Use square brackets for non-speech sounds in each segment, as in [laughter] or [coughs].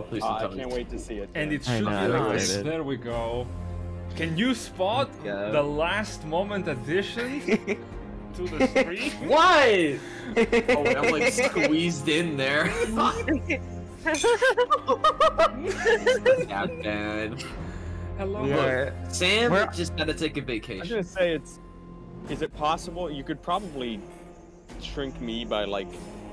Oh, please Uh, don't I tell me. can't wait to see it. And it should know, be I'm like this. There we go. Can you spot Yeah. the last moment addition [laughs] to the [laughs] stream? What? [laughs] Oh, I'm like squeezed in there. yeah, man. Hello. Yeah. Sam Where- just had to take a I'm vacation. gonna say it's. Is it possible you could probably shrink me by like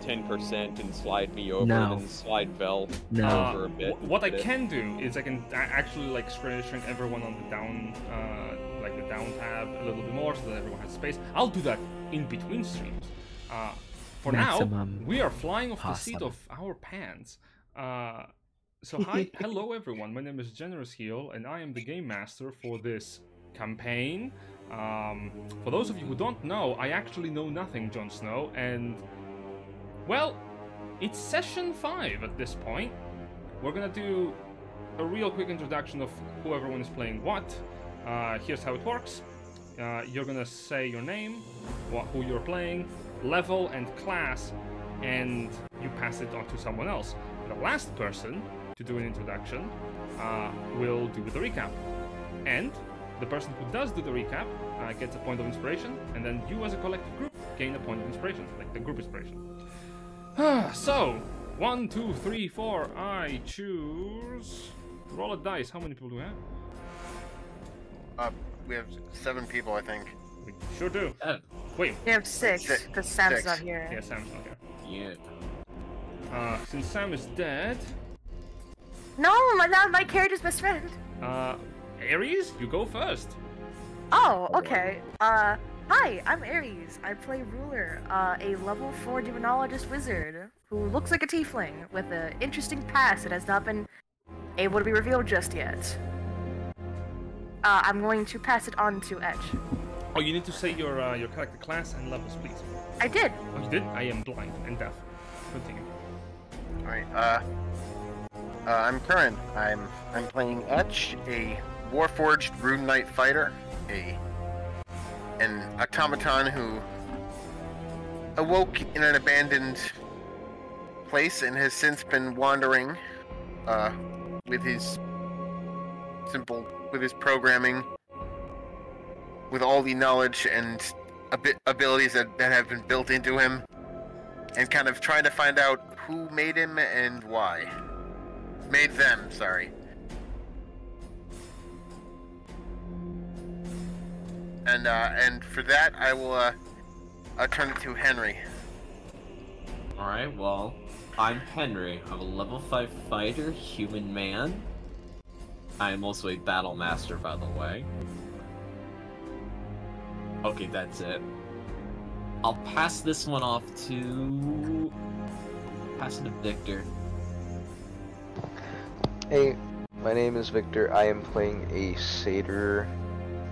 10% and slide me over, No. and slide Vel No. Over a bit? wh- what I But can do is I can actually like shrink, shrink everyone on the down, uh, like the down tab a little bit more so that everyone has space. I'll do that in between streams. Uh, for now, we are flying off the seat of our pants. Uh, so hi, [laughs] hello everyone. My name is Generous Heel, and I am the game master for this campaign. Um, for those of you who don't know, I actually know nothing, Jon Snow, and well, it's session five at this point. We're gonna do a real quick introduction of who everyone is playing what. Uh, here's how it works. Uh, you're gonna say your name, what, who you're playing, level and class, and you pass it on to someone else. The last person to do an introduction uh, will do the recap. And the person who does do the recap uh, gets a point of inspiration, and then you as a collective group gain a point of inspiration, like the group inspiration. [sighs] so, one, two, three, four. I choose. Roll a dice. How many people do we have? Uh, we have seven people, I think. We sure do. Uh, Wait, We have six, Six. because Sam's Six. not here. yeah, Sam's not here. yeah. Uh, since Sam is dead, No, my, not my character's best friend. uh, Aries, you go first. Oh, okay. Uh, hi, I'm Aries. I play Ruler, uh, a level 4 demonologist wizard who looks like a tiefling with an interesting past that has not been able to be revealed just yet. Uh, I'm going to pass it on to Etch. Oh, you need to say your uh, your character class and levels, please. I did. Oh, you did? I am blind and deaf. Continue. Alright, uh, uh, I'm Curran. I'm I'm playing Etch, a Warforged Rune Knight fighter, a an automaton who awoke in an abandoned place and has since been wandering uh, with his simple with his programming with all the knowledge and abi- abilities that, that have been built into him and kind of trying to find out who made him and why. Made them, sorry. And uh, and for that, I will uh, I'll turn it to Henry. Alright, well, I'm Henry. I'm a level 5 fighter, human man. I am also a battle master, by the way. Okay, that's it. I'll pass this one off to. Pass it to Victor. Hey, my name is Victor. I am playing a satyr,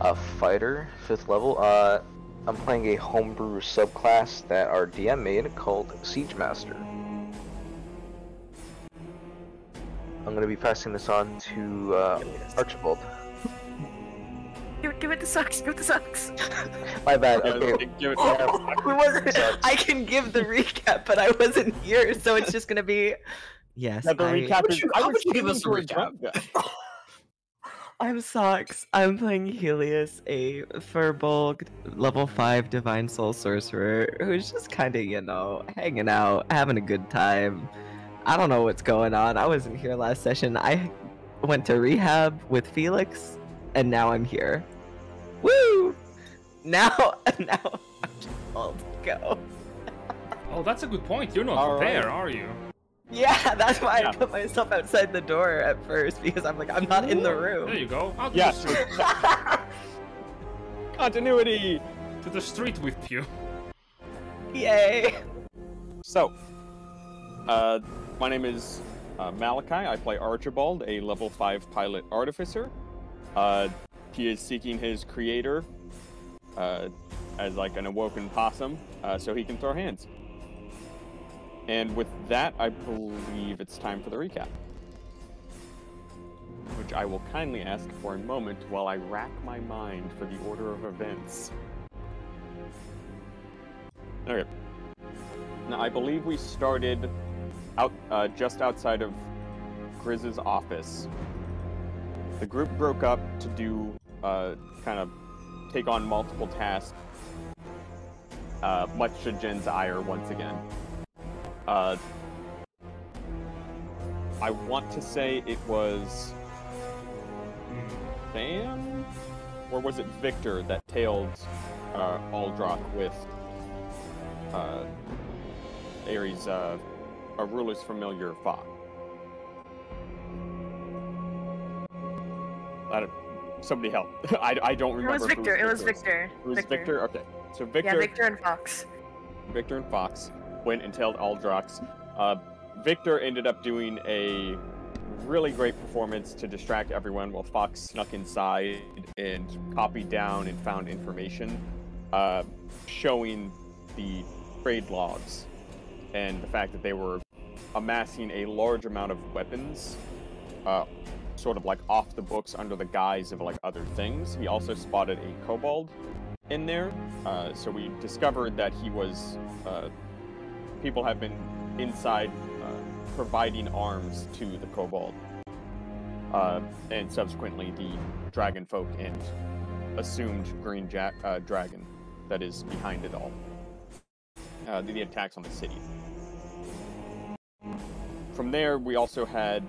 uh, fighter, fifth level. Uh, I'm playing a homebrew subclass that our DM made called Siege Master. I'm gonna be passing this on to uh, Archibald. [laughs] Give, it- give it the sucks, give it the sucks. My bad. Okay. give it- I [laughs] wasn't. I can give the recap, but I wasn't here, so it's just gonna be. Yes, Yeah, the I, recap is. I how was would you give shooting us a for recap? [laughs] jump guy. I'm Socks. I'm playing Helius, a Firbolg level 5 Divine Soul Sorcerer who's just kind of, you know, hanging out, having a good time. I don't know what's going on. I wasn't here last session. I went to rehab with Felix, and now I'm here. Woo! Now, [laughs] now I'm just all to go. Oh, that's a good point. You're not All right. there, are you? Yeah, [laughs] that's why Yeah. I put myself outside the door at first because I'm like, I'm not in the room. There you go. Out to Yeah. the street. [laughs] Continuity. to the street with you. Yay! So, uh, my name is uh, Malachi. I play Archibald, a level 5 pilot artificer. Uh, he is seeking his creator uh, as like an awoken possum, uh, so he can throw hands. And with that, I believe it's time for the recap. Which I will kindly ask for a moment while I rack my mind for the order of events. Okay. Now, I believe we started out uh, just outside of Grizz's office. The group broke up to do uh, kind of take on multiple tasks, uh, much to Jen's ire once again. Uh, I want to say it was Sam, or was it Victor that tailed uh, Aldrock with uh, Aries, uh, a ruler's familiar fox. I somebody help. [laughs] I, I don't remember. It was Victor. It was Victor. It was Victor. Okay, so Victor. Yeah, Victor and Fox. Victor and Fox went and tailed Aldrox. Uh, Victor ended up doing a really great performance to distract everyone while Fox snuck inside and copied down and found information uh, showing the trade logs and the fact that they were amassing a large amount of weapons uh, sort of like off the books under the guise of like other things. He also spotted a kobold in there. Uh, so we discovered that he was. People have been inside uh, providing arms to the kobold, uh, and subsequently the dragon folk and assumed green uh, dragon that is behind it all. Uh, the, the attacks on the city. From there, we also had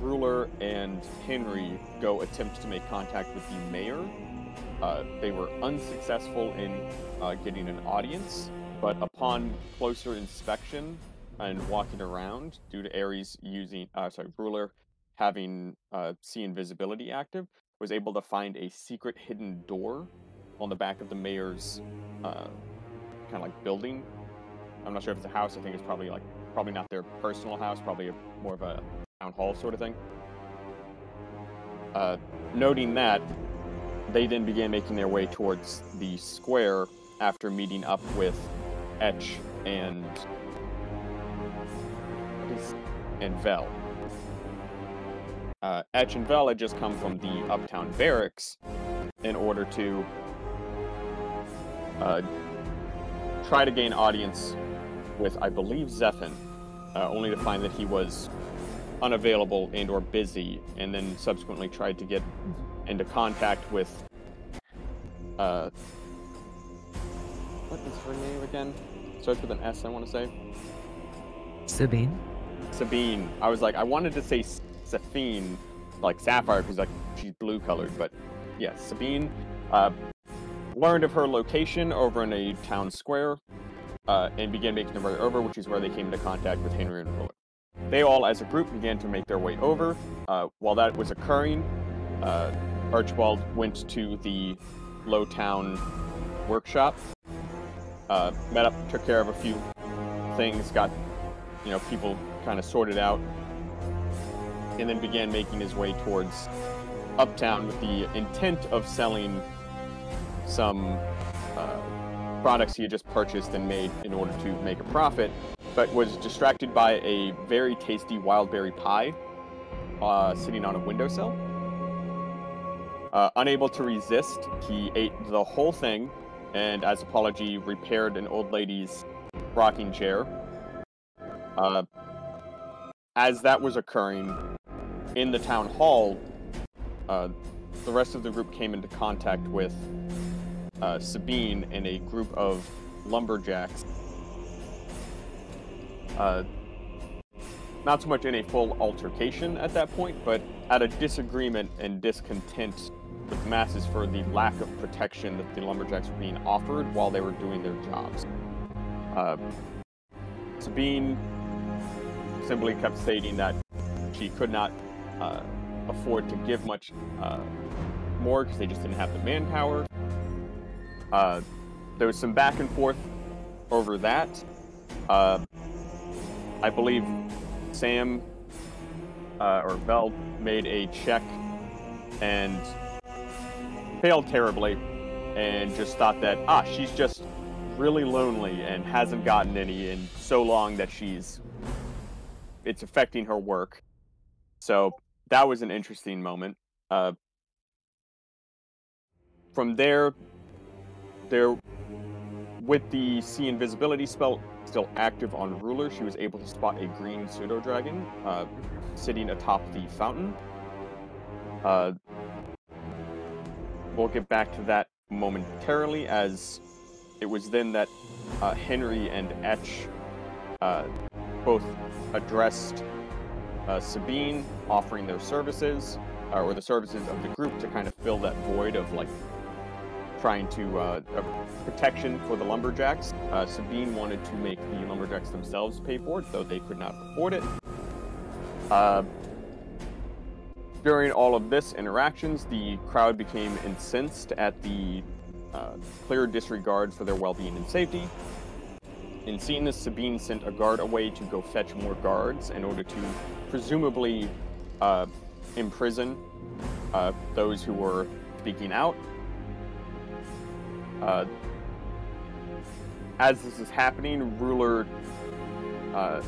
Ruler and Henry go attempt to make contact with the mayor uh, they were unsuccessful in uh, getting an audience, but upon closer inspection and walking around, due to Aries using, uh, sorry, Ruler having uh, see invisibility active, was able to find a secret hidden door on the back of the mayor's uh, kind of like building. I'm not sure if it's a house. I think it's probably like probably not their personal house, probably a, more of a town hall sort of thing. Uh, noting that, they then began making their way towards the square after meeting up with Etch and and Vel. Uh, Etch and Vel had just come from the Uptown Barracks in order to uh, try to gain audience with, I believe, Zephin, uh, only to find that he was unavailable and or busy, and then subsequently tried to get into contact with uh what is her name again? Starts with an S, I want to say. Sabine? Sabine. I was like, I wanted to say Saphine, like Sapphire, because like she's blue colored, but yeah, Sabine. Uh, learned of her location over in a town square, uh, and began making their way over, which is where they came into contact with Henry and Roy. They all, as a group, began to make their way over. Uh, while that was occurring, uh, Archibald went to the Low Town workshop, uh, met up, took care of a few things, got you know people kind of sorted out, and then began making his way towards Uptown with the intent of selling some uh, products he had just purchased and made in order to make a profit, but was distracted by a very tasty wild berry pie uh, sitting on a windowsill. Uh, unable to resist, he ate the whole thing and, as apology, repaired an old lady's rocking chair. Uh, as that was occurring in the town hall, uh, the rest of the group came into contact with uh, Sabine and a group of lumberjacks. Uh, not so much in a full altercation at that point, but at a disagreement and discontent the masses for the lack of protection that the lumberjacks were being offered while they were doing their jobs. Uh, Sabine simply kept stating that she could not uh, afford to give much uh, more because they just didn't have the manpower. Uh, there was some back and forth over that. Uh, I believe Sam uh, or Vel made a check and failed terribly, and just thought that ah, she's just really lonely and hasn't gotten any in so long that she's it's affecting her work. So that was an interesting moment. Uh, from there, there with the see invisibility spell still active on Ruler, she was able to spot a green pseudo dragon uh, sitting atop the fountain. Uh, we'll get back to that momentarily, as it was then that uh, Henry and Etch uh, both addressed uh, Sabine, offering their services, uh, or the services of the group to kind of fill that void of like trying to uh, protection for the lumberjacks. Uh, Sabine wanted to make the lumberjacks themselves pay for it, though they could not afford it. Uh, during all of this interactions, the crowd became incensed at the uh, clear disregard for their well-being and safety. In seeing this, Sabine sent a guard away to go fetch more guards in order to presumably uh, imprison uh, those who were speaking out. Uh, as this is happening, Ruler uh,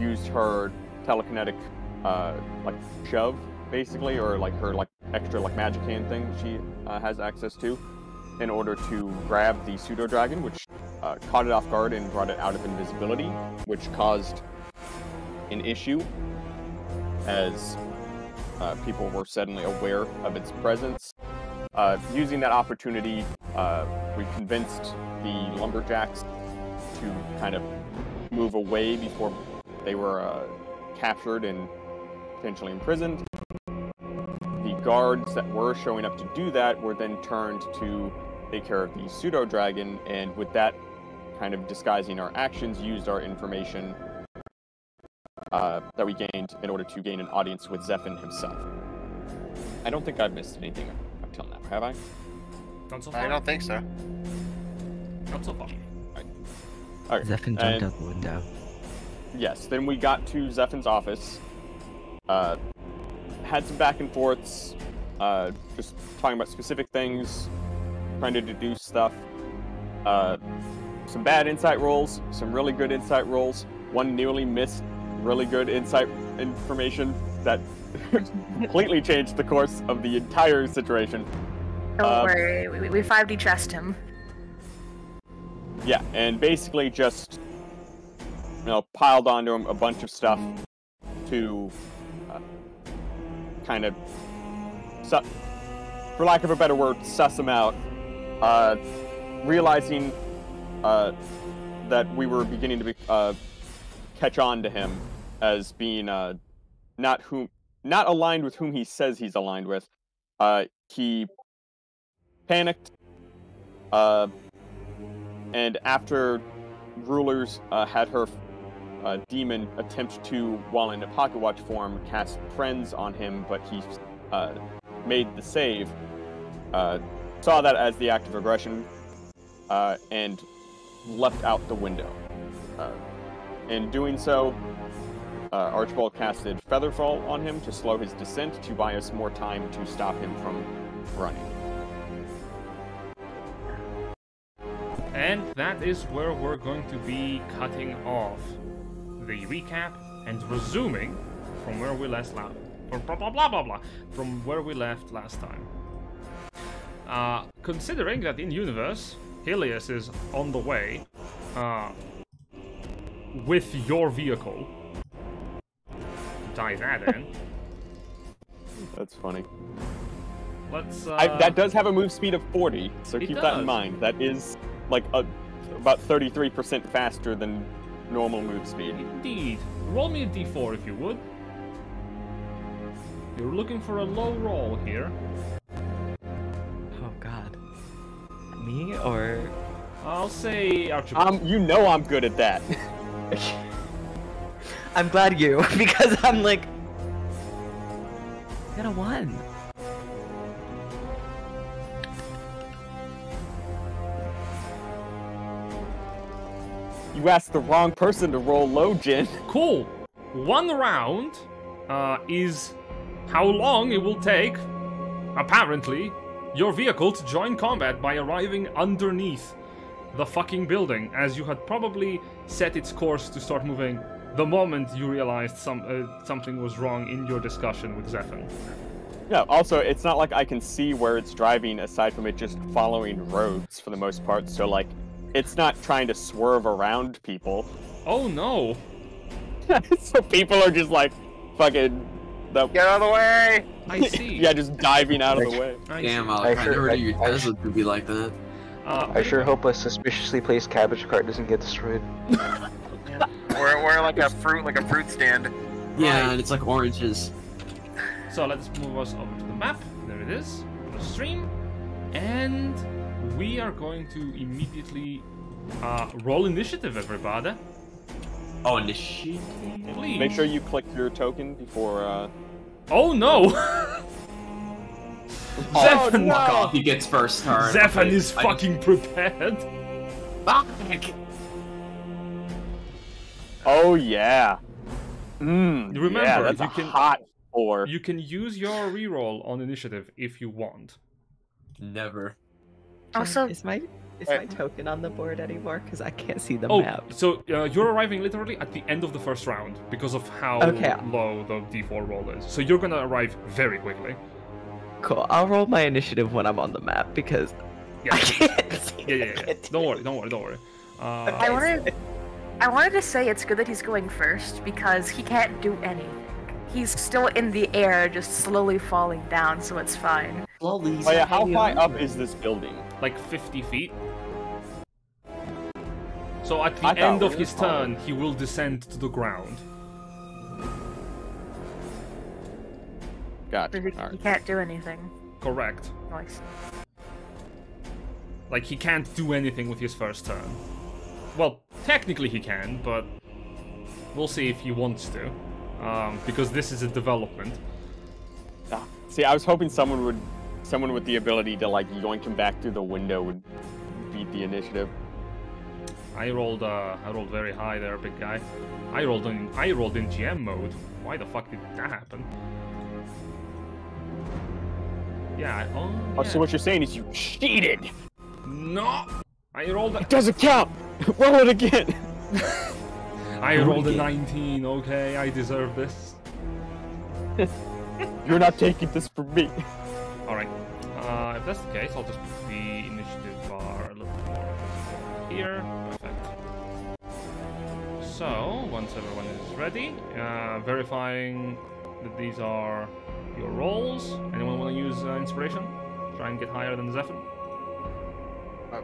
used her telekinetic uh, like shove, basically, or like her like extra like magic hand thing she uh, has access to, in order to grab the pseudo dragon, which uh, caught it off guard and brought it out of invisibility, which caused an issue as uh, people were suddenly aware of its presence. Uh, using that opportunity, uh, we convinced the lumberjacks to kind of move away before they were uh, captured and potentially imprisoned. The guards that were showing up to do that were then turned to take care of the pseudo dragon, and with that kind of disguising our actions, used our information uh, that we gained in order to gain an audience with Zephin himself. I don't think I've missed anything up till now, have I? Not so far. I don't think so. Not so far. Okay. Zephin jumped and- out the window. Yes, then we got to Zephin's office. Uh, had some back and forths, uh, just talking about specific things, trying to deduce stuff. Uh, some bad insight rolls, some really good insight rolls. One nearly missed really good insight information that [laughs] completely changed the course of the entire situation. Don't Uh, worry, we, we 5D chessed him. Yeah, and basically just you know piled onto him a bunch of stuff to kind of, su- for lack of a better word, suss him out. Uh, realizing uh, that we were beginning to be, uh, catch on to him as being uh, not whom not aligned with whom he says he's aligned with. Uh, he panicked. Uh, and after rulers had her uh, demon attempt to, while in a pocket watch form, cast friends on him, but he uh, made the save, uh, saw that as the act of aggression, uh, and leapt out the window. Uh, in doing so, uh, Archibald casted Featherfall on him to slow his descent to buy us more time to stop him from running. And that is where we're going to be cutting off the recap and resuming from where we last left. From blah blah blah blah blah. From where we left last time. Uh, considering that in universe, Helius is on the way uh, with your vehicle. Tie that in. That's funny. Let's. Uh, I, that does have a move speed of 40, so It keep that in mind. That is like a, about 33% faster than normal move speed. Indeed. Roll me a d4 if you would. You're looking for a low roll here. Oh god. Me or I'll say Archibald. Um, you know I'm good at that. [laughs] I'm glad you [laughs] because I'm like got a one. You asked the wrong person to roll low, Jin. Cool. One round uh, is how long it will take, apparently, your vehicle to join combat by arriving underneath the fucking building, as you had probably set its course to start moving the moment you realized some uh, something was wrong in your discussion with Zephyr. Yeah, also, it's not like I can see where it's driving aside from it just following roads for the most part, so like, it's not trying to swerve around people. Oh no! [laughs] so people are just like fucking the Get out of the way! I [laughs] see. yeah, just diving out of the way. I Damn, see. Alec, I sure- never I- knew your I- Tesla could be like that. Uh, I sure hope a suspiciously placed cabbage cart doesn't get destroyed. [laughs] We're, we're like a fruit, like a fruit stand. Yeah, and it's like oranges. So let's move us over to the map. There it is, the stream, and we are going to immediately uh, roll initiative, everybody. Oh, initiative. Please. Make sure you click your token before. uh... Oh no! [laughs] Oh, Zephyr, fuck off, he gets first turn. Zephyr Okay, is I- fucking prepared. Fuck! Oh yeah. Mmm. Remember, yeah, that's you a can- hot four. You can use your reroll on initiative if you want. Never. Also, is my is my token on the board anymore? Because I can't see the oh, map. so uh, you're arriving literally at the end of the first round because of how Okay. low the d4 roll is. So you're gonna arrive very quickly. Cool. I'll roll my initiative when I'm on the map because Yeah, [laughs] I can't see. yeah, yeah. I yeah. Don't worry, don't worry, don't worry. Uh, I wanted, I wanted to say it's good that he's going first because he can't do anything. He's still in the air, just slowly falling down, so it's fine. Slowly. Oh yeah, how high up is this building? Like 50 feet. So at the I end of his turn, he will descend to the ground. Gotcha. He, he can't do anything. Correct. Nice. Like he can't do anything with his first turn. Well, technically he can, but we'll see if he wants to. Um, because this is a development. Ah, See, I was hoping someone would, someone with the ability to like yoink him back through the window would beat the initiative. I rolled uh, I rolled very high there, big guy. I rolled in I rolled in GM mode. Why the fuck did that happen? Yeah. I- Oh, Oh, so what you're saying is you cheated. No. I rolled a It doesn't count. [laughs] Roll it again. I rolled a 19, okay, I deserve this. [laughs] You're not taking this from me. Alright, uh, if that's the case, I'll just put the initiative bar a little more here. Perfect. So, once everyone is ready, uh, verifying that these are your rolls. Anyone want to use uh, inspiration? Try and get higher than Zephyr? Uh,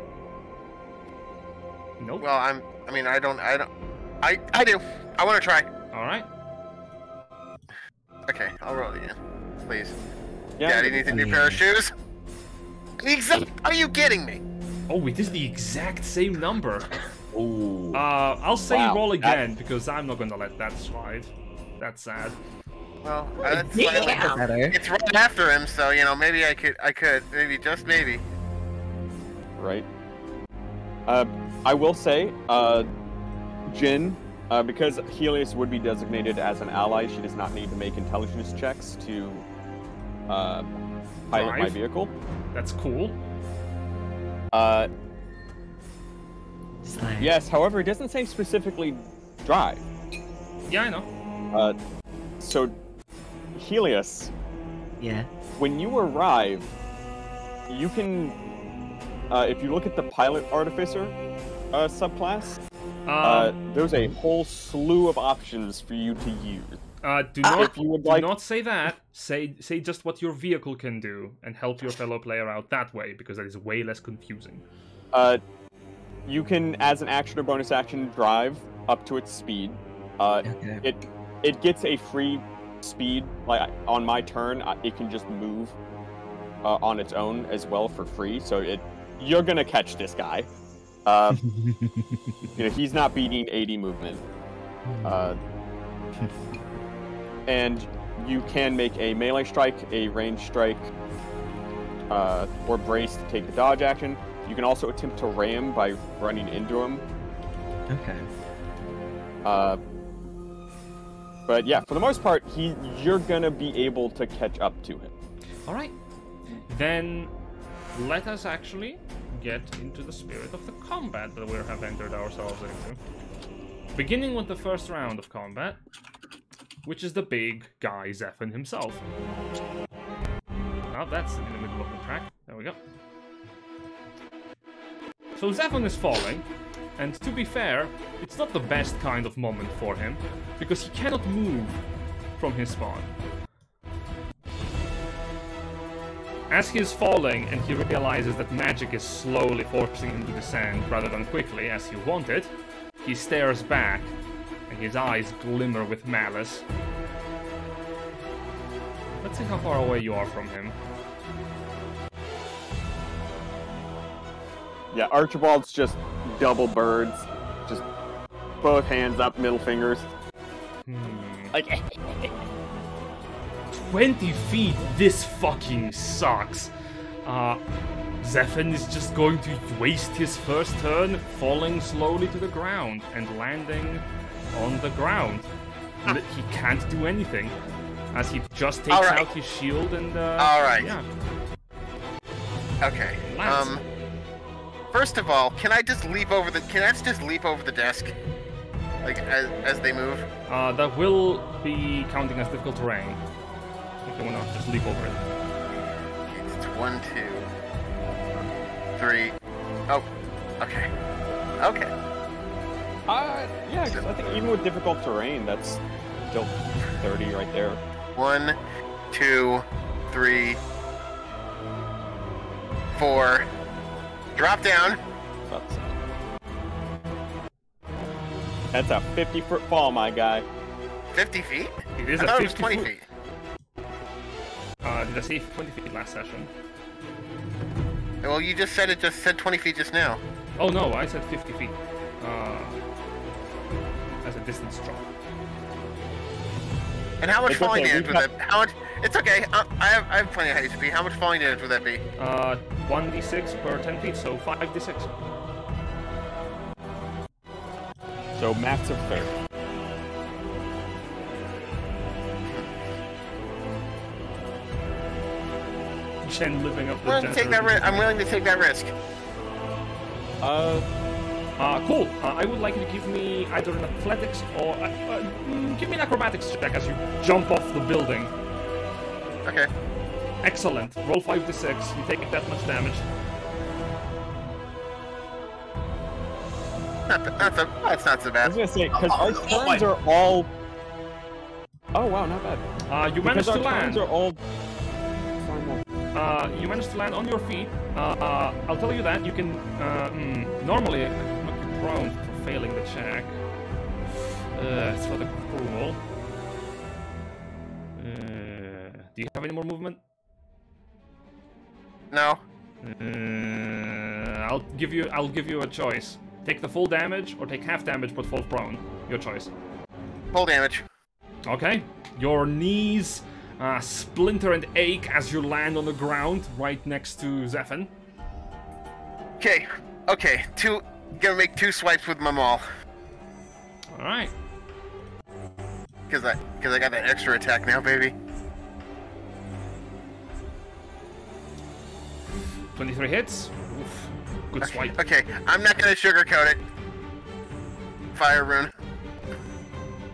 Nope. Well, I'm. I mean, I don't. I don't. I. I do. I want to try. Alright. Okay, I'll roll it again, please. Yeah. Daddy needs a new pair of shoes. Exact. Are you kidding me? Oh, it is the exact same number. Ooh. Uh, I'll say Wow, roll that- again because I'm not gonna let that slide. That's sad. Well, uh, that's Yeah. fine. It's right after him, so you know maybe I could. I could maybe just maybe. Right. Uh, I will say, uh, Jin, uh, because Helius would be designated as an ally, she does not need to make intelligence checks to uh, pilot my vehicle. That's cool. Uh, Slide. yes, however, it doesn't say specifically drive. Yeah, I know. Uh, so, Helius, Yeah. when you arrive, you can, uh, if you look at the pilot artificer uh, subclass, Um, uh, there's a whole slew of options for you to use. Uh, do not If you would do like, not say that. Say say just what your vehicle can do and help your fellow player out that way because that is way less confusing. uh, you can, as an action or bonus action, drive up to its speed. Uh, Okay. it it gets a free speed. Like on my turn, uh, it can just move uh, on its own as well for free. So it you're gonna catch this guy. Uh, [laughs] you know he's not beating 80 movement. Uh, [laughs] and you can make a melee strike, a range strike, uh, or brace to take the dodge action. You can also attempt to ram by running into him. okay. Uh, but yeah, for the most part, he you're gonna be able to catch up to him. All right. Then let us actually get into the spirit of the combat that we have entered ourselves into. Beginning with the first round of combat, which is the big guy Zephyr himself. Now that's in the middle of the track. There we go. So Zephyr is falling, and to be fair, it's not the best kind of moment for him, because he cannot move from his spawn. As he is falling and he realizes that magic is slowly forcing him to descend rather than quickly as he wanted, he stares back his eyes glimmer with malice. Let's see how far away you are from him. Yeah, Archibald's just double birds, just both hands up, middle fingers. Hmm. Like, [laughs] [laughs] 20 feet, this fucking sucks. Uh, Zephyr is just going to waste his first turn, falling slowly to the ground and landing on the ground. He can't do anything, as he just takes Alright. out his shield and. Uh, Alright. Yeah. Okay. Lance. Um. First of all, can I just leap over the? Can I just leap over the desk? Like as as they move? Uh, that will be counting as difficult terrain. If you wanna just leap over it. It's one, two, three. Oh. Okay. Okay. Uh, yeah, 'cause I think even with difficult terrain, that's still 30 right there. One, two, three, four. Drop down. That's, that's a 50 foot fall, my guy. 50 feet? It is I a thought it was 20 foot- feet. Uh, did I say 20 feet last session? Well, you just said it just said 20 feet just now. Oh no, I said 50 feet. Uh, as a distance drop. And how much It's falling okay, damage we've would got- that? How much? It's okay. I, I have I have plenty of HP. How much falling damage would that be? Uh, 1d6 per 10 feet, so 5d6. So max of 30. Chen living up I'm willing to take that risk. I'm willing to take that risk. Uh, Uh, cool. Uh, I would like you to give me either an athletics or uh, uh, mm, give me an acrobatics check as you jump off the building. Okay. Excellent. Roll 5d6. You take that much damage. Not th- not so, that's not so bad. I was gonna say, because our Oh, my- turns are all. Oh wow, not bad. Uh, you managed Because to our turns land. are all. Uh, you managed to land on your feet. Uh, uh, I'll tell you that you can. Uh, mm, normally, prone for failing the check. Uh, it's rather cruel. Uh, do you have any more movement? No. Uh, I'll give you. I'll give you a choice. Take the full damage or take half damage but fall prone. Your choice. Full damage. Okay. Your knees uh, splinter and ache as you land on the ground right next to Zephyr. Okay. Okay. Two. Gonna make two swipes with my maul. All right. Cause I, cause I got that extra attack now, baby. 23 hits. Oof. Good swipe. Okay. I'm not gonna sugarcoat it. Fire rune.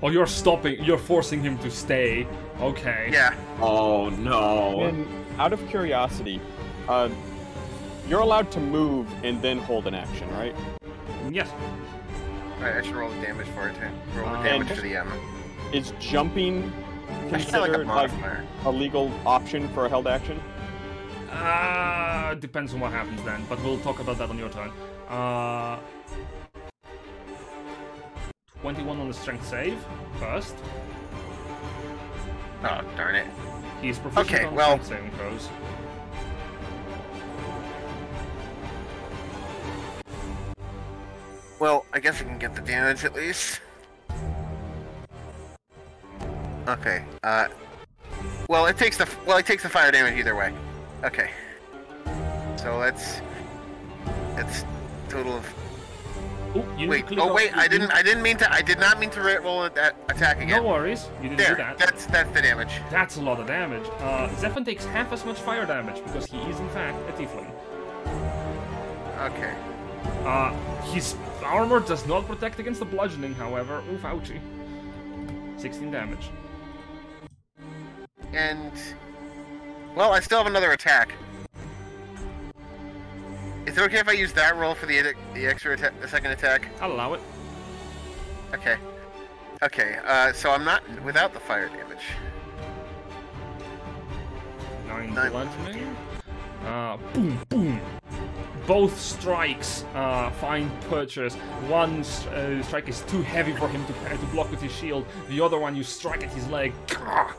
Oh, you're stopping. You're forcing him to stay. Okay. Yeah. Oh no. And out of curiosity, uh, you're allowed to move and then hold an action, right? Yes. Alright, I should roll the damage for it too. Roll the Uh, damage and- for the um. Is jumping I should have like a considered like a legal option for a held action? Uh, depends on what happens then, but we'll talk about that on your turn. Uh, 21 on the strength save first. Oh darn it. He's proficient Okay, on well- strength saving throws. I guess I can get the damage at least. Okay. Uh. Well, it takes the well, it takes the fire damage either way. Okay. So let's. It's total of. Oh, you Wait. Oh wait, I didn't. I didn't mean to. I did not mean to roll that attack again. No worries, you didn't there. do that. That's that's the damage. That's a lot of damage. Uh, Zephyr takes half as much fire damage because he is in fact a tiefling. Okay. Uh, his armor does not protect against the bludgeoning, however. Oof, ouchie. 16 damage. And. Well, I still have another attack. Is it okay if I use that roll for the the extra atta- the second attack? I'll allow it. Okay. Okay. Uh, so I'm not without the fire damage. Nine Nine. bludgeoning. Uh, boom, boom. Both strikes uh, find Purchase. One uh, strike is too heavy for him to, uh, to block with his shield. The other one, you strike at his leg. Gah!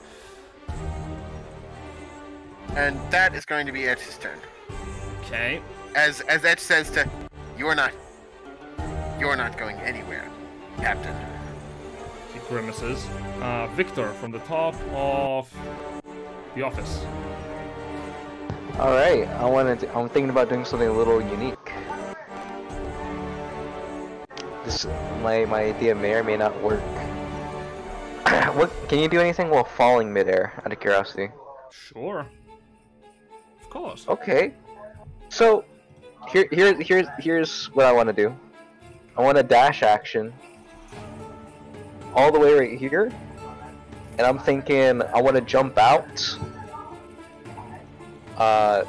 And that is going to be Etch's turn. Okay. As as Etch says to, "You're not, you're not going anywhere, Captain." He grimaces. Uh, Victor from the top of the office. All right, I want to. I'm thinking about doing something a little unique. This my my idea may or may not work. [coughs] what can you do anything while falling midair? Out of curiosity. Sure. Of course. Okay. So, here, here, here's, here's what I want to do. I want a dash action all the way right here, and I'm thinking I want to jump out. Uh,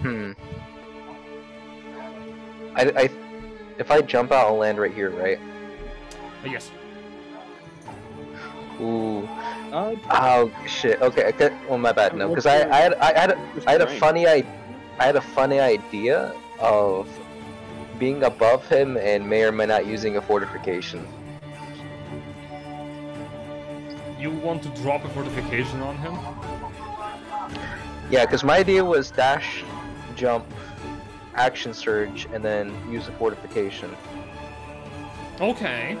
hmm. I, I, if I jump out, I'll land right here, right? Uh, yes. Ooh. Uh, Oh shit. Okay. okay. Well, my bad. No, because I, I had, I had, a, I had a funny, I, I had a funny idea of being above him and may or may not using a fortification. You want to drop a fortification on him? Yeah, because my idea was dash, jump, action surge, and then use a fortification. Okay.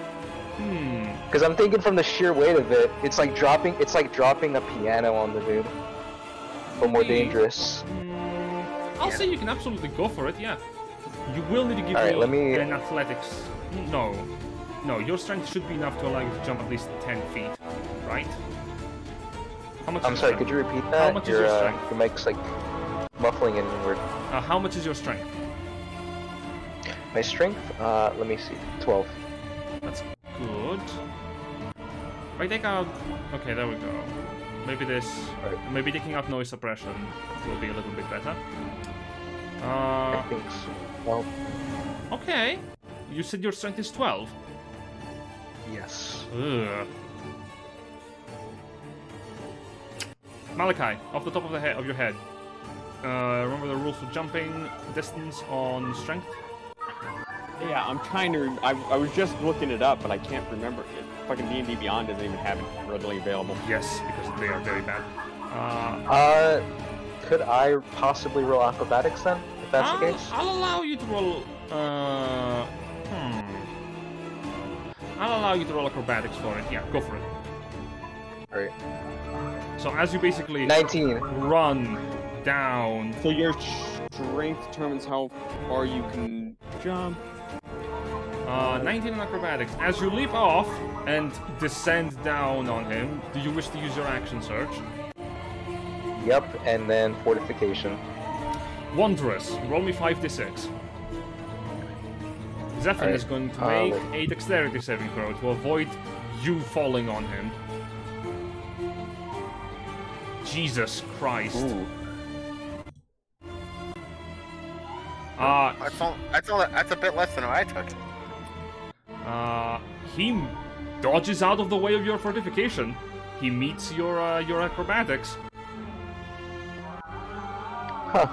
Hmm. Because I'm thinking from the sheer weight of it, it's like dropping, it's like dropping a piano on the dude, but more dangerous. Mm, I'll say you can absolutely go for it, yeah. You will need to give Alright, me, let me- an athletics. No. No, your strength should be enough to allow you to jump at least 10 feet, right? How much I'm sorry. Could you repeat that? much is your, your uh, your mic's like muffling in inward. Uh, how much is your strength? My strength, uh, let me see, 12. That's good. If I take out... Okay, there we go. Maybe this... Right. Maybe taking out noise suppression will be a little bit better. Uh, I Uh, think so. Well, okay. You said your strength is 12. yes. Ugh. Malachi, off the top of the head of your head. Uh, remember the rules for jumping distance on strength? yeah, I'm trying to. I, I was just looking it up, but I can't remember. It. Fucking D and D Beyond doesn't even have it readily available. Yes, because they are very bad. Uh, Uh, could I possibly roll acrobatics then, if that's I'll, the case? I'll allow you to roll. Uh, hmm. I'll allow you to roll acrobatics for it. Yeah, go for it. Alright. So as you basically 19. run down, So your strength determines how far you can jump. uh, 19 in acrobatics. As you leap off and descend down on him, do you wish to use your action surge? Yep, and then fortification. Wondrous. Roll me 5d6. Zephyr Alright, is going to uh, make wait. a dexterity saving throw to avoid you falling on him. Jesus Christ. Ooh. Uh, That's all. That's all. That's a bit less than what I took. uh, he dodges out of the way of your fortification. He meets your uh, your acrobatics. Huh.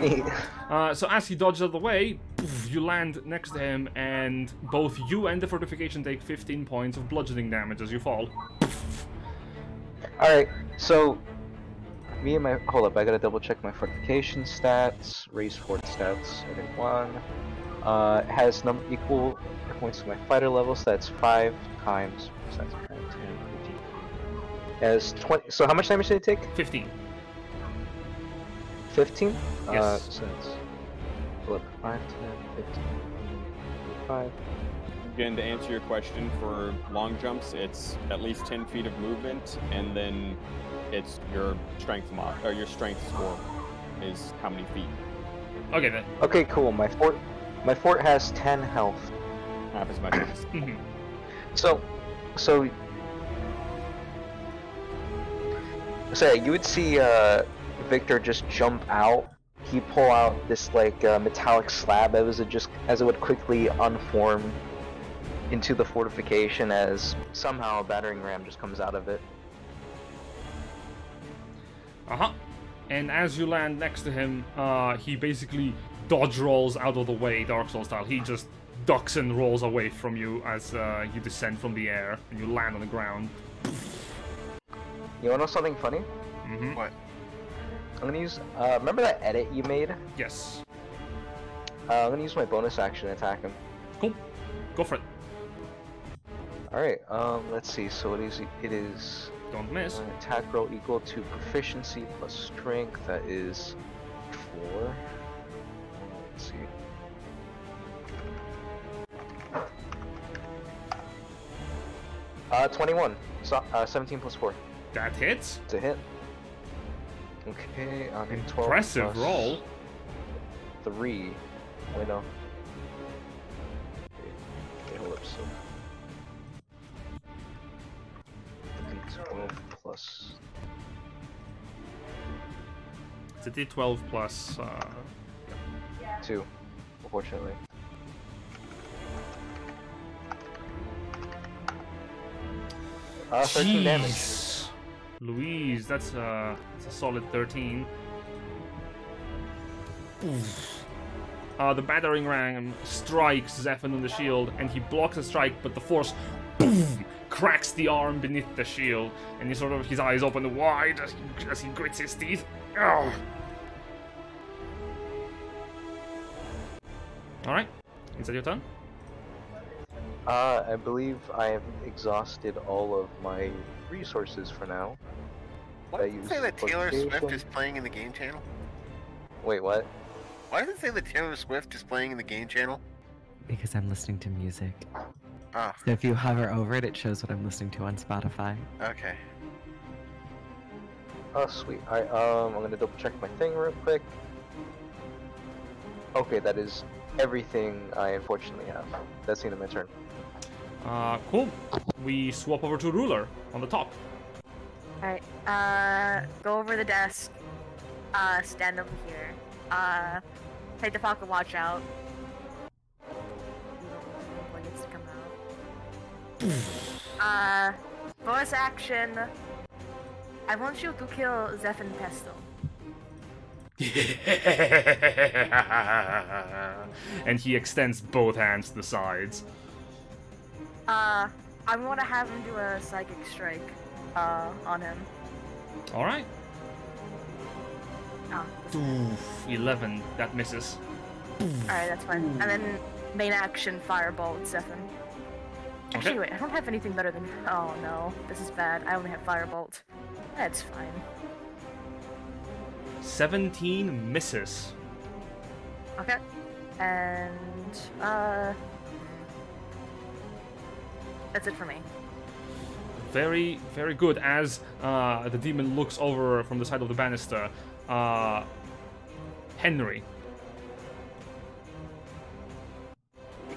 Neat. Uh, so as he dodges out of the way, poof, you land next to him, and both you and the fortification take 15 points of bludgeoning damage as you fall. Alright, so me and my hold up, I gotta double check my fortification stats, raise fort stats, I think one. Uh has number equal points to my fighter level, so that's five times so that's 10, 15. As twenty so how much damage did it take? 15. Fifteen? Uh Yes. so that's hold 5, 10, 15, 5. Again, to answer your question, for long jumps, it's at least 10 feet of movement, and then it's your strength mod or your strength score is how many feet. Okay then. Okay, cool. My fort my fort has ten health. Half as much as [clears throat] Mhm. So, so, so yeah, you would see uh, Victor just jump out he pull out this like uh, metallic slab as it just as it would quickly unform into the fortification as somehow a battering ram just comes out of it. Uh huh. And as you land next to him, uh, he basically dodge rolls out of the way, Dark Souls style. He just ducks and rolls away from you as uh, you descend from the air and you land on the ground. You wanna know something funny? hmm What? I'm gonna use. Uh, remember that edit you made? Yes. Uh, I'm gonna use my bonus action to attack him. Cool. Go for it. All right. Um, let's see. So it is. It is Don't miss. uh, attack roll equal to proficiency plus strength. That is four. Let's see. Uh, 21. So, uh, 17 plus 4. That hits. It's a hit. Okay, 12 Impressive roll. 3. Wait, no. Okay, hold up, so. D12 plus. It's a d12 plus. Uh, 2, unfortunately. Uh, 13 damage. Louise, that's, uh, that's a solid 13. Oof. Uh, the battering ram strikes Zephyr on the shield, and he blocks the strike, but the force boom, cracks the arm beneath the shield, and he sort of his eyes open wide as he, as he grits his teeth. Ugh. All right, is that your turn? Uh, I believe I have exhausted all of my resources for now. Why does it say that Taylor Swift is playing in the game channel? Wait, what? Why does it say that Taylor Swift is playing in the game channel? Because I'm listening to music. Ah, So if you hover over it, it shows what I'm listening to on Spotify. okay. Oh, sweet. Alright, um, I'm gonna double check my thing real quick. Okay, that is everything I unfortunately have. That's the end of my turn. Uh, cool. We swap over to ruler on the top. Alright, uh, go over the desk, uh, stand over here, uh, take the Falcon Watch out. Uh, bonus action, I want you to kill Zephyr Pesto. [laughs] and he extends both hands to the sides. Uh, I want to have him do a Psychic Strike, uh, on him. All right. Oh, Oof, 11. That misses. alright, that's fine. And then main action, Firebolt Zephyr. Actually, Okay. wait, I don't have anything better than. Oh no, this is bad. I only have Firebolt. That's fine. 17 misses. Okay. And uh that's it for me. Very, very good. As uh, the demon looks over from the side of the banister, uh, Henry.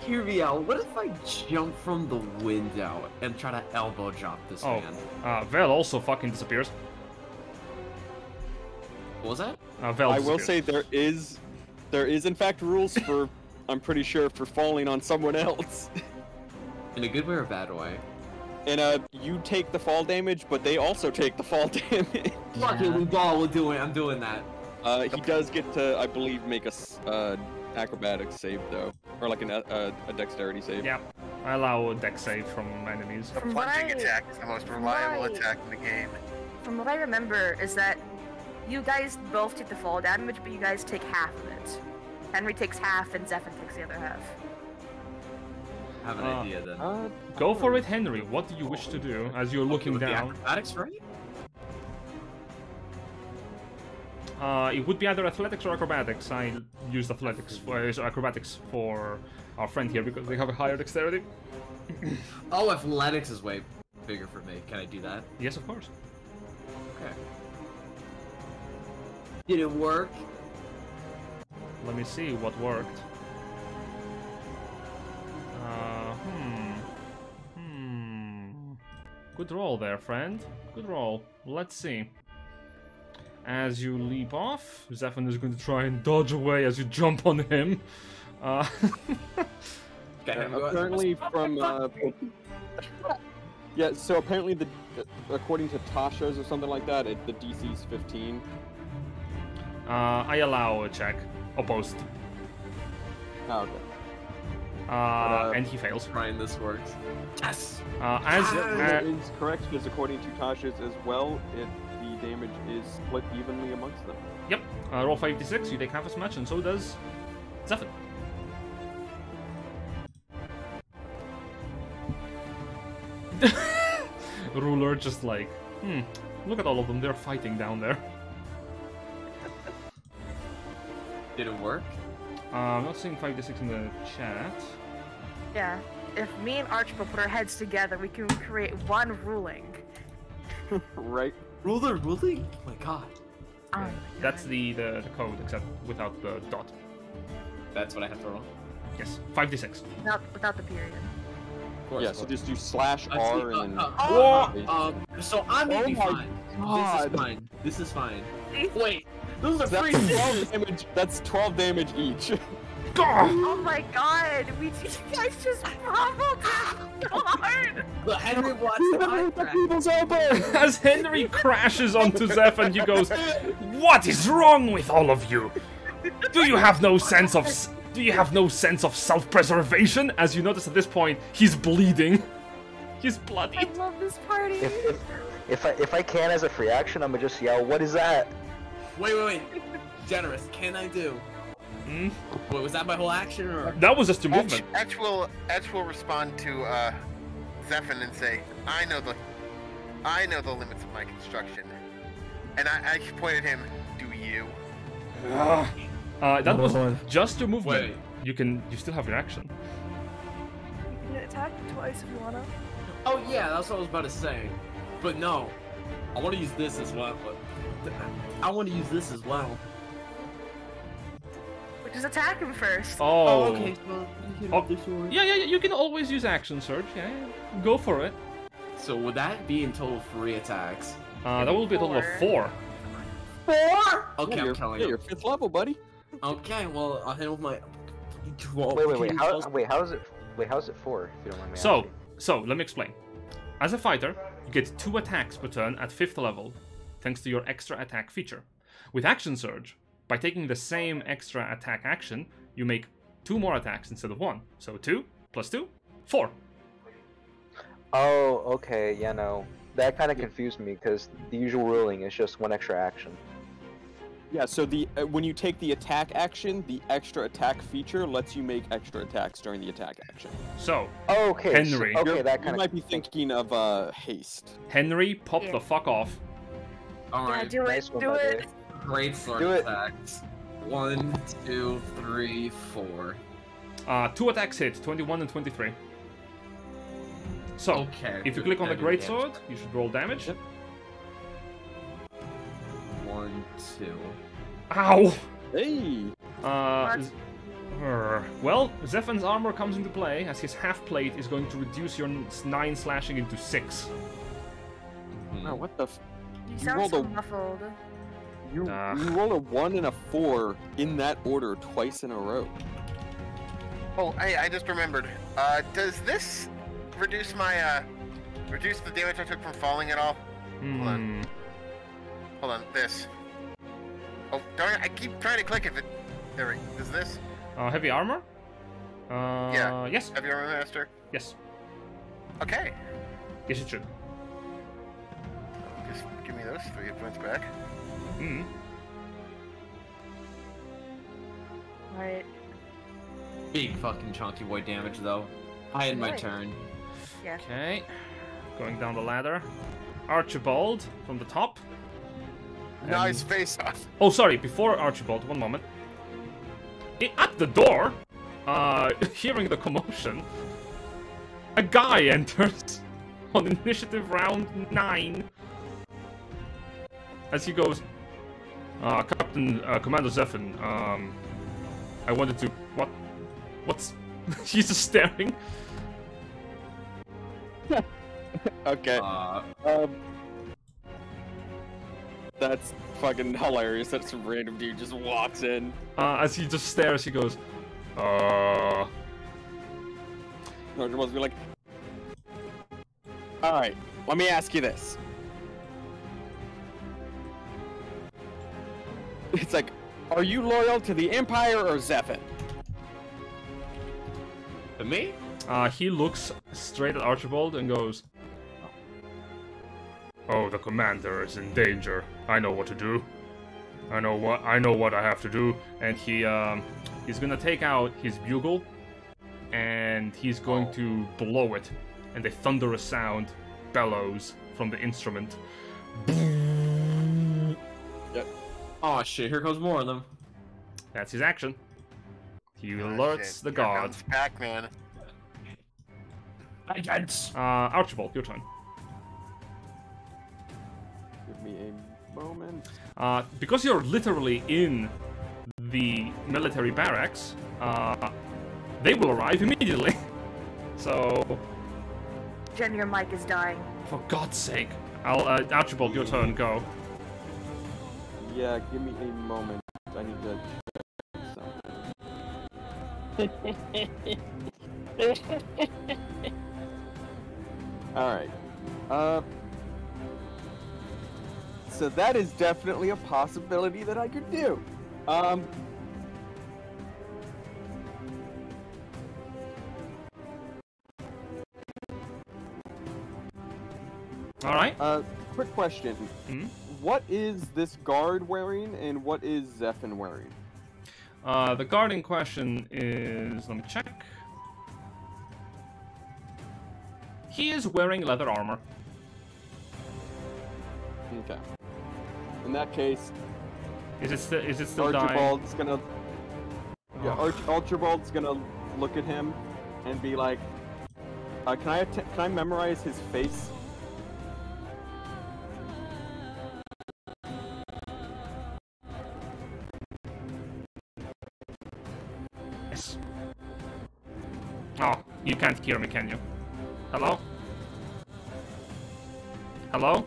Hear me out. What if I jump from the window and try to elbow drop this Oh, man? uh, Vel also fucking disappears. What was that? Uh, Vel I will say there is, there is in fact rules for, [laughs] I'm pretty sure for falling on someone else. [laughs] In a good way or bad way? And uh, you take the fall damage, but they also take the fall [laughs] damage. Fuck it, we ball. We're doing. I'm doing that. Uh, he does get to, I believe, make a s- uh, acrobatics save though, or like an, uh, a dexterity save. Yeah, I allow a deck save from enemies. The From what plunging I- attack is the most reliable Right. attack in the game. From what I remember is that you guys both take the fall damage, but you guys take half of it. Henry takes half and Zephyr takes the other half. have an Uh, idea then. Uh, Go for it, Henry. What do you wish to do as you're looking down? acrobatics, right? Uh, it would be either athletics or acrobatics. I used athletics for uh, so acrobatics for our friend here because they have a higher dexterity. [coughs] Oh, athletics is way bigger for me. Can I do that? Yes, of course. Okay. Did it work? Let me see what worked. Uh, hmm. Hmm. Good roll there, friend. Good roll. Let's see. As you leap off, Zephyr is going to try and dodge away as you jump on him. Uh, [laughs] Okay, Uh, apparently from uh, yeah, so apparently the according to Tasha's or something like that, it, the DC's 15. uh, I allow a check. Opposed. Oh, okay. Uh, uh, and he fails. Ryan, this works. Yes. Uh, as That is correct because according to Tasha's as well, it the damage is split evenly amongst them. Yep. Uh, roll 5d6, you take half as much, and so does Zephyr. [laughs] Ruler just like, hmm, look at all of them, they're fighting down there. Did it work? Uh, I'm not seeing 5d6 in the chat. Yeah. If me and Archibald put our heads together, we can create one ruling. [laughs] Right. Ruler ruling? Oh my god. Oh my That's the, the, the code, except without the dot. That's what I have to roll. Yes, 5d6. without, without the period. Of course. Yeah, so just do slash I see. R Uh, and then. uh, Whoa! uh, so I'm gonna Oh be my fine. This God. is fine. This is fine. Wait, those are That's free 12 [laughs] damage. That's 12 damage each. [laughs] Oh my god, we you guys just pummeled him so hard! But Henry wants the high track. people's elbow. As Henry crashes onto Zeph and he goes, What is wrong with all of you? Do you have no sense of do you have no sense of self-preservation? As you notice at this point, he's bleeding. He's bloody. I love this party! If, if, if I if I can as a free action, I'm gonna just yell, "What is that?" Wait, wait, wait. Generous, can I do? Hmm? Wait, was that my whole action or? That was just a movement. Etch will Etch will respond to uh, Zephyr and say, "I know the, I know the limits of my construction," and I, I point at him. Do you? Uh, that was just your movement. Wait. You can you still have your action. You can attack twice if you wanna. Oh yeah, that's what I was about to say. But no, I want to use this as well. I want to use this as well. But just attack him first. Oh. So you hit Oh. with the sword. Yeah, yeah, yeah, you can always use action surge. Yeah, yeah. go for it. So would that be in total three attacks? Uh, that will be a total of Four. four. Four. Okay, yeah, I'm you're, killing yeah, him. you're fifth level, buddy. Okay, well I'll hit him with my. Twelve. Wait, wait, wait. How tell- wait? How is it? Wait, how is it four? If you don't mind me So, asking? so let me explain. As a fighter, you get two attacks per turn at fifth level, thanks to your extra attack feature. With Action Surge, by taking the same extra attack action, you make two more attacks instead of one. So two plus two, four. Oh, okay. Yeah, no. That kind of confused me because the usual ruling is just one extra action. Yeah, so the uh, when you take the attack action, the extra attack feature lets you make extra attacks during the attack action. So, Okay. so- Henry. okay, You're- that you kind might be thinking of uh, haste. Henry, pop Yeah. the fuck off. All Yeah, right, do Nice it, one, do by the it. Way. great sword Do it. attacks. One, two, three, four. Uh, two attacks hit, 21 and 23. So, Okay. if you click on the that Great. Sword, you should roll damage. Yep. One, two. Ow! Hey! Uh, What? well, Zephan's armor comes into play as his half plate is going to reduce your 9 slashing into 6. Hmm. Oh, what the? F- You You sound rolled so a- muffled. You you roll a one and a four in that order twice in a row. Oh, I, I just remembered. Uh, does this reduce my uh, reduce the damage I took from falling at all? Hmm. on. Hold on, this. Oh, darn it! I keep trying to click if it. There we. Is this Uh, heavy armor? Uh, Yeah. Yes. heavy armor master? Yes. Okay. Yes, it should. Just give me those three hit points back. Hmm. Right. Big fucking chunky boy damage though. I had my turn. Yeah. Okay. Going down the ladder. Archibald from the top. And- Nice face off. Oh, sorry. Before Archibald, one moment. I- at the door, uh, [laughs] hearing the commotion, a guy [laughs] enters on initiative round nine. As he goes, uh, Captain uh, Commander Zephin, um, I wanted to what? What's? [laughs] He's just staring. [laughs] Okay. Uh, Um. That's fucking hilarious. That some random dude just walks in. Uh, as he just stares, he goes, uh. Archibald's be like, all right, let me ask you this. It's like, are you loyal to the Empire or Zephyr? To me? Uh, he looks straight at Archibald and goes, "Oh, the commander is in danger. I know what to do. I know what I know what I have to do." And he um, he's gonna take out his bugle, and he's going to blow it, and a thunderous sound bellows from the instrument. Oh shit, here comes more of them. That's his action. He Oh, alerts shit. the Here guard. comes Pac-Man. Agents! Uh, Archibald, your turn. Give me a moment. Uh, because you're literally in the military barracks, uh, they will arrive immediately. [laughs] so, Jen, your mic is dying. for God's sake, I'll uh, Archibald, your turn. Go. Yeah, give me a moment. I need to check something. [laughs] Alright. Uh. So that is definitely a possibility that I could do. Um. All right. Uh, quick question. Hmm? What is this guard wearing, and what is Zephin wearing? Uh, the guard in question is. Let me check. He is wearing leather armor. Okay. In that case, Is it still? Is it still dying? Archibald's gonna. Yeah, Arch- Archibald's gonna look at him and be like, uh, "Can I att- can I memorize his face?" You can't hear me, can you? Hello? Hello?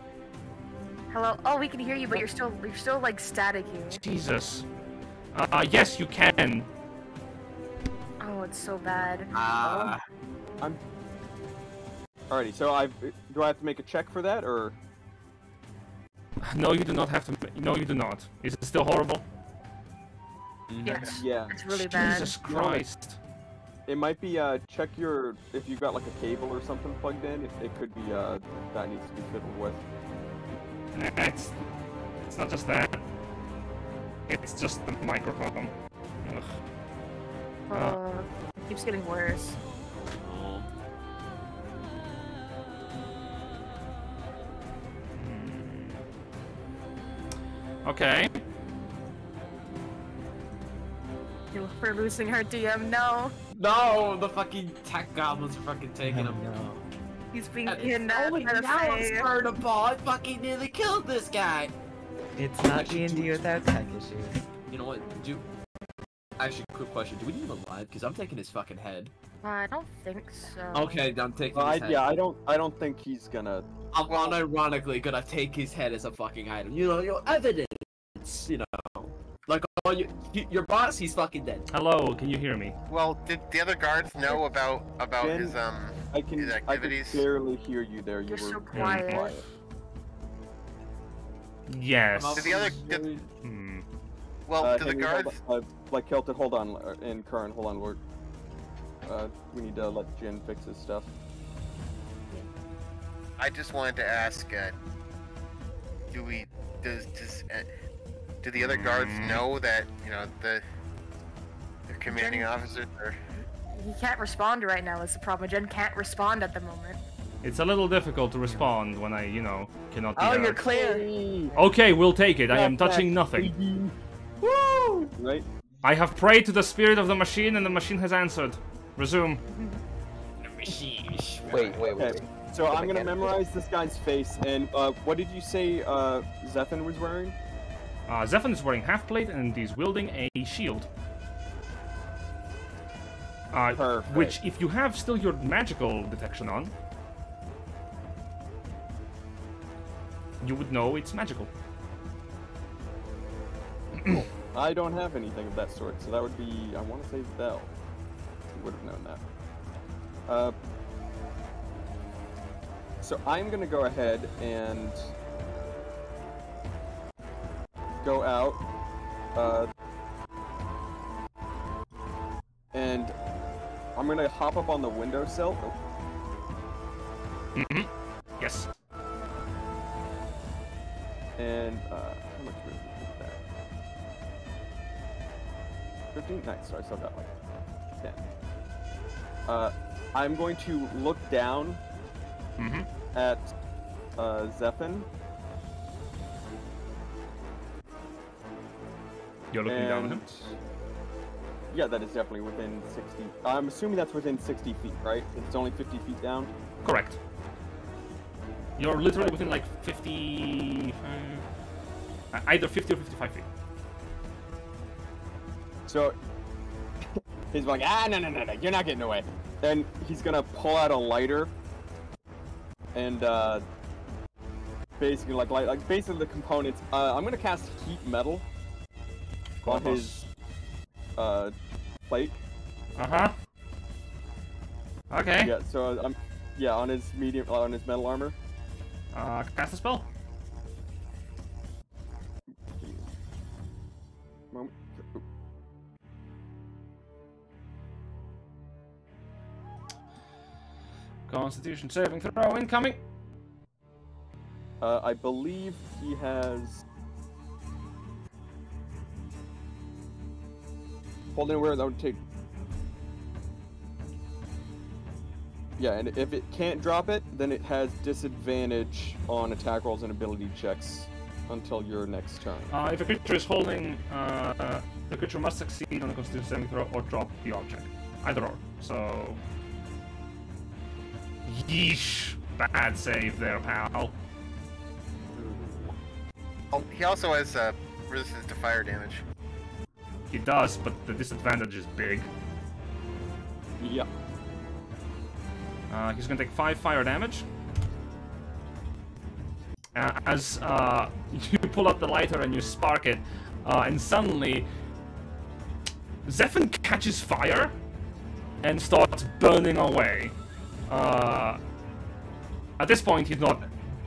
Hello. Oh, we can hear you, but you're still you're still like staticky. Jesus. Uh, yes, you can. Oh, it's so bad. Ah, I'm. Alrighty, so I do I have to make a check for that, or No, you do not have to. No, you do not. Is it still horrible? Yes. yeah, It's really bad. Jesus Christ. It might be uh check your if you've got like a cable or something plugged in. It, it could be uh that needs to be fiddled with. [laughs] It's, it's not just that. It's just the microphone. Ugh. Uh, it keeps getting worse. oh. Okay. You- We're losing our DM. No, No, the fucking tech goblins are fucking taking him. he's being And kidnapped only by the now I'm starting to ball. I fucking nearly killed this guy. It's not D&D without tech issues. You know what? Do actually, quick question: Do we need him alive? Because I'm taking his fucking head. Uh, I don't think so. Okay, I'm taking Uh, his I, head. yeah, I don't I don't think he's gonna. I'm unironically gonna take his head as a fucking item. You know, your evidence. You know, like all you, your boss, he's fucking dead. Hello, can you hear me? Well, did the other guards know about about Ben, his um? I can His I can barely hear you there. You You're were so very quiet. Yes. Did the other did, Hmm. well? Uh, do the Henry, hold guards? on, uh, like Kelton, hold on, uh, and Curran, hold on. We're uh, we need to let Jin fix his stuff. I just wanted to ask. Uh, do we? Does does? Do the other guards know that you know the the commanding Jen- officers are? He can't respond right now. Is the problem? Jen can't respond at the moment. It's a little difficult to respond when I, you know, cannot be Oh, heard. you're clear. Okay, we'll take it. I am touching back, nothing. [laughs] Woo! Right? I have prayed to the spirit of the machine and the machine has answered. Resume. Wait, wait, wait. Okay. wait. So I'm gonna memorize this guy's face. And uh, what did you say uh, Zephin was wearing? Uh, Zephan is wearing half plate and he's wielding a shield. Uh, Perfect. which, if you have still your magical detection on, you would know it's magical. I don't have anything of that sort, so that would be, I want to say Bell. Who would have known that. Uh, so I'm going to go ahead and go out. Uh, and I'm going to hop up on the windowsill. Oh, hmm Yes. And uh, how much movement is that? 15? Nice, so I still got like 10. Uh, I'm going to look down hmm at uh, Zephin. You're looking down at him. Yeah, that is definitely within 60. I'm assuming that's within 60 feet, right? It's only 50 feet down. Correct. You're literally within like 50. Uh, either 50 or 55 feet. So he's like, ah, no, no, no, no, you're not getting away. Then he's gonna pull out a lighter and uh, basically like light, like basically the components. Uh, I'm gonna cast heat metal on his uh, plate. Uh huh. Okay. Yeah, so I'm yeah on his medium on his metal armor. Uh, cast a spell. Constitution saving throw incoming. Uh, I believe he has. Hold anywhere that would take. Yeah, and if it can't drop it, then it has disadvantage on attack rolls and ability checks until your next turn. Uh, if a creature is holding, uh, the creature must succeed on a Constitution saving throw or drop the object. Either or. So. Yeesh. Bad save there, pal. Oh, he also has uh, resistance to fire damage. He does, but the disadvantage is big. Yeah. Uh, he's gonna take five fire damage. Uh, as uh, [laughs] you pull up the lighter and you spark it, uh, and suddenly Zephyr catches fire and starts burning away. Uh, at this point, he's not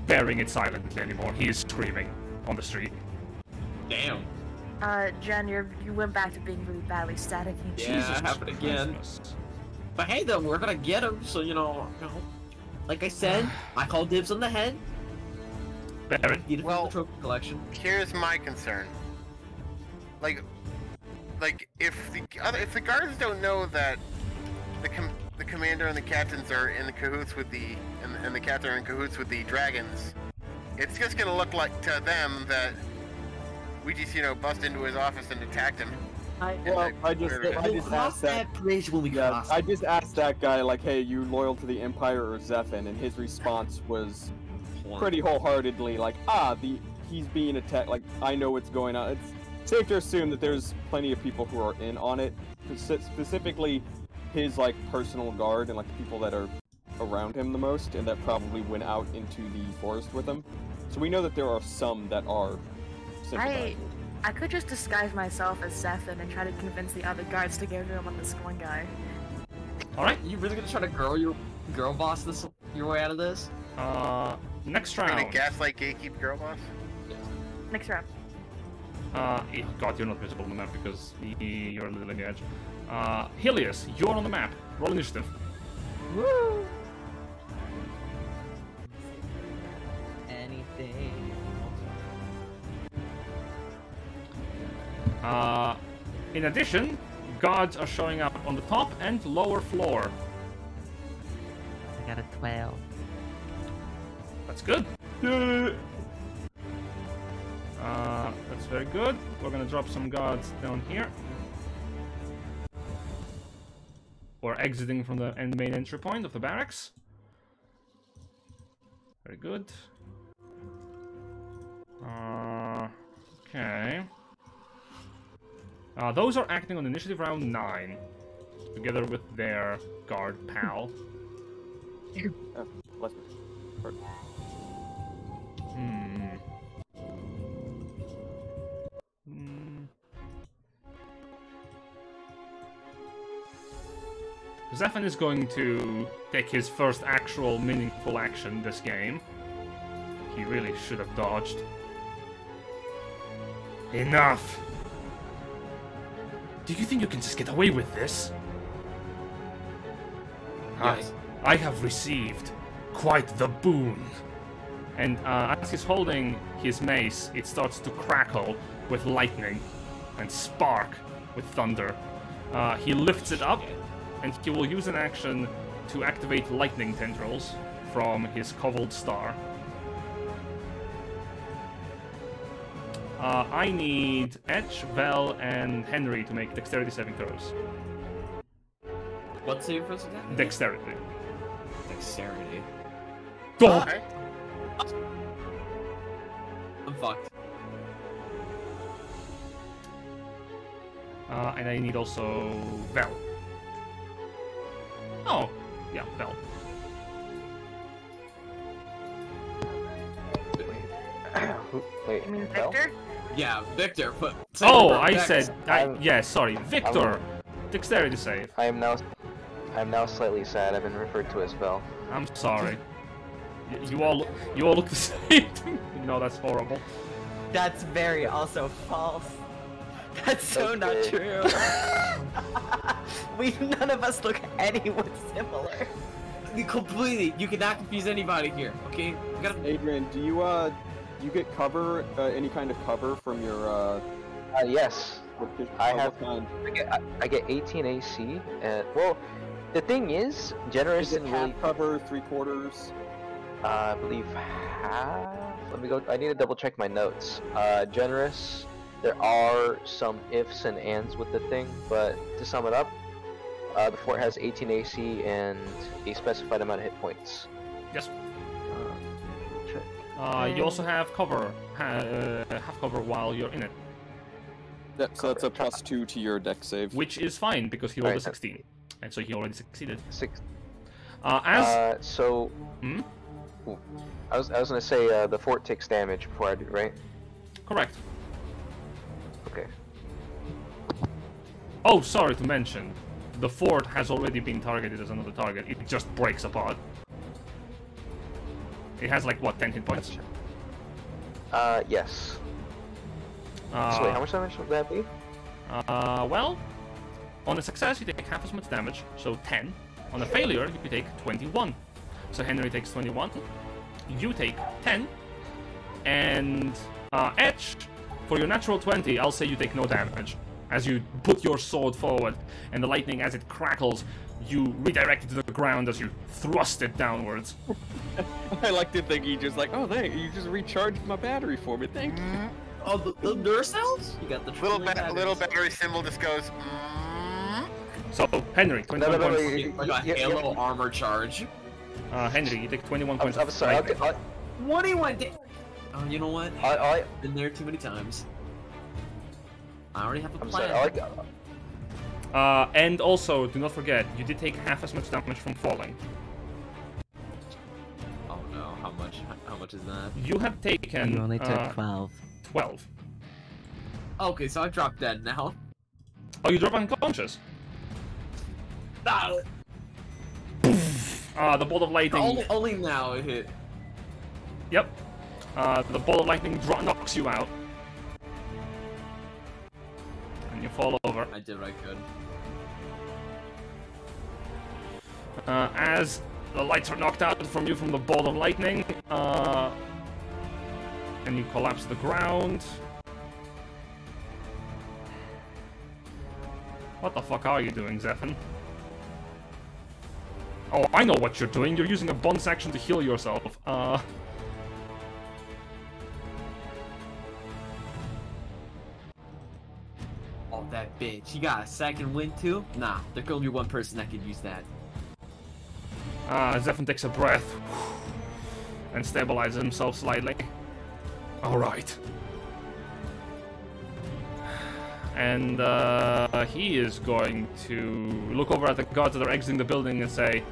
bearing it silently anymore. He is screaming on the street. Damn. Uh, Jen, you're, you went back to being really badly staticky. Yeah, Jesus happened again. Christmas. But hey, though, we're gonna get him, so you know, you know, like I said, I call dibs on the head. Bear it. Well- the trophy collection. Here's my concern. Like, like if the other if the guards don't know that the com- the commander and the captains are in the cahoots with the and, and the captain are in cahoots with the dragons, it's just gonna look like to them that we just you know bust into his office and attacked him. I, Well, I just, We'll I just asked that. that bridge when we Yeah, cross. I just asked that guy, like, hey, you loyal to the Empire or Zephin? And his response was pretty wholeheartedly like, ah, the he's being attacked. Like, I know what's going on. It's safe to assume that there's plenty of people who are in on it. Specifically, his like personal guard and like the people that are around him the most, and that probably went out into the forest with him. So we know that there are some that are sympathizing. I could just disguise myself as Zephin and try to convince the other guards to get rid of on this one guy. All right. You really gonna try to girl your girl boss this your way out of this? Uh, next round. Gonna gaslight gatekeep girl boss. Next round. Uh, eh, God, you're not visible on the map because y- y- you're a little on the edge. Uh, Helius, you're on the map. Roll initiative. Woo! Anything. Uh, in addition, guards are showing up on the top and lower floor. I got a 12. That's good. Uh, that's very good. We're gonna drop some guards down here. We're exiting from the main entry point of the barracks. Very good. Uh, okay. Uh, those are acting on initiative round 9, together with their guard pal. oh, bless me. Hmm. Zephan is going to take his first actual meaningful action this game. He really should have dodged. Enough! Do you think you can just get away with this? Yes. I, I have received quite the boon. And uh, as he's holding his mace, it starts to crackle with lightning and spark with thunder. Uh, he lifts it up, and he will use an action to activate lightning tendrils from his cobbled star. Uh, I need Etch, Vel, and Henry to make dexterity saving throws. What's the first again? Dexterity. Dexterity. Oh, Okay. I'm fucked. Uh, and I need also Vel. Oh, yeah, Vel. Who- Wait, You mean Val? Victor? Yeah, Victor, but. Oh, I Dex. said, I, I'm- yeah, sorry, Victor. I'm- Dexterity save. I am now. I am now slightly sad. I've been referred to as Vel. I'm sorry. You all, you all look the [laughs] same. no, that's horrible. That's very also false. [laughs] That's so not true. [laughs] we none of us look anyone similar. You completely. You cannot confuse anybody here. Okay. You gotta- Adrian, do you uh, do you get cover, uh, any kind of cover from your uh? Uh, yes, What, I uh, have- what kind? I get, I, I get 18 AC. And well, the thing is, generous Is and really. half cover, three quarters? Uh, I believe half. Let me go. I need to double check my notes. Uh, generous. There are some ifs and ands with the thing, but to sum it up, uh, the fort has 18 AC and a specified amount of hit points. Yes. Uh, check. Uh, you also have cover, ha- uh, have cover while you're in it, That, so that's a plus two to your deck save. which is fine because he rolled a Right, then. 16, and so he already succeeded. Six. Uh, as Uh, so. Hmm? I was I was gonna say uh, the fort takes damage before I do right. correct. Okay. Oh, sorry to mention, the fort has already been targeted as another target. It just breaks apart. It has like what, 10 hit points? Uh, yes. Uh, so wait, how much damage would that be? Uh, well, on a success you take half as much damage, so 10. On a failure you could take 21. So Henry takes 21. You take 10. And uh, Etch, for your natural 20, I'll say you take no damage. As you put your sword forward, and the lightning, as it crackles, you redirect it to the ground as you thrust it downwards. [laughs] I like to think he just like, oh, thank you just recharged my battery for me. Thank you. Oh, the, the Duracells? You got the Little tripling ba- little battery symbol just goes. Mm. So, Henry, 21 no, no, points. you- Like a you- you- Halo armor charge. Uh, Henry, you take 21 I'm, points I'm sorry. I'll, lightning. I'll, What do you Oh, you know what? I'll, I'll, Been there too many times. I already have a I'm plan. sorry. I'll, Uh, and also, do not forget, you did take half as much damage from falling. Oh no, how much? How much is that? You have taken You only took uh, 12. 12. Okay, so I dropped dead now. Oh, you drop unconscious. Ah, Uh, the bolt of lightning. only, only now it hit. Yep. Uh, the bolt of lightning knocks you out. And you fall over. I did what I could. Uh, as the lights are knocked out from you from the bolt of lightning, uh, and you collapse to the ground. What the fuck are you doing, Zephan? Oh, I know what you're doing. You're using a bonus action to heal yourself. Uh, That bitch. You got a second win too? Nah, there could only be one person that could use that. uh, Zephan takes a breath and stabilizes himself slightly. Alright. And uh, he is going to look over at the guards that are exiting the building and say,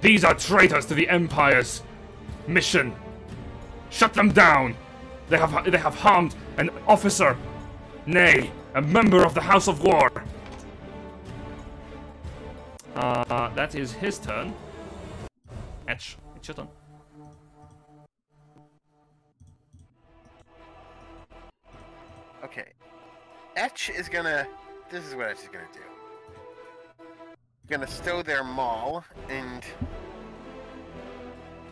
These are traitors to the Empire's mission. Shut them down. They have they have harmed an officer, nay, a member of the House of War. Uh, that is his turn. Etch, it's your turn. Okay. Etch is gonna. This is what Etch is gonna do. Gonna stow their maul and.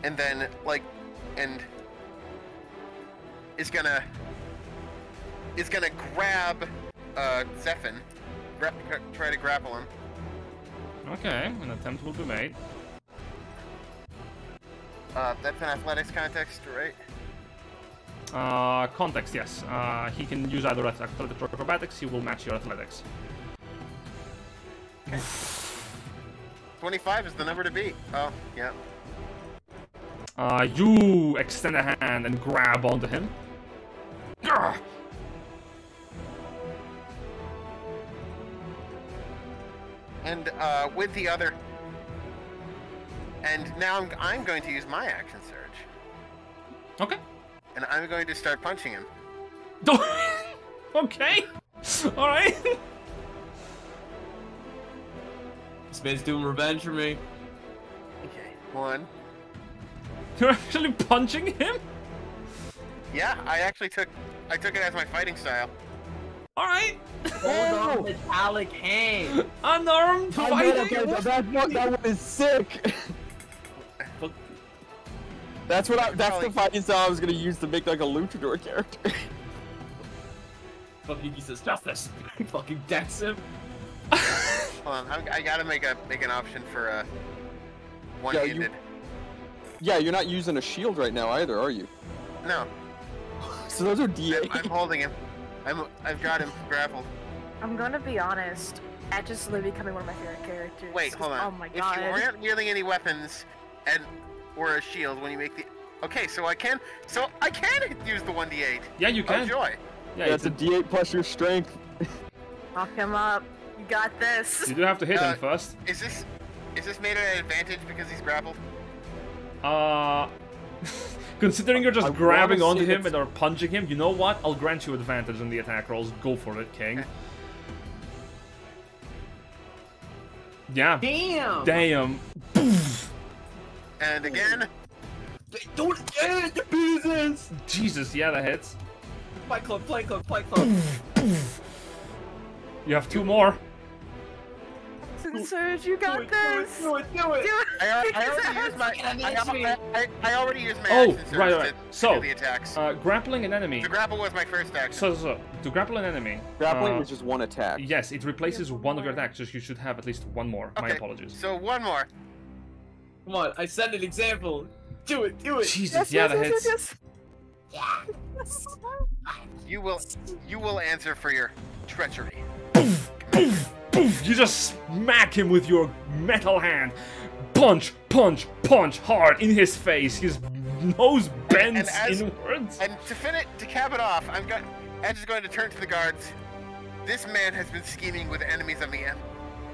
And then, like. And. Is gonna. Is gonna grab. Uh, Zephin. Gra- try to grapple him. Okay, an attempt will be made. Uh, that's an athletics contest, right? Uh, contest, yes. Uh, he can use either athletics or acrobatics. He will match your athletics. 25 is the number to beat. Oh, yeah. Uh, you extend a hand and grab onto him. And uh, with the other. And now I'm, I'm going to use my action surge. Okay. And I'm going to start punching him. [laughs] okay. All right. This man's doing revenge for me. Okay. One. You're actually punching him. Yeah, I actually took I took it as my fighting style. All right. Hold on, metallic hand. Unarmed I know, fighting. okay, that, that, one- that one is sick. That's what I. That's the fighting style I was gonna use to make like a luchador character. [laughs] Fucking he says justice. He [laughs] fucking decks him. [laughs] Hold on, I'm, I gotta make a make an option for uh, a one-handed. yeah, you're not using a shield right now either, are you? No, So those are I'm, I'm holding him. I'm I've got him grappled. I'm gonna be honest. Etch is literally becoming one of my favorite characters. Wait, hold on. Oh my if god. you aren't wielding any weapons and or a shield when you make the okay, so I can so I can use the one d8. Yeah, you Oh can. joy! Yeah, That's it's a D8 plus your strength. Lock him up. You got this. you do have to hit Uh, him first. Is this is this made at an advantage because he's grappled? Uh, [laughs] considering you're just wanna grabbing onto him and are punching him, you know what? I'll grant you advantage on the attack rolls. Go for it, King. Eh. [laughs] Yeah. Damn. Damn. And again, Don't get the pieces. Jesus, yeah, that hits. Fight club, fight club, fight club. You have two more. Surge, you got this. Do it, do it. Do it. I, al- [laughs] I already used my I, I, I, I already used my Oh, action surge right, to- right. to So, do the attacks. Uh, grappling an enemy. the grapple was my first action. So, so, so, to grapple an enemy. Grappling uh, is just one attack. Yes, it replaces one of your attacks, so you should have at least one more. My apologies. So one more. Come on, I set an example. Do it, do it. Jesus, Yes, yeah, yes, that yes, hits. yes, yes. You will you will answer for your treachery. You just smack him with your metal hand. Punch, punch, punch hard in his face. His nose bends as- inwards. And to finish to cap it off, I'm going Etch is going to turn to the guards. This man has been scheming with enemies of the em-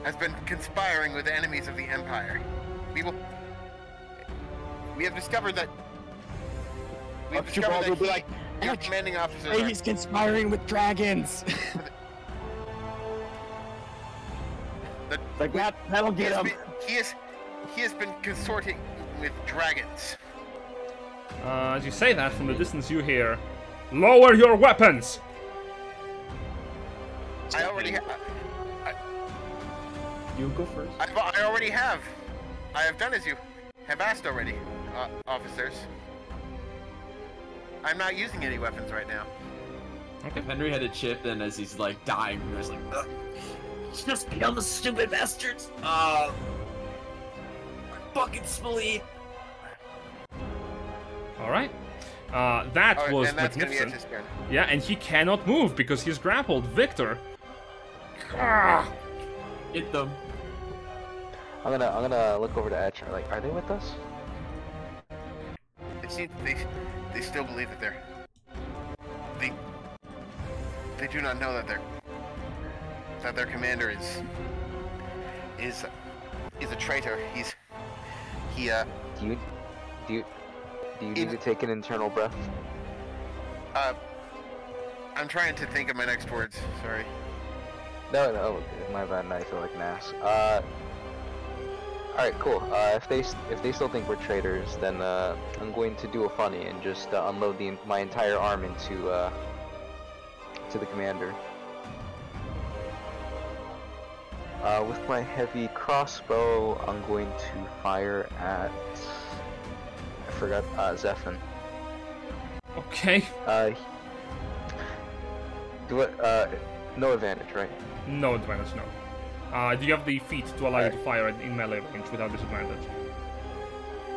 has been conspiring with enemies of the Empire. We will we have discovered that we have discovered that he, like, your commanding officer Hey, he's conspiring with dragons. That like that, that'll get has, him. been, he has he has been consorting with dragons. Uh, as you say that, from the distance you hear, Lower your weapons! I already ha- You go first. I've, I already have. I have done as you have asked already, uh, officers. I'm not using any weapons right now. Okay. Henry had a chip, then as he's like dying, he was like, "Ugh, "Just kill the stupid bastards." Uh, fucking spleen. Alright. Uh, that Oh, was and that's gonna be magnificent. Yeah, and he cannot move because he's grappled. Victor. Ah, Hit them. I'm gonna I'm gonna look over to Etch. Like, are they with us? It seems they they still believe that they're they they do not know that their that their commander is is is a traitor. He's he uh Do you do you do you need to take an internal breath? uh I'm trying to think of my next words. Sorry. No, no, my bad. I feel like an ass. Uh, Alright, cool. Uh, if they if they still think we're traitors, then uh, I'm going to do a funny and just uh, unload the, my entire arm into uh, to the commander. Uh, with my heavy crossbow, I'm going to fire at. I forgot uh, Zephin. Okay. Uh, do it. Uh, no advantage, right? No advantage, no. Uh, do you have the feat to allow you to fire in melee range without disadvantage?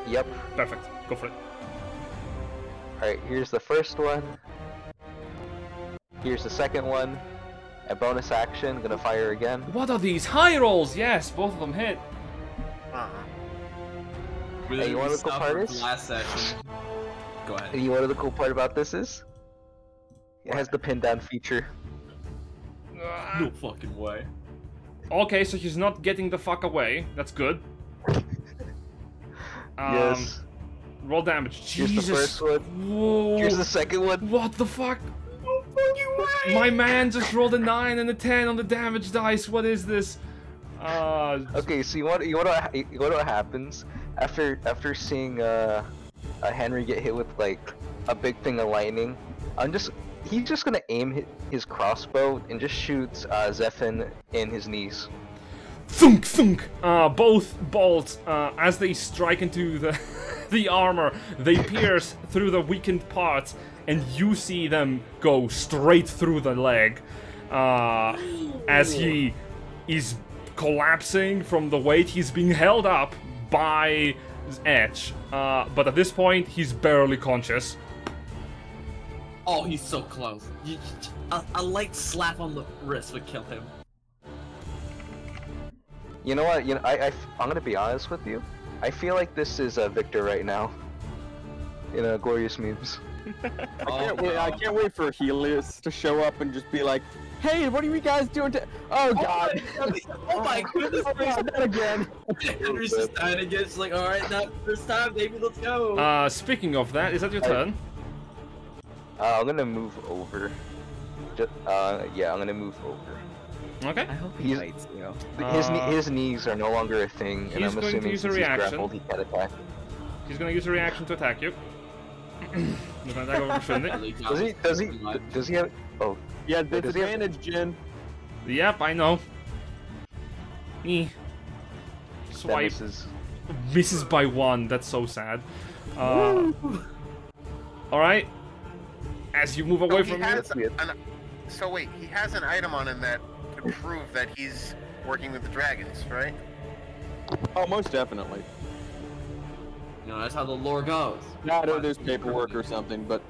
Yep. Perfect. Go for it. Alright, here's the first one. Here's the second one. A bonus action, gonna fire again. What are these high rolls? Yes, both of them hit. Uh-huh. We Hey, you wanna we look part is? Last session. Go ahead. And you know what the cool part about this is? It has the pin down feature. No fucking way. Okay, so he's not getting the fuck away. That's good. [laughs] Um, yes. Roll damage. Here's Jesus. the first one. Whoa. Here's the second one. What the fuck? My man just rolled a 9 and a 10 on the damage dice. What is this? Uh, Okay, so you want you want what you want what happens after after seeing uh, uh Henry get hit with like a big thing of lightning. I'm just he's just gonna aim his crossbow and just shoots uh, Zephin in his knees. thunk thunk. Uh, both bolts, uh, as they strike into the [laughs] the armor, they pierce through the weakened parts, and you see them go straight through the leg. Uh, as he is collapsing from the weight, he's being held up by Etch. Uh, but at this point, he's barely conscious. Oh, he's so close. You, a, a light slap on the wrist would kill him. You know what? You know I, I am gonna be honest with you. I feel like this is uh, Victor right now. In uh, glorious memes. [laughs] I can't wait. I can't wait for Helius to show up and just be like, "Hey, what are you guys doing to?" Oh God! [laughs] Oh my goodness Oh, God, not again! [laughs] Henry's just dying again. It's like, alright, not this time, baby, let's go. Uh, speaking of that, is that your I- turn? Uh, I'm gonna move over. Just, uh, yeah, I'm gonna move over. Okay. I hope he He's- bites you. His Uh, his knees are no longer a thing, and he's I'm going to assuming use a since he's reaction. grappled, he can't attack. He's gonna use a reaction to attack you. He's gonna over Shindy. Does he? Does he? Does he have? Oh, Yeah, Does he have- disadvantage, Jin. Yep, I know. Me. that Swipe. misses. Misses by one. That's so sad. Uh, Alright. As you move So away he from has me. an, so wait, he has an item on him that to prove that he's working with the dragons, right? Oh, most definitely. You know, that's how the lore goes. Yeah, there- there's paperwork or something, but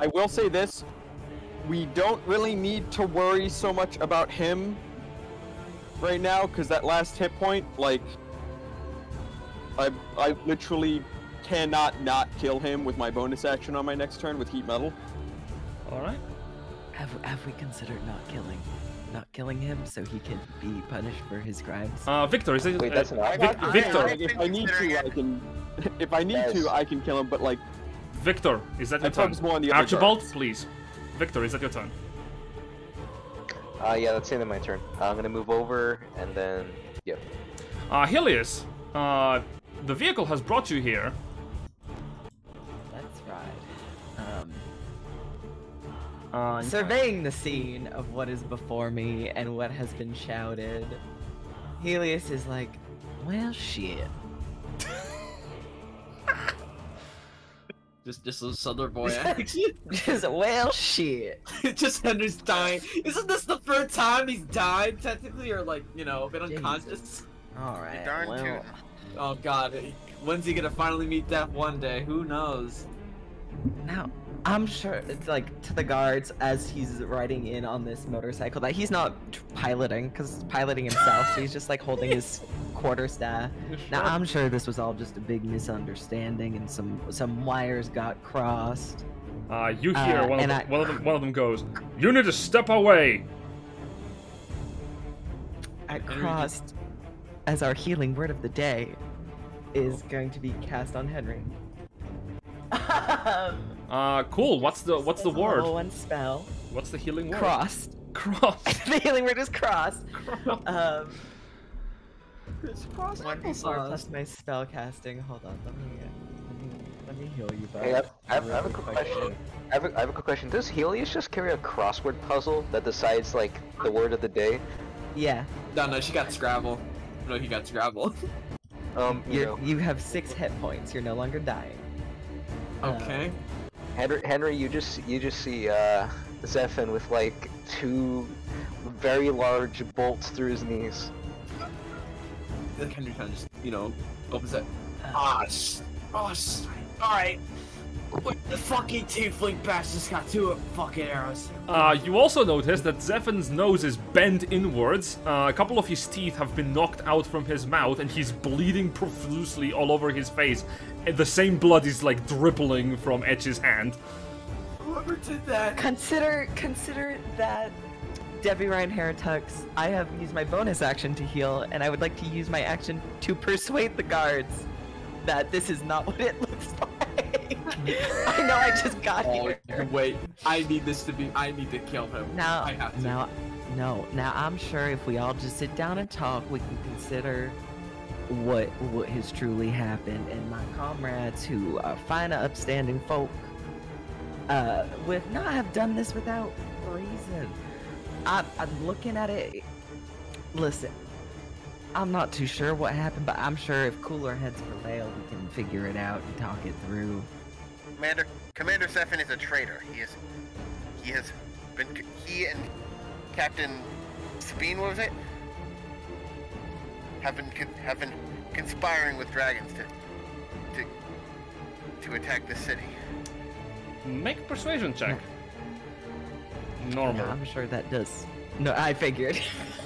I will say this: we don't really need to worry so much about him right now, because that last hit point, like, I I literally cannot not kill him with my bonus action on my next turn with heat metal. Alright. Have, have we considered not killing, not killing him so he can be punished for his crimes? Uh, Victor, is it. Wait, uh, that's an I Vic- got- Victor. I- Like, if I need to, I can. If I need Yes. to, I can kill him. But like, Victor, is that I your turn? focus more on the Archibald, guards. please. Victor, is that your turn? Uh, yeah, that's the end of my turn. Uh, I'm gonna move over, and then, yep. Uh, Helius, uh, the vehicle has brought you here. Uh, surveying the scene of what is before me and what has been shouted, Helius is like, well, shit. Just, just a southern boy [laughs] action. Just, well, shit. [laughs] just Henry's dying. Isn't this the third time he's died, technically, or like, you know, been unconscious? All right. darn well. Oh god, when's he gonna finally meet death one day? Who knows? Now, I'm sure like to the guards as he's riding in on this motorcycle that he's not piloting because he's piloting himself, so he's just like holding his [laughs] quarterstaff. Now, I'm sure this was all just a big misunderstanding and some some wires got crossed. Uh, you hear Uh, one, of them, I- one of them. One of them goes. You need to step away. I crossed, as our healing word of the day, is going to be cast on Henry. [laughs] Uh, cool. What's the what's the word? One spell. What's the healing word? Crossed. Cross. [laughs] the healing word is crossed. Um, crisscross One d four plus my spell casting. Hold on, let me let me let me heal you. Hey, I've, I have, I have a quick question. I have a, I have a quick question. Does Helius just carry a crossword puzzle that decides like the word of the day? Yeah, No, no, she got Scrabble. No, he got Scrabble. [laughs] Um, you you you have six hit points. You're no longer dying. okay. Henry, Henry, you just you just see uh Zephyr with like two very large bolts through his knees. Like Henry kind of just, you know, opens it. Ah, sh- oh, alright. What the fucking tiefling bastards got two fucking arrows. Uh, you also notice that Zephon's nose is bent inwards. Uh, a couple of his teeth have been knocked out from his mouth, and he's bleeding profusely all over his face. And the same blood is like dribbling from Etch's hand. Whoever did that. Consider consider that Debbie Ryan Hairtux. I have used my bonus action to heal, and I would like to use my action to persuade the guards that this is not [laughs] what it looks like. [laughs] I know I just got Oh, here. wait. I need this to be. I need to kill him. Now, I have to. now, no. Now I'm sure if we all just sit down and talk, we can consider what what has truly happened, and my comrades who are fine, upstanding folk, uh, would not have done this without reason. I, I'm looking at it. Listen, I'm not too sure what happened, but I'm sure if cooler heads prevail, we can figure it out and talk it through. Commander Commander Zephyr is a traitor. He is he has been he and Captain Sabine was it? Have been con- have been conspiring with dragons to to to attack the city. Make a persuasion check. Normal. Yeah, I'm sure that does. No, I figured.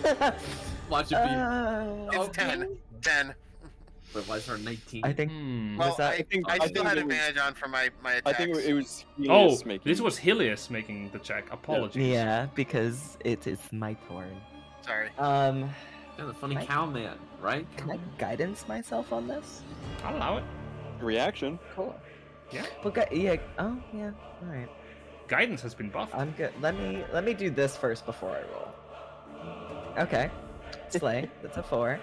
[laughs] Watch it be. Uh, It's ten. Ten. Wait, why is there 19? I think Hmm. Well, that- I, think- I, I still think had it was- advantage on for my my I think it was Oh, making this was Helius making the check. Apologies. yeah, because it's it's my turn. Sorry. Um, Yeah, the funny Right. cow man, right? can I guidance myself on this? I'll allow it. reaction. Cool. Yeah. Well, gu- yeah. Oh, yeah. All right. Guidance has been buffed. I'm good. Let me let me do this first before I roll. Okay. Slay. That's a four.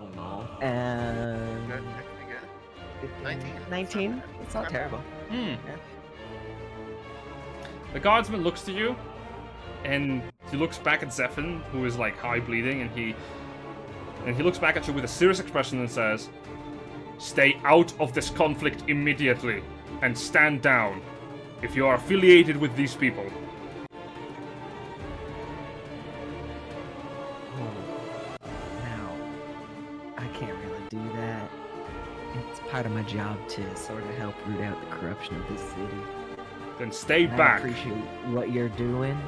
Oh no. And Good. That could be good. 19. 19. It's not Okay. terrible. Hmm. The guardsman looks to you, and he looks back at Zephon, who is like high bleeding, and he and he looks back at you with a serious expression and says, "Stay out of this conflict immediately, and stand down, if you are affiliated with these people." Part of my job to sort of help root out the corruption of this city. Then stay And I appreciate what you're doing,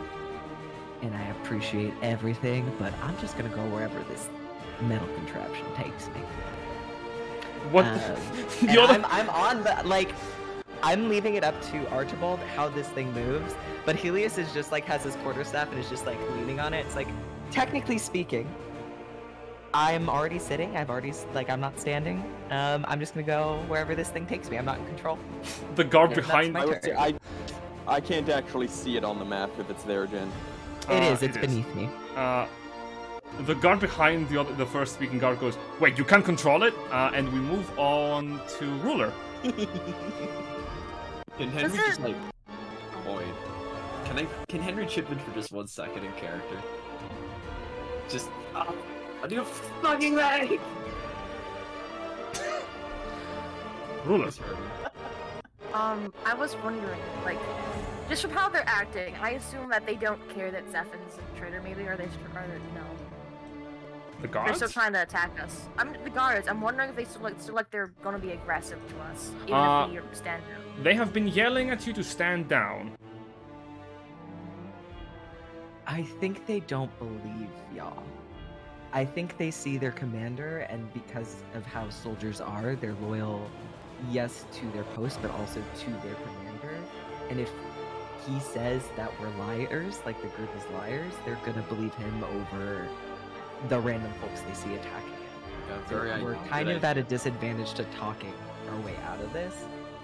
and I appreciate everything, but I'm just gonna go wherever this metal contraption takes me. What? Um, [laughs] the And other- I'm, I'm on the like, I'm leaving it up to Archibald how this thing moves, but Helius is just like has his quarterstaff and is just like leaning on it. It's like, technically speaking, I'm already sitting. I've already like I'm not standing. Um, I'm just gonna go wherever this thing takes me. I'm not in control. [laughs] the guard Yeah, that's behind. my I say. I I can't actually see it on the map if it's there, Jen. It Uh, is. It's it is. beneath me. Uh, the guard behind the other, the first speaking guard goes, "Wait, you can't control it." Uh, and we move on to ruler. [laughs] Can Henry just like Boy. Can I can Henry chip in for just one second in character? Just oh, I need a fucking leg! Ruler. It's hurting. Um, I was wondering, like, just from how they're acting, I assume that they don't care that Zephon's a traitor, maybe, or they, or they no. The guards? They're still trying to attack us. I'm the guards. I'm wondering if they still like, still like they're gonna be aggressive to us, even Uh, if we stand down. They have been yelling at you to stand down. I think they don't believe y'all. I think they see their commander, and because of how soldiers are, they're loyal, yes, to their post, but also to their commander. And if he says that we're liars, like the group is liars, they're gonna believe him over the random folks they see attacking him. Yeah, So very we're good kind of idea. at a disadvantage to talking our way out of this.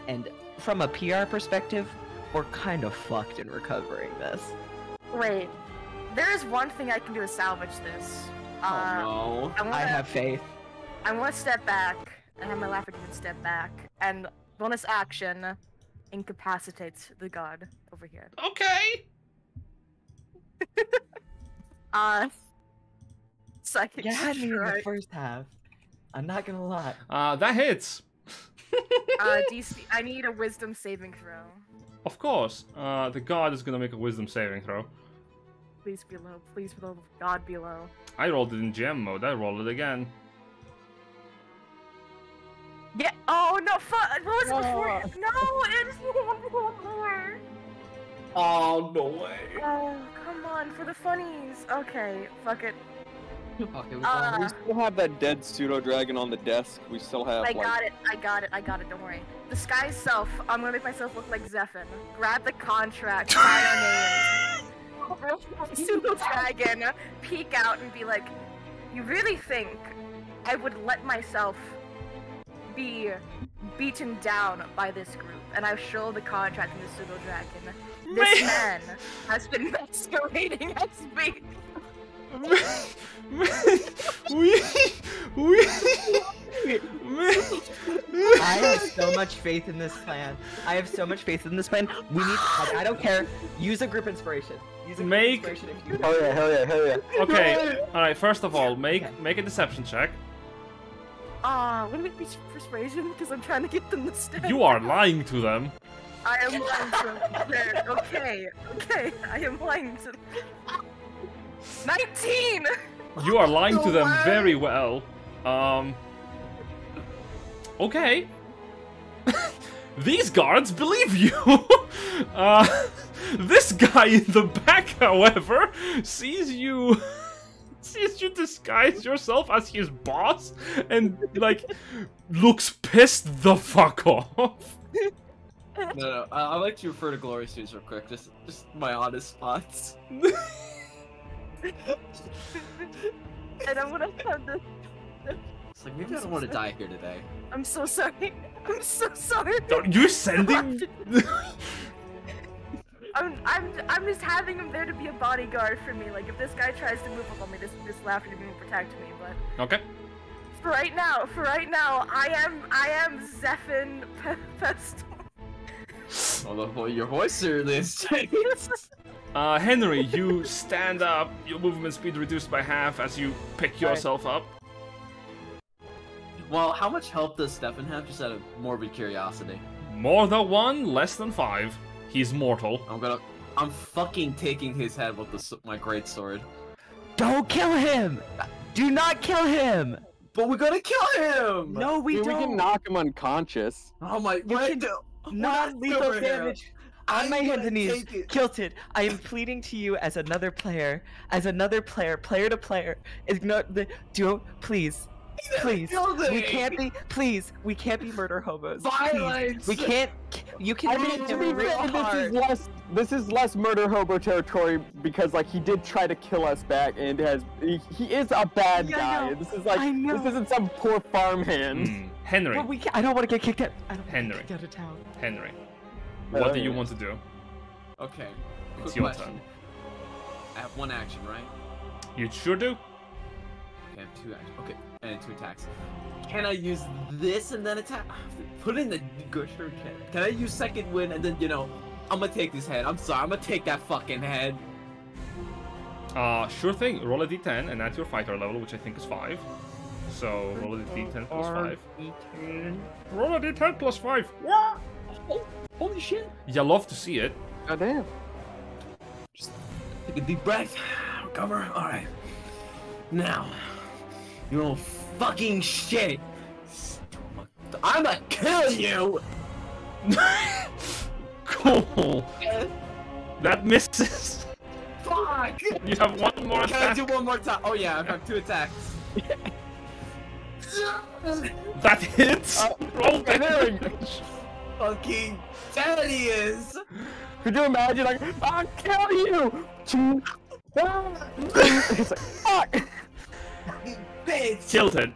And from a PR perspective, we're kind of fucked in recovering this. Wait, there is one thing I can do to salvage this. Oh Uh, no. I, wanna, I have faith. I want to step back. I have my laughing demon step back, and bonus action incapacitates the god over here. Okay. [laughs] Uh, psychic You had me in the first half. I'm not gonna lie. Uh, that hits. Uh, [laughs] DC. I need a wisdom saving throw. Of course. Uh, the god is gonna make a wisdom saving throw. Please be low. Please be low. God be low. I rolled it in gem mode. I rolled it again. Yeah. Oh no! Fuck. What was it before? No, it's one more. Oh no way. Oh, come on for the funnies. Okay, fuck it. Okay, we Uh, we still have that dead pseudo dragon on the desk. We still have I like got it. I got it. I got it. Don't worry. Disguise self. I'm gonna make myself look like Zephin. Grab the contract. Sign our names. [laughs] Pseudo dragon. Peek out and be like, "You really think I would let myself be beaten down by this group?" And I show the contract to the pseudo dragon. This [laughs] man has been [laughs] masquerading as me. we, we, I have so much faith in this plan. I have so much faith in this plan. We need. I, I don't care. Use a group inspiration. Use a Make- inspiration if you. Hell yeah, hell yeah, hell yeah. [laughs] Okay. All right. First of all, make make a deception check. Ah, uh, would it be persuasion? Because I'm trying to get them to stay. You are lying to them. I am lying to them. Okay, okay, I am lying to them. 19! You are lying to them way. very well. Um. Okay. [laughs] These guards believe you. [laughs] uh, this guy in the back, [laughs] however, sees you. [laughs] Sees you disguise yourself as his boss and, like, looks pissed the fuck off. No, no. I, I like to refer to glory suits real quick. Just, just my honest spots. [laughs] And I'm gonna have this. It's like maybe I don't want to die here today. I'm so sorry. I'm so sorry. Don't- You're sending. I'm, I'm, I'm just having him there to be a bodyguard for me. Like, if this guy tries to move up on me, this, this laughter demon will protect me. But okay. for right now, for right now, I am, I am Zephin Pe- Pestle. Although your voice certainly is [laughs] Uh, Henry, you stand up, your movement speed reduced by half as you pick yourself up. Well, how much health does Stefan have? Just out of morbid curiosity. More than one, less than five. He's mortal. I'm gonna. I'm fucking taking his head with the, my great sword. Don't kill him. Do not kill him. But we're gonna kill him. No, we Dude, don't. We can knock him unconscious. Oh my. You what? can- do- Non-lethal Over here. damage. On I'm my hands and knees. Kilted. I am pleading to you as another player, as another player, player to player. Ignore the. Do please, please. We can't be. Please, we can't be murder hobos. Please. Violence. We can't. You can I mean, to be real fair, this is less this is less murder hobo territory because like he did try to kill us back and has he, he is a bad Yeah, guy. This is like I know. this isn't some poor farmhand. Hmm. Henry, But we. Can't, I don't want to get kicked out. I don't want to Henry. get kicked out of town. Henry, what do you want to do? Okay. It's quick your question. turn. I have one action, right? You sure do? Okay, I have two actions. Okay, and two attacks. Can I use this and then attack? Put in the good sure can. Can I use second wind and then you know? I'm gonna take this head. I'm sorry. I'm gonna take that fucking head. Uh, sure thing. Roll a d10 and add your fighter level, which I think is five. So roll a d10 plus five. Roll a d10 plus five. What? Holy shit! You love to see it. God damn. Just Take a deep breath. Recover. All right. Now, you little fucking shit. I'm gonna kill you. [laughs] Cool. That misses. Fuck. You have one more Can I do one more time? Oh yeah, I have two attacks. [laughs] That hits. Uh, [laughs] Roll Henry, fucking Thaddeus! Could you imagine like I'll kill you? Two. it's like fuck. Fucking bitch! Tilted.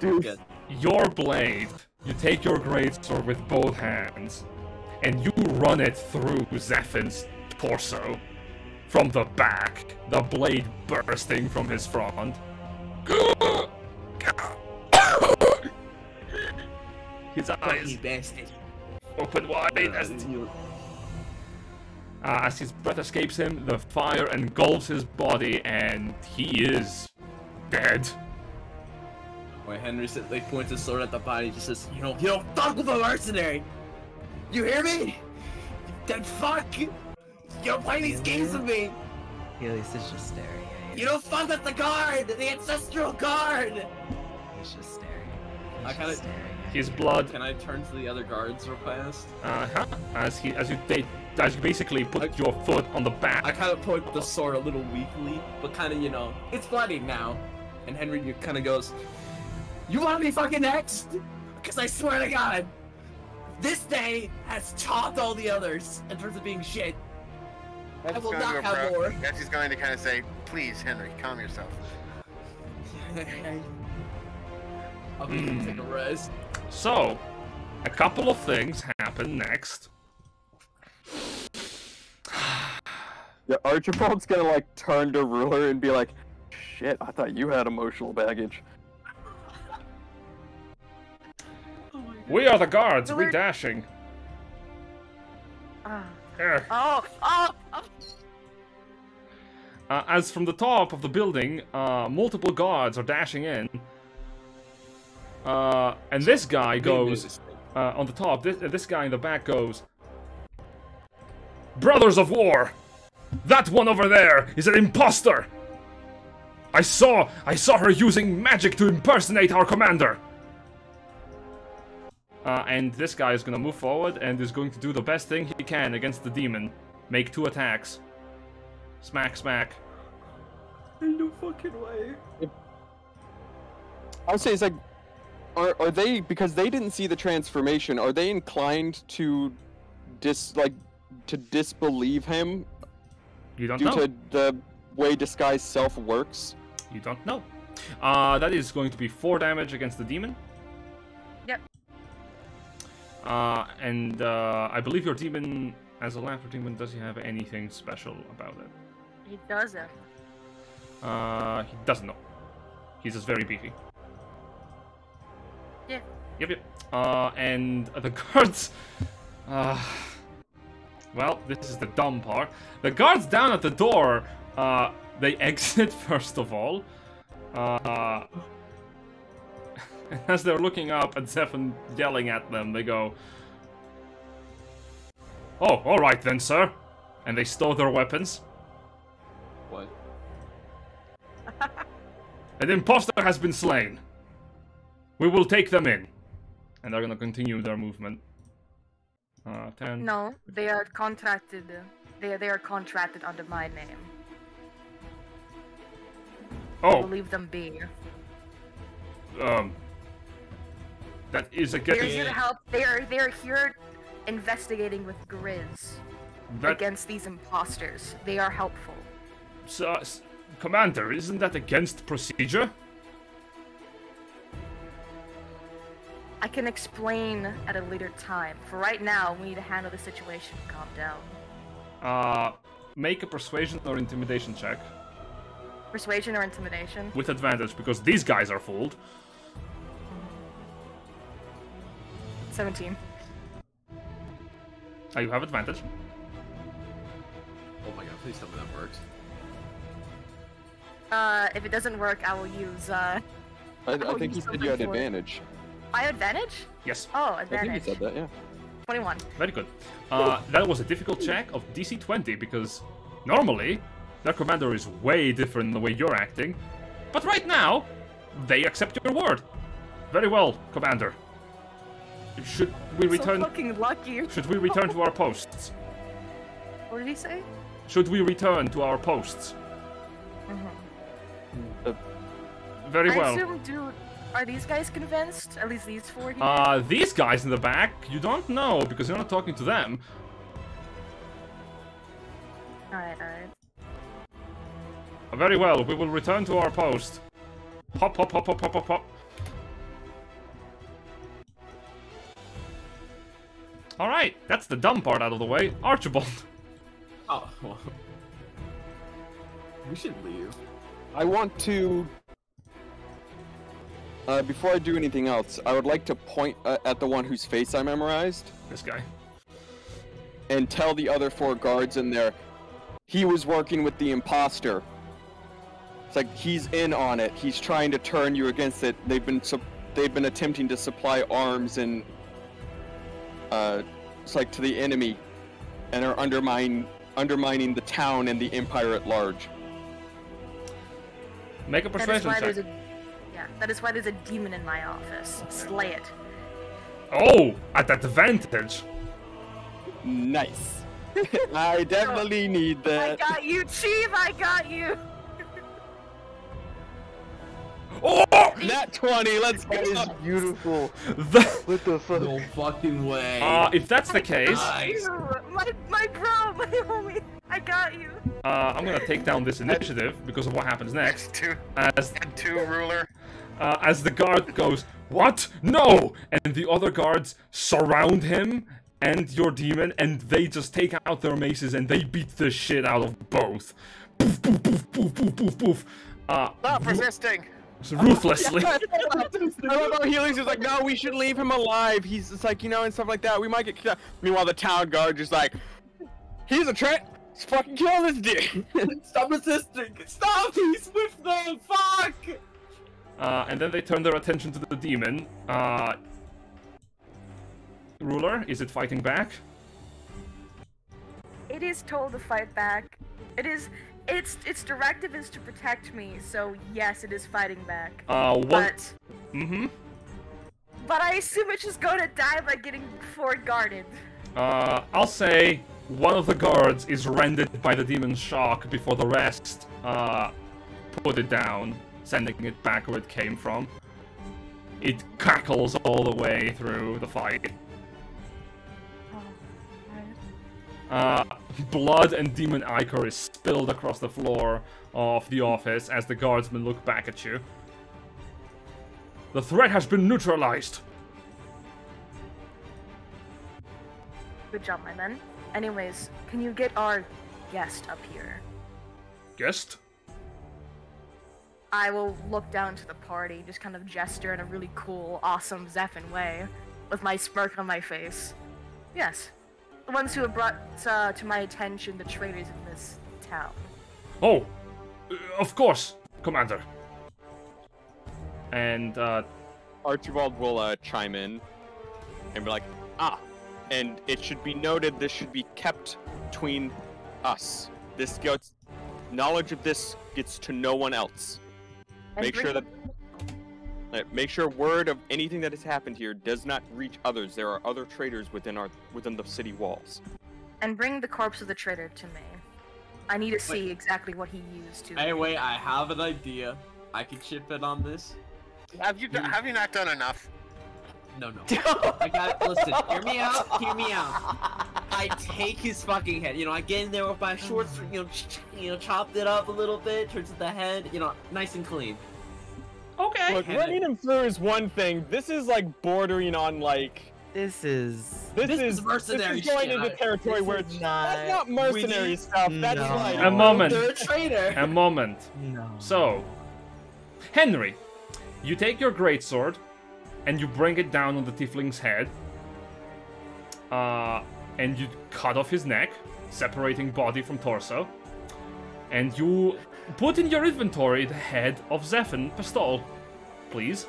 Dude. Good. Your blade. You take your greatsword with both hands, and you run it through Zephin's torso. From the back, the blade bursting from his front. his eyes bastard. open wide Uh, as, you- uh, as his breath escapes him. The fire engulfs his body, and he is dead. Wait, Henry said, like points his sword at the body. Just says, "You don't, you don't fuck with a mercenary. You hear me? You dead fuck. You don't play these games with me. Helius is just staring at You you. don't fuck with the guard, the ancestral guard." He's just staring. He's I kinda- staring at His blood, Can I turn to the other guards real fast? uh-huh, as he as you they, as you basically put your foot on the back. I kind of point the sword a little weakly, but kind of, you know, it's bloody now. And Henry kind of goes, "You want to be fucking next? Because I swear to God, this day has chopped all the others in terms of being shit. I will not have more." That's just going to kind of say, please, Henry, calm yourself. [laughs] I'll be Hmm. take a rest. So, a couple of things happen next. [sighs] Yeah, Archibald's gonna like turn to Ruler and be like, "Shit, I thought you had emotional baggage." We are the guards. We're dashing. Ah. Ugh. Oh, oh, oh. Uh, as from the top of the building, uh, multiple guards are dashing in. Uh, and this guy goes uh, on the top. This, uh, this guy in the back goes, "Brothers of War, that one over there is an impostor. I saw, I saw her using magic to impersonate our commander." Uh, and this guy is gonna move forward and is going to do the best thing he can against the demon. Make two attacks. Smack, smack. no fucking way. I would say it's like, are are they because they didn't see the transformation? Are they inclined to dis like to disbelieve him You don't due know. to the way disguise self works? You don't know. Uh, that is going to be four damage against the demon. Yep. Uh, and uh, I believe your demon, as a laughter demon, does he have anything special about it? He doesn't. Uh, he doesn't know. He's just very beefy. Yeah. Yep, yep. Uh, and the [laughs] guards. Uh, well, this is the dumb part. The guards down at the door. Uh, they [laughs] exit first of all. Uh, [laughs] as they're looking up at Zephyr yelling at them, they go, "Oh, all right then, sir." And they stow their weapons. What? [laughs] An impostor has been slain. We will take them in. And they're gonna continue their movement. Uh, 10. No, they are contracted. They they are contracted under my name. Oh, We'll leave them be. um. That is They're against. here to help. They are they are here investigating with Grizz That, against these imposters. They are helpful. So, uh, Commander, isn't that against procedure? I can explain at a later time. For right now, we need to handle the situation. Calm down. Uh, make a persuasion or intimidation check Persuasion or intimidation? with advantage because these guys are fooled. 17. Uh, you have advantage. Oh my god, please tell me that works. Uh, if it doesn't work, I will use, uh, I, I Oh, think you he said said you had advantage. I have advantage? Yes, Oh, advantage. I think he advantage. said that. Yeah. 21. very good. Uh, that was a difficult check of DC 20 because normally their commander is way different than the way you're acting. But right now, they accept your word. Very well, Commander. Should we return? So fucking lucky. Should we return to our posts? What did he say? Should we return to our posts? Very I well. assume, dude, are these guys convinced? At least these four here? Uh, these guys in the back, you don't know because you're not talking to them. Alright, alright. Very well, we will return to our post. Hop, hop, hop, hop, hop, hop, hop. Alright, that's the dumb part out of the way. Archibald. [laughs] Oh, well. We should leave. I want to. Uh, before I do anything else, I would like to point uh, at the one whose face I memorized This guy. and tell the other four guards in there he was working with the imposter. It's like he's in on it. He's trying to turn you against it. They've been sup- they've been attempting to supply arms and uh, it's like to the enemy, and are undermining undermining the town and the empire at large. Make a persuasion check. a yeah. That is why there's a demon in my office. Slay it. Oh, at advantage. Nice. [laughs] I definitely need that. I got you, Chief. I got you. Oh! Nat 20, let's That is go. beautiful. The, What the fuck? No fucking way. uh, if that's the case, Nice. My my bro, [laughs] my homie. I got you. uh, I'm gonna take down this initiative because of what happens next. Two As and two ruler. uh, as the guard goes, "What? No!" and the other guards surround him and your demon, and they just take out their maces and they beat the shit out of both. Poof, poof, poof, poof, poof, poof, poof. Uh, Stop resisting. Ruthlessly. [laughs] I love how Helius is like, no, we should leave him alive. He's just like, you know, and stuff like that. We might get killed. Meanwhile, the town guard just like, he's a threat. Let's fucking kill this dude. [laughs] Stop resisting! Stop! He's with them! Fuck! Uh, and then they turn their attention to the demon. Uh, ruler, is it fighting back? It is told to fight back. It is. Its its directive is to protect me. So yes, it is fighting back. Uh, one. But Mm-hmm. but I assume it's just going to die by getting forward guarded. Uh, I'll say one of the guards is rendered by the demon's shock before the rest uh, put it down, sending it back where it came from. It cackles all the way through the fight. Uh, blood and demon ichor is spilled across the floor of the office as the guardsmen look back at you. The threat has been neutralized. Good job, my men. Anyways, can you get our guest up here? Guest? I will look down to the party, just kind of gesture in a really cool, awesome Zephin way, with my smirk on my face. Yes, the ones who have brought uh, to my attention the traitors in this town. Oh, uh, of course, Commander. And uh, Archibald will uh, chime in and be like, ah, and it should be noted this should be kept between us. This gets knowledge of this gets to no one else. Make sure that bring- uh, make sure word of anything that has happened here does not reach others. There are other traitors within our within the city walls. and bring the corpse of the traitor to me. I need to see exactly what he used to. Hey, wait, I have an idea. I can chip in on this. Have you have you not done enough? No, no. [laughs] I got listen. Hear me out. Hear me out. I take his fucking head. You know, I get in there with my shorts. You know, ch- ch- you know, chopped it up a little bit. Turns to the head. You know, nice and clean. Okay. Look, running him through is one thing. This is like bordering on like This is. this, This is is mercenary This is going shit. into territory this where is it's not- that's not mercenary need- stuff. That's No. like A moment. They're a traitor. A moment. No. So, Henry, you take your greatsword and you bring it down on the tiefling's head. Uh, and you cut off his neck, separating body from torso. And you put in your inventory the head of Zephin Pistol, please.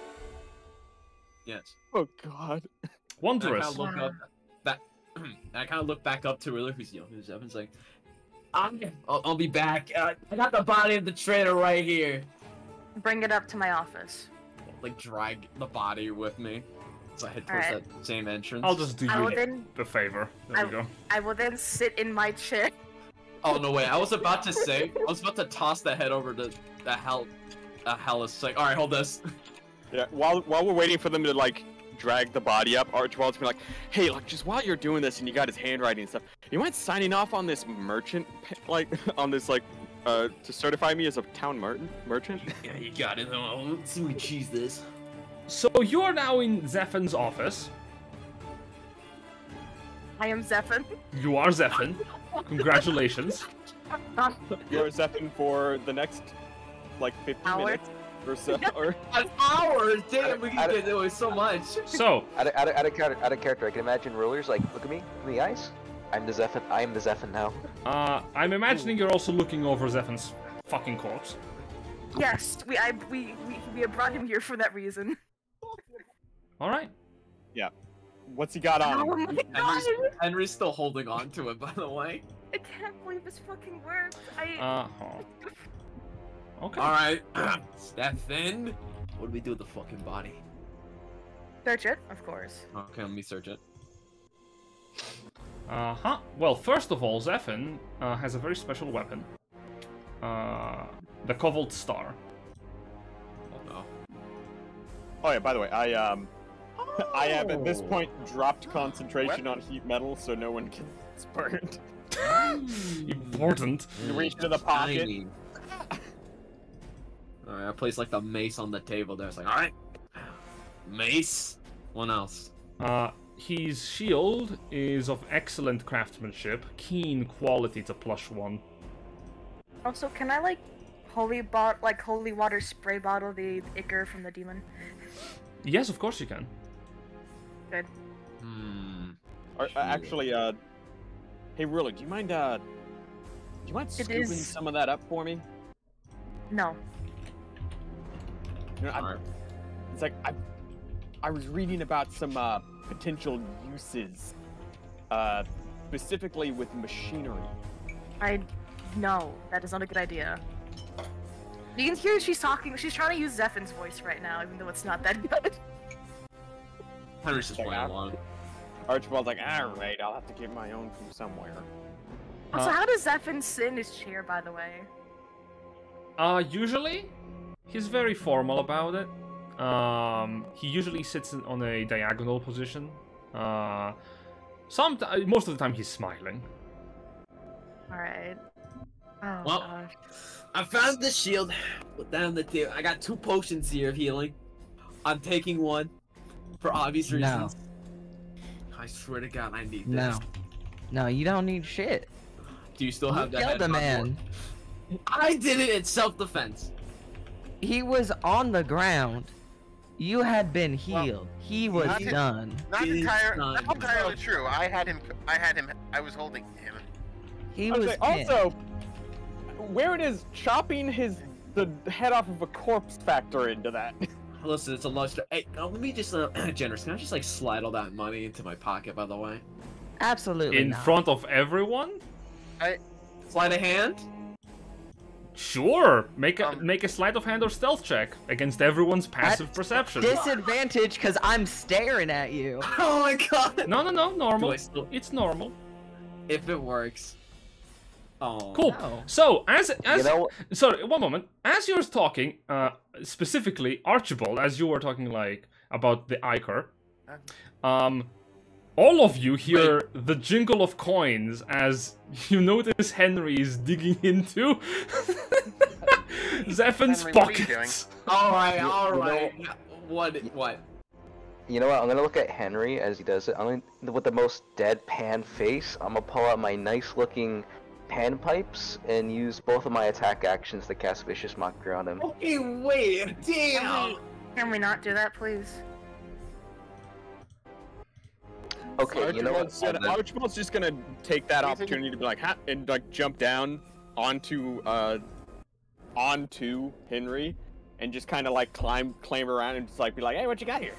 Yes. Oh god. And I Wondrous. kind of look up back. [clears throat] I kind of look back up to Rilla, who's you know, who's Evan's like, I'm, I'll, I'll be back. Uh, I got the body of the traitor right here. Bring it up to my office. Like drag the body with me. So I head towards Alright. that same entrance. I'll just do I you then. the favor. There I- we go. I will then sit in my chair. Oh no way! I was about to say, I was about to toss the head over to the hell. Uh, Hellas. It's like, all right, hold this. [laughs] Yeah, while while we're waiting for them to like drag the body up, Archibald's gonna be like, "Hey, look, just while you're doing this and you got his handwriting and stuff, you mind signing off on this merchant, [laughs] like [laughs] on this like, uh, to certify me as a town merchant? Merchant? Yeah, you got it. Oh, let's see we cheese this. So you are now in Zephin's office. I am Zephin. You are Zephin. Congratulations. [laughs] You're Zeppin for the next like 15 Hour? minutes. or so. [laughs] Or An hour! Damn, we can get away so much. So, Out of, out, of, out, of character, out of character, I can imagine rulers like, look at me, in the eyes. I'm the Zephyr. I am the Zephyr now. uh, I'm imagining you're also looking over Zephin's fucking corpse. Yes, we I we we, we have brought him here for that reason. All right. What's he got on? Oh my god! Henry's, Henry's still holding on to it, by the way. I can't believe this fucking worked. I Uh huh. Okay. Alright, [clears throat] Stefan. What do we do with the fucking body? search it, of course. Okay, let me search it. Uh huh. Well, first of all, Zephin uh, has a very special weapon. Uh, the Cobalt Star. Oh no. Oh yeah, by the way, I um, I have at this Oh. point dropped concentration on heat metal, so no one gets [laughs] burned. [laughs] Important. You reach into the pocket. Tiny. Alright, I place like the mace on the table there. It's like, alright. Mace. One else. Uh, his shield is of excellent craftsmanship, keen quality to plush plus one. Also, can I like holy bot like holy water spray bottle the ichor from the demon? Yes, of course you can. Good. Hmm. Or, uh, actually, uh, hey Ruler, do you mind uh, do you mind scooping is- some of that up for me? No. You know, I, Alright. it's like I, I was reading about some uh, potential uses, uh, specifically with machinery. I no, that is not a good idea. You can hear she's talking. She's trying to use Zephin's voice right now, even though it's not that [laughs] good. Henry's just playing along. Archibald's like, all right, I'll have to get my own from somewhere. Also, Uh, how does Zephin sit in his chair, by the way? Uh, usually, he's very formal about it. Um, he usually sits on a diagonal position. Uh, some most of the time he's smiling. All right. Oh Well- gosh. I found the shield. Put that on the table. I got two potions here of healing. I'm taking one for obvious No. reasons. I swear to God, I need this. No. No, you don't need shit. Do you still You have that? killed a headphone man. I did it in self-defense. He was on the ground. You had been Well, healed. he was not done. Not It is entire, not- not entirely true. I had him. I had him. I was holding him. He I was was also, where it is chopping his the head off of a corpse factor into that. [laughs] Listen, it's a luster. Hey, uh, let me just, uh, [clears throat] generous. Can I just like slide all that money into my pocket? By the way, Absolutely In not. front of everyone? I slide a hand. Sure. Make a Um, make a sleight of hand or stealth check against everyone's passive That's perception. Disadvantage because I'm staring at you. [laughs] Oh my God. No, no, no. Normal. Still- It's normal. If it works. Oh. Cool. No. So as as You know, sorry, one moment. As you're talking, uh, specifically Archibald, as you were talking like about the Ichor, um, all of you hear the jingle of coins as you notice Henry is digging into [laughs] Zephin's Henry, what are you pockets. All right. You- All you know- What? What? you know what? I'm gonna look at Henry as he does it. I'm gonna, with the most deadpan face. I'm gonna pull out my nice-looking panpipes and use both of my attack actions to cast Vicious Mockery on him. Okay. Wait. Damn. Can we not do that, please? Okay, you know what? Archibald's, gonna, Archibald's just gonna take that What do you think- opportunity to be like, ha, and like jump down onto uh onto Henry, and just kind of like climb climb around and just like be like, hey, what you got here?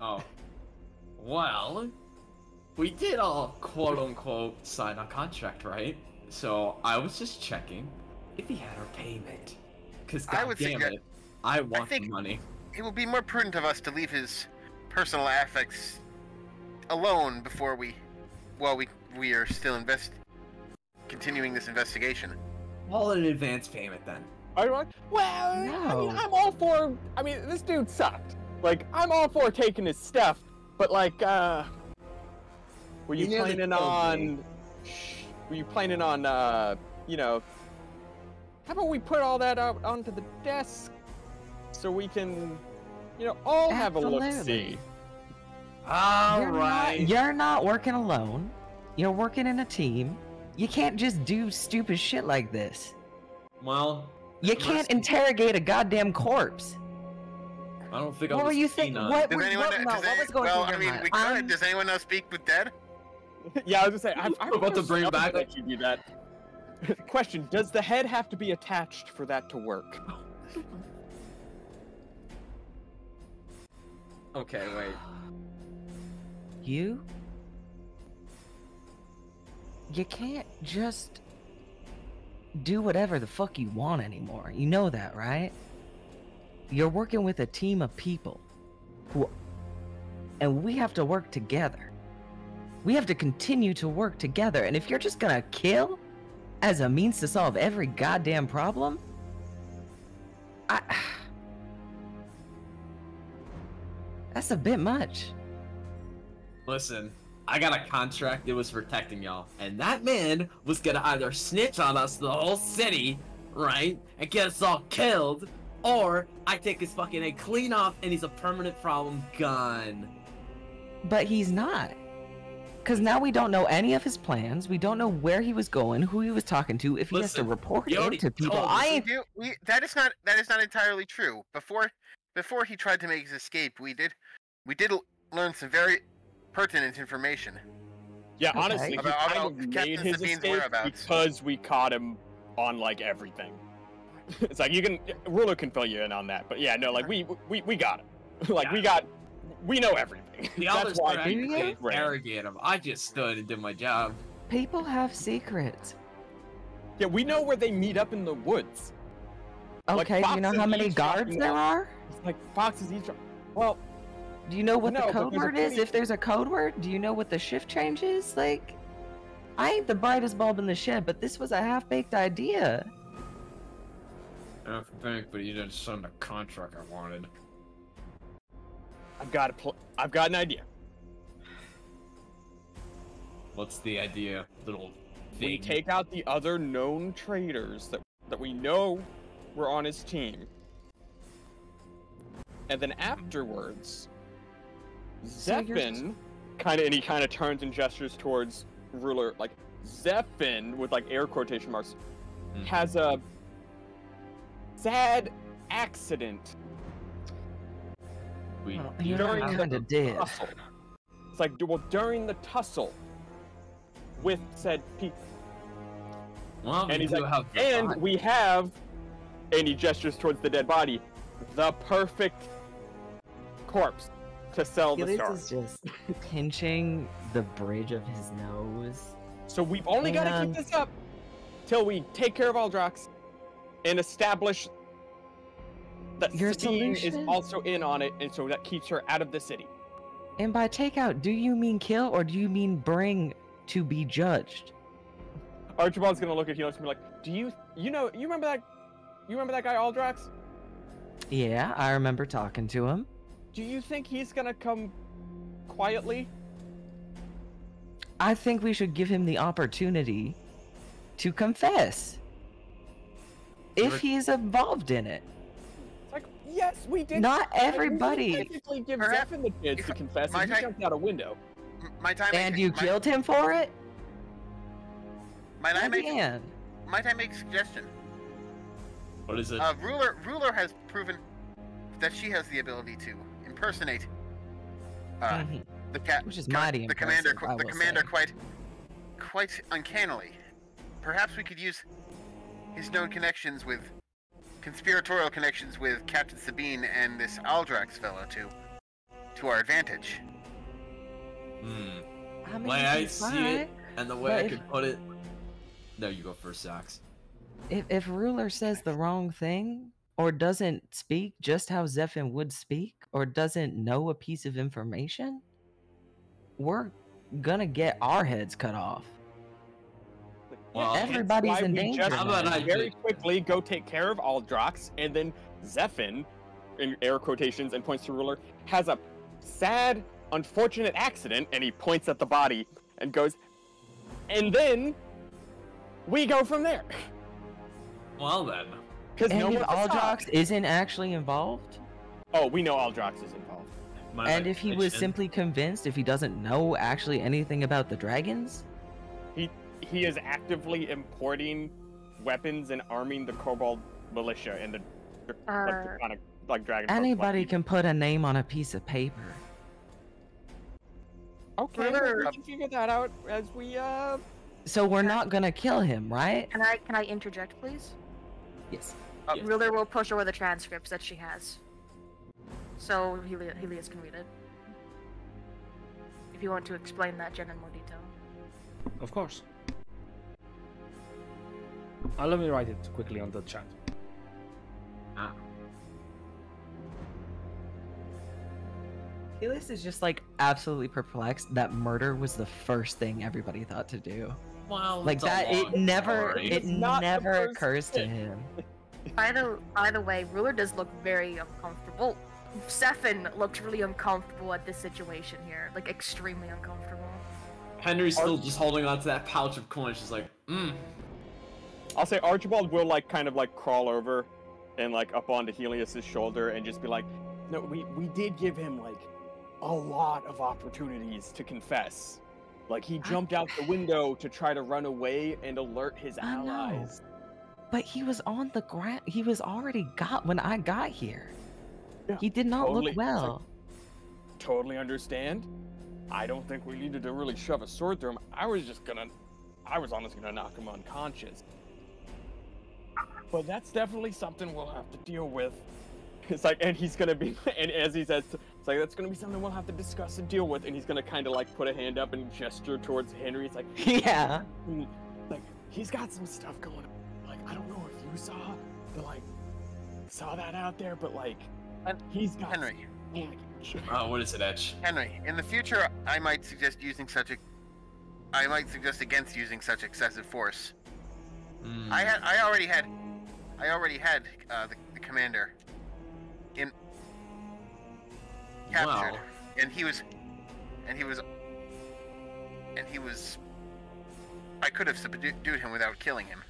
Oh. Well, we did all quote unquote sign a contract, right? So I was just checking if he had our payment. Cause I God would damn suggest- it, I want think- the money. It would be more prudent of us to leave his personal affects alone before we, while we we are still invest, continuing this investigation. All in advance payment then. Are you like, well, I mean, I'm all for. I mean, this dude sucked. Like, I'm all for taking his stuff, but like, uh, were you, You planning killed on? Me. Shh, were you planning on, uh, you know? How about we put all that out onto the desk, so we can, you know, all have a look Absolutely. see. All you're right. Not, you're not working alone. You're working in a team. You can't just do stupid shit like this. Well, You can't interrogate a goddamn corpse. I don't think I What were you keen thinking? What, were, anyone, what, no, does what was going well, through I your mean, we mind? could. I'm- Does anyone know speak with dead? [laughs] yeah, I was gonna say, I've, I've I'm about to bring never back, let you do that. [laughs] Question: Does the head have to be attached for that to work? [laughs] Okay, wait. [gasps] You? You can't just do whatever the fuck you want anymore. You know that, right? You're working with a team of people who and we have to work together. We have to continue to work together. And if you're just gonna kill as a means to solve every goddamn problem, I [sighs] That's a bit much. Listen, I got a contract that was protecting y'all, and that man was gonna either snitch on us, the whole city, right, and get us all killed, or I take his fucking head clean off and he's a permanent problem gone. But he's not. Because now we don't know any of his plans. We don't know where he was going, who he was talking to, if he has to report it to people. told I. We ain't. do, we, that is not that is not entirely true. Before before he tried to make his escape, we did we did learn some very pertinent information. Yeah, Okay. honestly, he About- kind about of made his Sabine's escape because we caught him on like everything. [laughs] it's like you can ruler can fill you in on that, but yeah, no, like we we, we got him. [laughs] like we got we know everything. The That's others why tried he Do you? interrogate him. I just stood and did my job. People have secrets. Yeah, we know where they meet up in the woods. Like, Okay, do you know how many guards there on- are? It's like foxes each. Well, Do you know what No, the code there's a word is? If there's a code word, do you know what the shift change is? Like, I ain't the brightest bulb in the shed, but this was a half baked idea. I think, but you didn't sign the contract I wanted. I've got a pl- I've got an idea. What's the idea, little We take out the other known traitors that that we know were on his team, and then afterwards, So you're just- Zephyn kind of and he kind of turns and gestures towards ruler like Zephyn with like air quotation marks Mhm. has a sad accident We, Well, you you during already the kinda did. tussle. It's like well during the tussle with said people. well, we And he's do like, have and body. we have, and he gestures towards the dead body, the perfect corpse to sell the Felix star. is just [laughs] pinching the bridge of his nose. So we've only got to keep this up till we take care of Aldrox and establish that Your Sabine is also in on it, and so that keeps her out of the city. And by takeout, do you mean kill or do you mean bring to be judged? Archibald's gonna look at Helius and be like, "Do you, you know, you remember that, you remember that guy Aldrox? Yeah, I remember talking to him. Do you think he's gonna come quietly? I think we should give him the opportunity to confess. If he's involved in it. It's like, yes, we did. Not like, we did everybody. Technically, give Perhaps- Zephyr the chance to confess, and he ti- jumped out a window. M- Might I make, And you might, killed him for it? Might I make might I make a suggestion? what is it? Uh, ruler ruler has proven that she has the ability to impersonate uh, Mhm. the cat Which is co- mighty the commander impressive, I qu- the commander say. quite quite uncannily. Perhaps we could use his known connections with conspiratorial connections with Captain Sabine and this Aldrox fellow to to our advantage. Hmm. I mean, Way I see try. it, and the way but I if- could put it. No, you go first, Socks. If, if Ruler says the wrong thing, or doesn't speak just how Zephyr would speak, or doesn't know a piece of information, we're gonna get our heads cut off. Well, everybody's in danger just How about I very do- quickly go take care of Aldrox, and then Zephyr, in air quotations and points to Ruler, has a sad, unfortunate accident, and he points at the body and goes, and then we go from there. Well then. Because And no if one's Aldrox isn't actually involved, Oh, we know Aldrox is involved. Mind and if he was simply convinced, if he doesn't know actually anything about the dragons, He he is actively importing weapons and arming the Kobold militia and the like Uh, the kind of like dragon. Anybody can put a name on a piece of paper. Okay, Sure. we can figure that out as we uh. So we're not gonna kill him, right? Can I can I interject, please? Yes. Uh, Yes. Ruler will push over the transcripts that she has, so Heli- Helius can read it. If you want to explain that, Jen, in more detail. Of course. Uh, let me write it quickly on the chat. Ah. Helius is just like absolutely perplexed that murder was the first thing everybody thought to do. Well, Like that, it never, story. it It's never first occurs to him. By the by the way, Ruler does look very uncomfortable. Sefin looked really uncomfortable at this situation here, like extremely uncomfortable. Henry's still just holding on to that pouch of coins. She's like, mm. I'll say Archibald will like kind of like crawl over and like up onto Helius's shoulder and just be like, "No, we we did give him like a lot of opportunities to confess. Like he jumped out the window to try to run away and alert his I know. allies. But he was on the ground. He was already got when I got here. Yeah, He did not totally. look It's like- well. Totally understand. I don't think we needed to really shove a sword through him. I was just gonna, I was honestly gonna knock him unconscious. But that's definitely something we'll have to deal with. It's like, and he's gonna be, [laughs] and as he says, it's like that's gonna be something we'll have to discuss and deal with. And he's gonna kind of like put a hand up and gesture towards Henry. It's like, [laughs] yeah. "Hmm, like he's got some stuff going. on. Like I don't know if you saw, but like saw that out there, but like Hen- he's got Henry, some oh, what is it, Etch? Henry, in the future, I might suggest using such a. I might suggest against using such excessive force. Mm. I had, I already had, I already had uh, the, the commander in captured, Wow. and he was, and he was, and he was. I could have subdued him without killing him.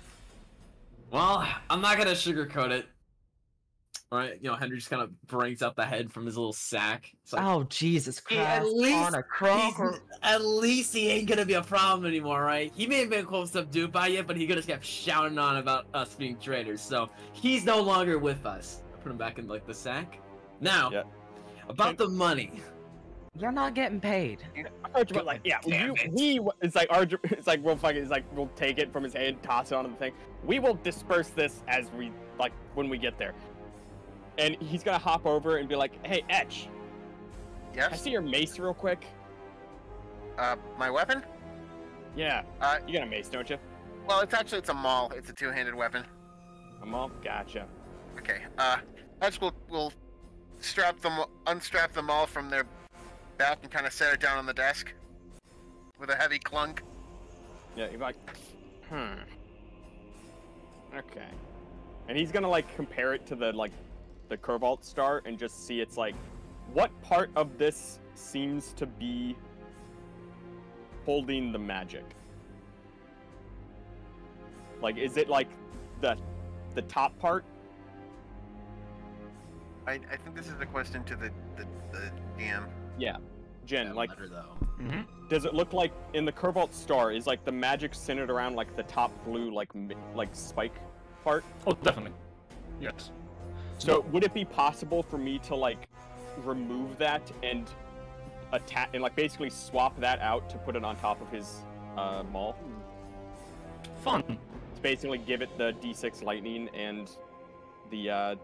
Well, I'm not gonna sugarcoat it. All right, you know, Henry just kind of brings out the head from his little sack. It's like, Oh Jesus Hey, Christ! at least on a croc. at least he ain't gonna be a problem anymore, right? He may have been close subdued by you, but he could have kept shouting on about us being traitors. So he's no longer with us. I put him back in like the sack. Now, Yeah. about the money. You're not getting paid. Archibald, like, yeah, Damn you, it. we, it's like, Arch, it's like, we'll fucking, it's like, we'll take it from his hand, toss it onto the thing. We will disperse this as we, like, when we get there. And he's gonna hop over and be like, hey, Etch, can I see your mace real quick? Uh, my weapon? Yeah, Uh, you got a mace, don't you? well, it's actually it's a maul. It's a two-handed weapon. I'm all, gotcha. Okay. Uh, Etch will will strap them, unstrap them all from their back and kind of set it down on the desk with a heavy clunk. Yeah, you're like, hmm. Okay. And he's gonna, like, compare it to the, like, the Cobalt Star and just see it's like, what part of this seems to be holding the magic? Like, is it like the the top part? I, I think this is a question to the the, the DM. Yeah jen, like, letter, though. Mm-hmm. does it look like in the Cobalt Star is like the magic centered around like the top blue like like spike part? Oh, definitely. Yes. So would it be possible for me to like remove that and attack and like basically swap that out to put it on top of his uh, maul? Fun. To basically give it the D6 lightning and the uh,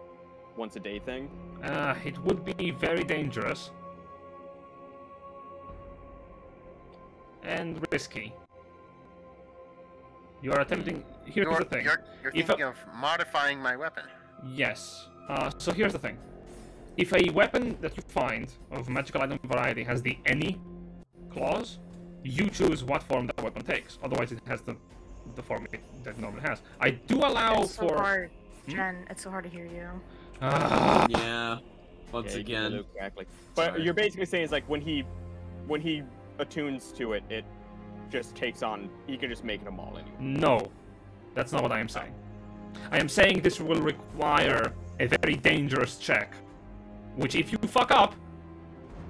once a day thing. Uh, it would be very dangerous. And risky. You are attempting. Here's You're, the thing. you're, you're thinking a- of modifying my weapon. Yes. Uh, so here's the thing. If a weapon that you find of magical item variety has the any clause, you choose what form that weapon takes. Otherwise, it has the the form it, that it normally has. I do allow it's so for. hard, Hmm? Jen. It's so hard to hear you. Ah, Yeah. Once Yeah, again. do Exactly. But Sorry. you're basically saying is like when he when he attunes to it, it just takes on. He can just make it a maul anyway. no, that's not what I am saying. I am saying this will require a very dangerous check, which if you fuck up,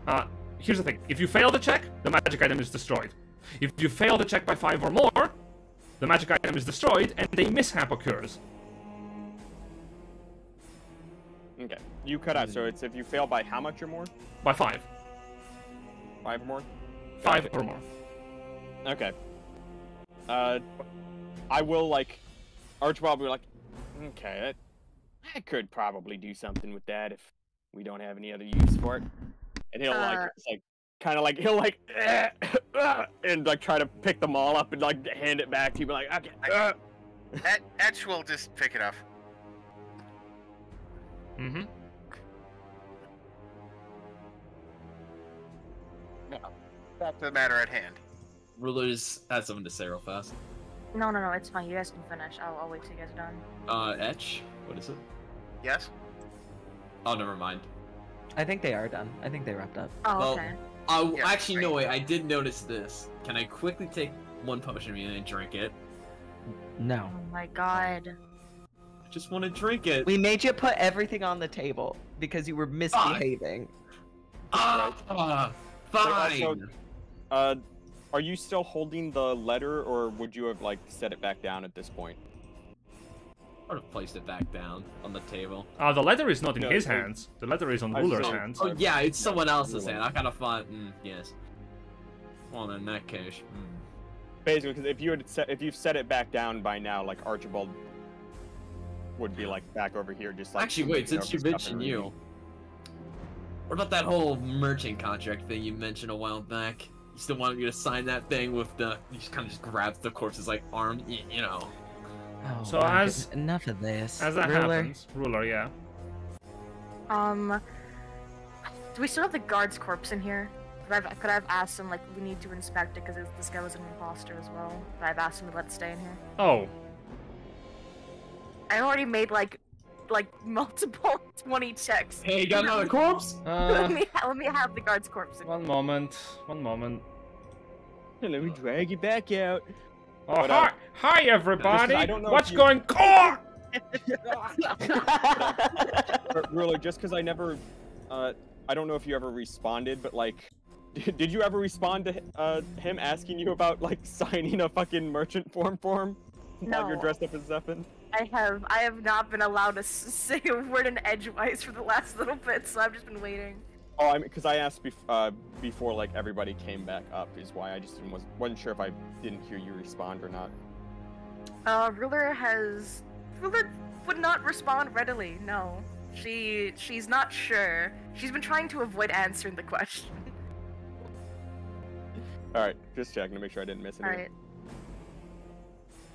uh, here's the thing: if you fail the check, the magic item is destroyed. If you fail the check by five or more, the magic item is destroyed and a mishap occurs. Okay. You cut out. So it's if you fail by how much or more? By five. Five or more. Five or more. Okay. Uh, I will like. Archibald will be like, okay, that, I could probably do something with that if we don't have any other use for it. And he'll like, Uh. it's like, kind of like he'll like, [laughs] and like try to pick them all up and like hand it back to you, be like, okay. uh." Et- Etch will just pick it up. Mm-hmm. Back to the matter at hand. Rulers has something to say real fast. No, no, no, it's fine. You guys can finish. I'll, I'll wait till you guys are done. Uh, Etch? What is it? Yes? Oh, never mind. I think they are done. I think they wrapped up. Oh, Well, okay. Uh, Yeah, actually, no, right. wait, I did notice this. Can I quickly take one potion of me and drink it? No. Oh my god. I just want to drink it. We made you put everything on the table because you were misbehaving. Ah, fine. also- Uh, are you still holding the letter, or would you have like set it back down at this point? I would have placed it back down on the table. Uh, the letter is not in No, his hands. The letter is on I Ruler's saw- hands. Oh yeah, it's someone else's hand. I kind of thought, mm, yes. Well, in that case, mm. Basically, because if you had set, if you've set it back down by now, like Archibald would be like back over here, just like. actually, wait. Since you over stuff and mentioned you, what about that whole merchant contract thing you mentioned a while back? You still wanted me to sign that thing with the? You just kind of just grabs the corpse's like arm, y- you know. Oh, So my as- enough of this. As that Ruler, happens, Ruler, yeah. Um, do we still have the guard's corpse in here? Could I've, could I've asked him, like, we need to inspect it because this guy was an imposter as well. But I've asked him to let it stay in here. Oh, I already made, like, like, [laughs] multiple 20 checks. Hey, you got another corpse? [laughs] let, uh, me, let me have the guard's corpse in one moment, one moment. Let me drag you back out. Oh, But, uh, hi, hi everybody. I don't know What's you- going [laughs] on? R- Ruler, just because I never, uh, I don't know if you ever responded, but like, [laughs] did, did you ever respond to uh, him asking you about like [laughs] signing a fucking merchant form for him? While you're No. dressed up as Zeppin? I have I have not been allowed to say a word in edgewise for the last little bit, so I've just been waiting. Oh, I mean, because I asked bef- uh, before like everybody came back up is why I just didn't, was wasn't sure if I didn't hear you respond or not. Uh, Ruler has Ruler would not respond readily. No, she she's not sure. She's been trying to avoid answering the question. [laughs] All right, just checking to make sure I didn't miss All anything.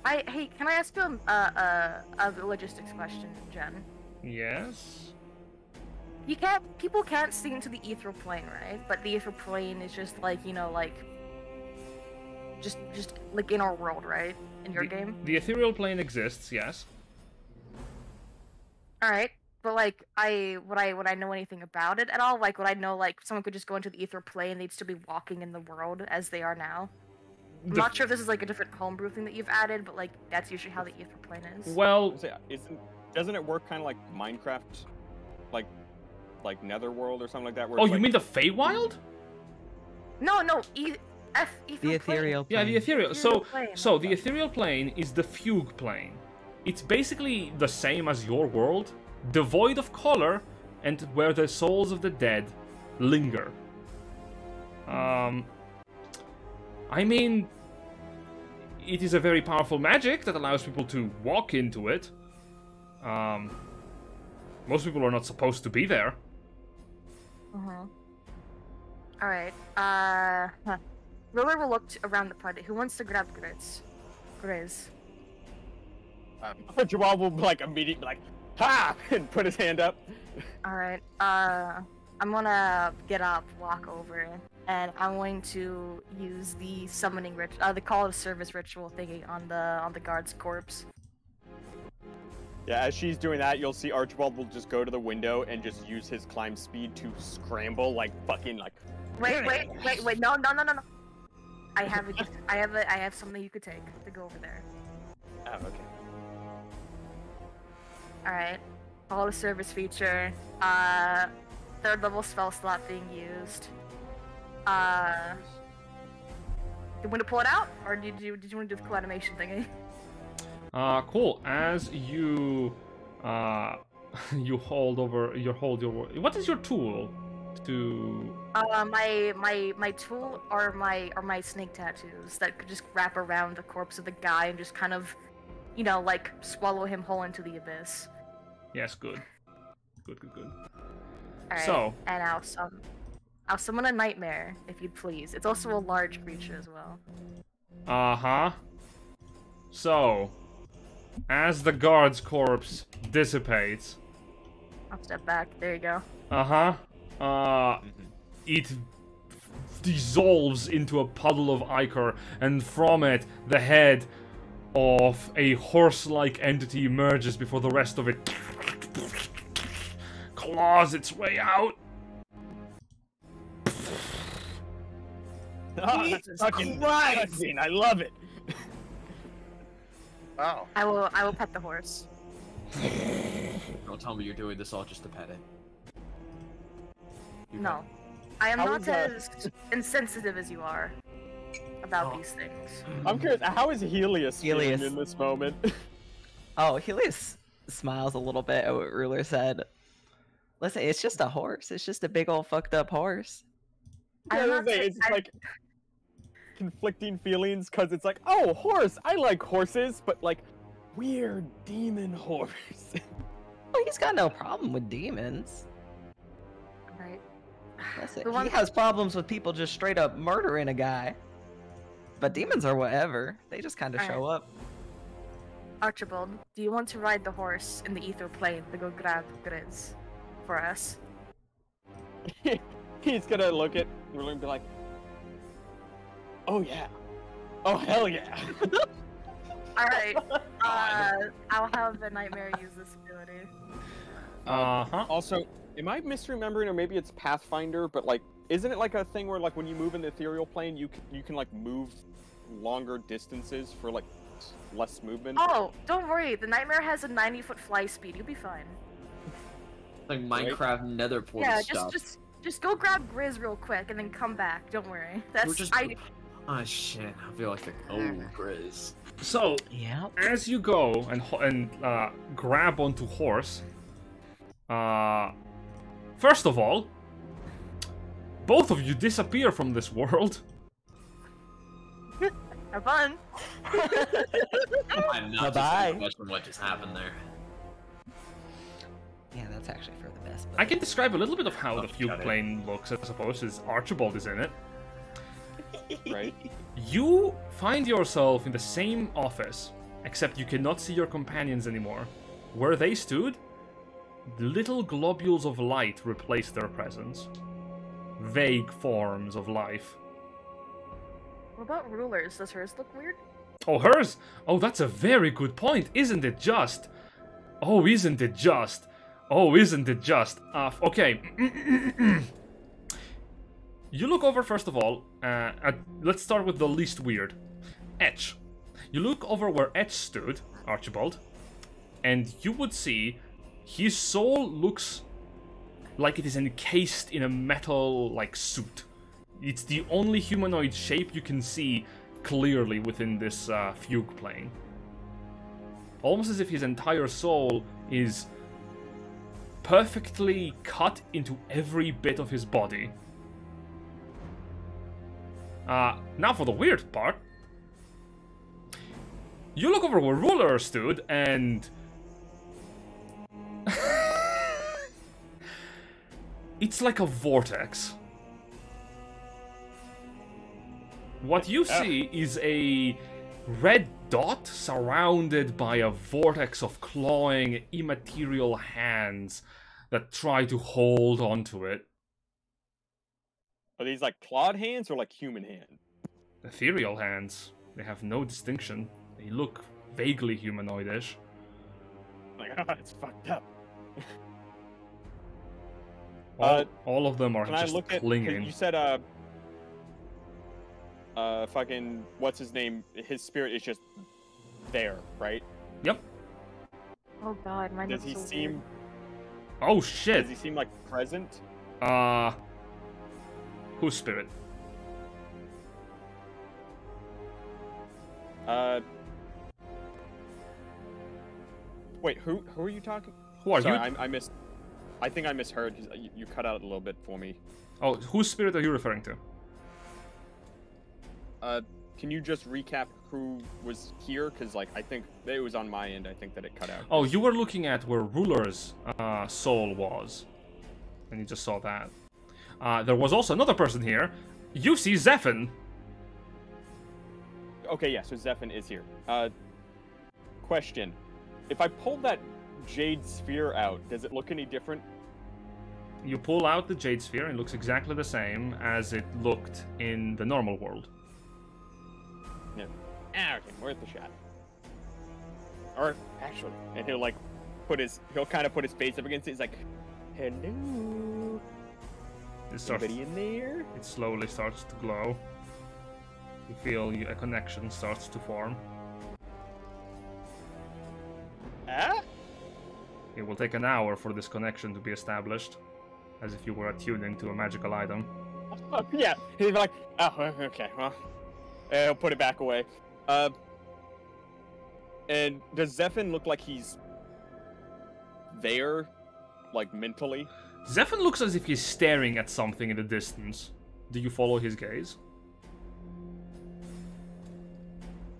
right. I hey, can I ask you a a, a, a logistics question, Jen? Yes. You can't people can't see into the ethereal plane, right? But the ethereal plane is just like you know like just just like in our world, right? In your the, game. The ethereal plane exists, yes. All right, but like, I would I would I know anything about it at all? Like, would I know like someone could just go into the ether plane and they'd still be walking in the world as they are now? I'm The- not sure if this is like a different homebrew thing that you've added, but like that's usually how the ether plane is. Well, So, isn't doesn't it work kind of like Minecraft, like like Netherworld or something like that? Where oh, you like, mean the Feywild? No, no, e- F the ethereal plane. Yeah, the plane. ethereal. So, plane. so the ethereal plane is the fugue plane. It's basically the same as your world, devoid of color, and where the souls of the dead linger. Um, I mean, it is a very powerful magic that allows people to walk into it. Um, most people are not supposed to be there. Mhm. All right. Uh, huh. Ruler will look around the party. Who wants to grab Grizz? Grizz. Um, [laughs] Joel will like immediately like ha [laughs] and put his hand up. [laughs] All right. Uh, I'm gonna get up, walk over, and I'm going to use the summoning rit- uh, the call of service ritual thingy on the on the guard's corpse. Yeah, as she's doing that, you'll see Archibald will just go to the window and just use his climb speed to scramble like fucking like. Wait, wait, wait, wait! No, no, no, no, no! I have a, I have a, I have something you could take to go over there. Oh, okay. All right. Call the service feature. Uh, third level spell slot being used. Uh. You want to pull it out, or did you did you want to do the cool animation thingy? Uh, cool. As you uh, [laughs] you hold over you hold your what is your tool to Uh, my my my tool are my are my snake tattoos that could just wrap around the corpse of the guy and just kind of, you know, like swallow him whole into the abyss. yes good good good good Alright, So- and I'll sum, I'll summon a nightmare if you'd please. It's also a large creature as well. uh-huh so as the guard's corpse dissipates I'll step back. There you go. uh-huh uh it dissolves into a puddle of ichor and from it the head of a horse-like entity emerges before the rest of it claws its way out Oh, that's Jesus fucking Christ! cutscene. I love it. Wow. I will I will pet the horse. [laughs] Don't tell me you're doing this all just to pet it. You No, I am How not is that- as insensitive as you are about Oh. these things. I'm curious. How is Helius, feeling Helius. in this moment? [laughs] Oh, Helius smiles a little bit at what Ruler said. Listen, it's just a horse. It's just a big old fucked up horse. I I'm was not gonna say, it's just I- like conflicting feelings because it's like, oh, horse. I like horses, but like weird demon [laughs] horse. Well, he's got no problem with demons. Right. Listen, The one- he has problems with people just straight up murdering a guy. But demons are whatever. They just kind of show up. Archibald, do you want to ride the horse in the ether plane to go grab Grizz for us? [laughs] He's gonna look at Ruler and be like, oh yeah. Oh hell yeah. Alright, [laughs] uh, I'll have the nightmare use this ability. uh-huh Also, am I misremembering, or maybe it's Pathfinder, but like, isn't it like a thing where like when you move in the ethereal plane, you can, you can like move longer distances for like less movement? Oh, don't worry, the nightmare has a 90 foot fly speed, you'll be fine. Like Minecraft Nether portal yeah, stuff. just just just go grab Grizz real quick and then come back, don't worry. That's just. I Oh shit! I feel like the oh Grizz. so Yeah. as you go and and uh, grab onto horse, uh, first of all, both of you disappear from this world. [laughs] have fun. I'm not Bye-bye. just much what just happened there. Yeah, that's actually for the best. I can describe a little bit of how Oh, the fugue plane looks, I suppose, as Archibald is in it. Right? [laughs] You find yourself in the same office, except you cannot see your companions anymore. Where they stood, little globules of light replaced their presence. Vague forms of life. What about rulers? Does hers look weird? Oh, hers? Oh, that's a very good point, isn't it just? Oh, isn't it just? Oh, isn't it just? Uh, okay. [clears throat] you look over, first of all, uh, at, let's start with the least weird. Etch. You look over where Etch stood, Archibald, and you would see his soul looks like it is encased in a metal like suit. It's the only humanoid shape you can see clearly within this uh, fugue plane. Almost as if his entire soul is perfectly cut into every bit of his body. Uh, now for the weird part. You look over where Ruler stood, and. [laughs] it's like a vortex. What you see is a red dot surrounded by a vortex of clawing, immaterial hands that try to hold onto it. Are these like clawed hands or like human hands? Ethereal hands. They have no distinction. They look vaguely humanoidish. Like, ah, [laughs] it's fucked up. All, Uh, all of them are Can I just look at? 'cause clinging. You said uh, uh, fucking what's his name? His spirit is just there, right? Yep. Oh god, mine Does he so seem? weird. Oh shit. Does he seem like present? Uh. Whose spirit? Uh. Wait, who who are you talking? Who are Sorry, you? I, I missed. I think I misheard. You, you cut out a little bit for me. Oh, whose spirit are you referring to? Uh, can you just recap who was here? Because like I think it was on my end. I think that it cut out. Oh, you were looking at where Ruler's uh, soul was, and you just saw that. Uh, there was also another person here. You see Zephin. Okay, yeah. So Zephin is here. Uh, question: If I pull that jade sphere out, does it look any different? You pull out the Jade Sphere, and it looks exactly the same as it looked in the normal world. Yeah. Ah, okay, worth the shot. Or actually, and he'll like put his he'll kind of put his face up against it. He's like, "Hello, It starts. anybody in there?" It slowly starts to glow. You feel a connection starts to form. Ah? It will take an hour for this connection to be established, as if you were attuning to a magical item. Oh, [laughs] yeah. He's like, "Oh, okay, well." And he'll put it back away. Uh. And does Zephin look like he's there, like mentally? Zephin looks as if he's staring at something in the distance. Do you follow his gaze?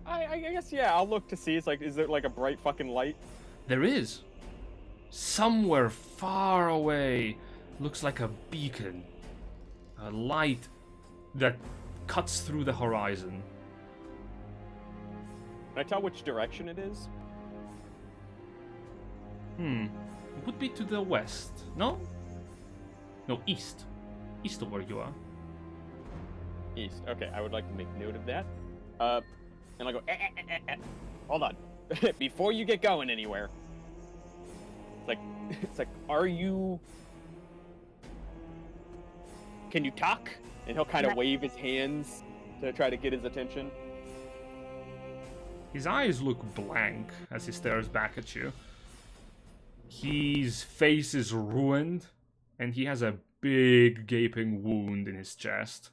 I, I guess yeah. I'll look to see. It's like, is there like a bright fucking light? There is. Somewhere far away. Looks like a beacon. A light that cuts through the horizon. Can I tell which direction it is? Hmm. It would be to the west. No? No, east. East of where you are. East. Okay, I would like to make note of that. Uh, and I'll go. "Eh, eh, eh, eh, eh." Hold on, [laughs] before you get going anywhere. It's like, [laughs] it's like, are you? Can you talk? And he'll kind of wave his hands to try to get his attention. His eyes look blank as he stares back at you. His face is ruined, and he has a big gaping wound in his chest,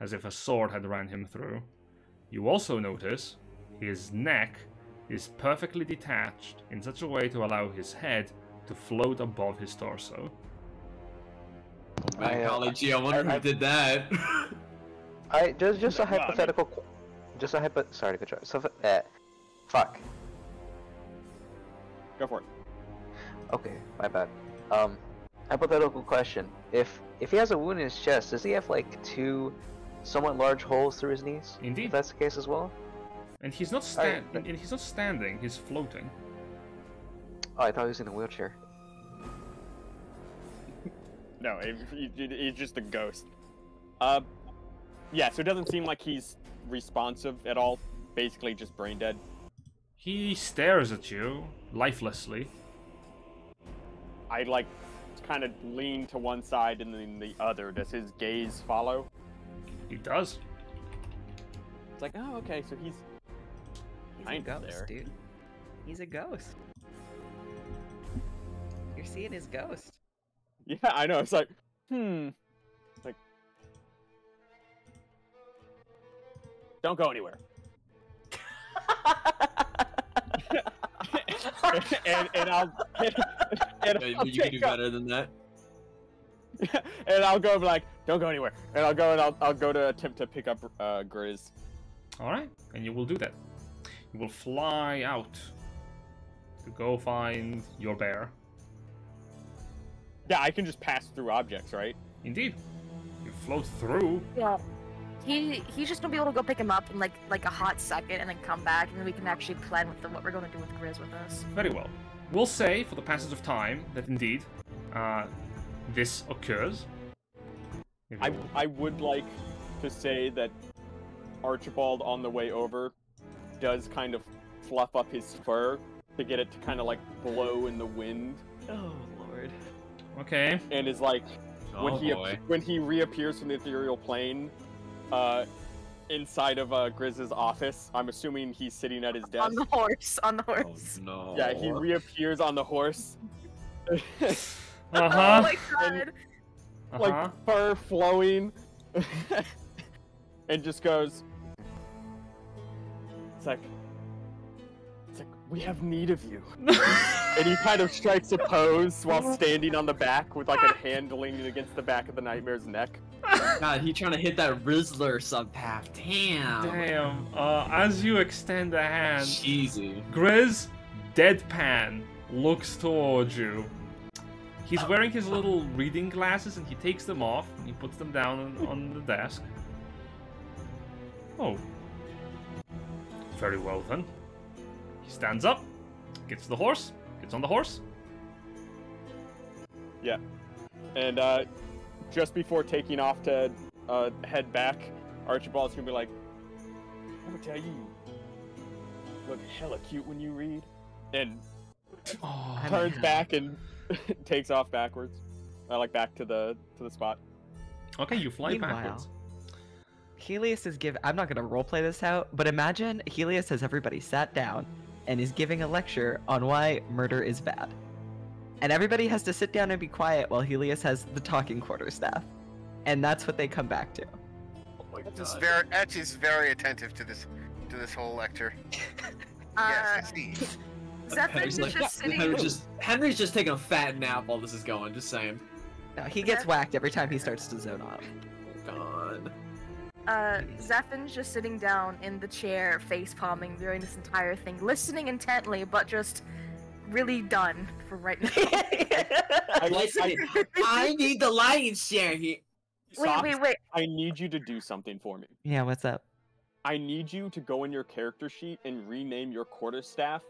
as if a sword had ran him through. You also notice his neck is perfectly detached in such a way to allow his head to float above his torso. I, uh, Psychology, I wonder I- who did that. [laughs] I just just a Well, I mean- hypothetical, just a hypo. Sorry to cut you. off. So, uh, fuck. Go for it. Okay, my bad. Um, hypothetical question: If if he has a wound in his chest, does he have like two somewhat large holes through his knees? Indeed. If that's the case as well. And he's not Alright, stand- and he's not standing, he's floating. Oh, I thought he was in a wheelchair. [laughs] No, it, he- he- he's just a ghost. Uh, yeah. So it doesn't seem like he's responsive at all. Basically, just brain dead. He stares at you lifelessly. I like kind of lean to one side and then the other. Does his gaze follow? He does. It's like, oh, okay, so he's He's a Kinda ghost, there. dude. He's a ghost. You're seeing his ghost. yeah, I know. It's like, hmm, like, don't go anywhere. [laughs] [laughs] and, and I'll [laughs] and, Yeah, I'll you can do take up- better than that. [laughs] and I'll go like, don't go anywhere. And I'll go and I'll, I'll go to attempt to pick up uh, Grizz. Alright, and you will do that. You will fly out to go find your bear. Yeah, I can just pass through objects, right? Indeed. You float through. Yeah. He he's just gonna be able to go pick him up in like like a hot second and then come back and then we can actually plan with them what we're gonna do with Grizz with us. Very well. We'll say, for the passage of time, that indeed uh, this occurs. I, I would like to say that Archibald on the way over does kind of fluff up his fur to get it to kind of like blow in the wind Oh lord. Okay. and is like when Oh he boy. when he reappears from the ethereal plane uh inside of uh Grizz's office i'm assuming he's sitting at his desk On the horse, on the horse. Oh horse. no. yeah he reappears on the horse [laughs] Uh Oh huh. my god. Uh like huh. fur flowing [laughs] and just goes it's like we have need of you. [laughs] and he kind of strikes a pose while [laughs] standing on the back with like a hand leaning against the back of the nightmare's neck. [laughs] God, he trying to hit that Rizzler subpath. Damn. Damn. Uh, as you extend a hand, Cheesy. Grizz, deadpan, looks towards you. He's wearing his little reading glasses and he takes them off and he puts them down on, on the desk. Oh. Very well then. He stands up, gets to the horse, gets on the horse. Yeah. And uh, just before taking off to uh, head back, Archibald's gonna be like, "Let me tell you, look hella cute when you read," and Oh, turns back and [laughs] takes off backwards, uh, like back to the to the spot. okay, you fly Meanwhile- backwards. Helius is give. I'm not gonna roleplay this out, but imagine Helius has everybody sat down and is giving a lecture on why murder is bad. And everybody has to sit down and be quiet while Helius has the talking quarterstaff. And that's what they come back to. Oh my Etch god. very Etch is very attentive to this to this whole lecture. [laughs] Uh, yes, I see. Zephyr Henry's like, just sitting. Henry's just Henry's just taking a fat nap while this is going. Just saying. No, he gets whacked every time he starts to zone off. God. Uh, Zephin's just sitting down in the chair, face palming during this entire thing, listening intently, but just really done for right now. [laughs] I, Listen, I, I need the lion's share here. wait, Socks, wait, wait. I need you to do something for me. yeah, what's up? I need you to go in your character sheet and rename your quarterstaff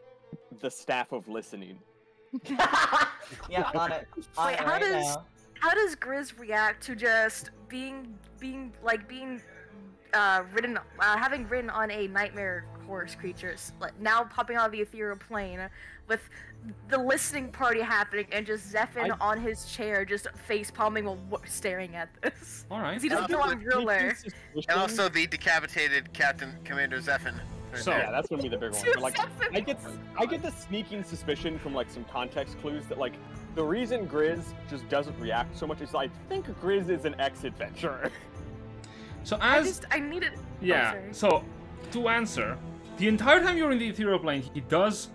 the Staff of Listening. [laughs] yeah, on it. on Wait, it how does- now. How does Grizz react to just being, being like being, uh, ridden, uh, having ridden on a nightmare horse creatures, like now popping out of the ethereal plane, with the listening party happening and just Zephin I- on his chair, just face palming while staring at this. All right. 'Cause he doesn't know I'm ruler. And also the decapitated Captain Commander Zephin. So- Yeah, that's gonna be the big [laughs] one. But, like, I get I get the sneaking suspicion from like some context clues that like the reason Grizz just doesn't react so much is I think Grizz is an ex-adventurer. [laughs] So I as just, I needed. Oh, yeah, sorry. so to answer, the entire time you're in the ethereal plane, he does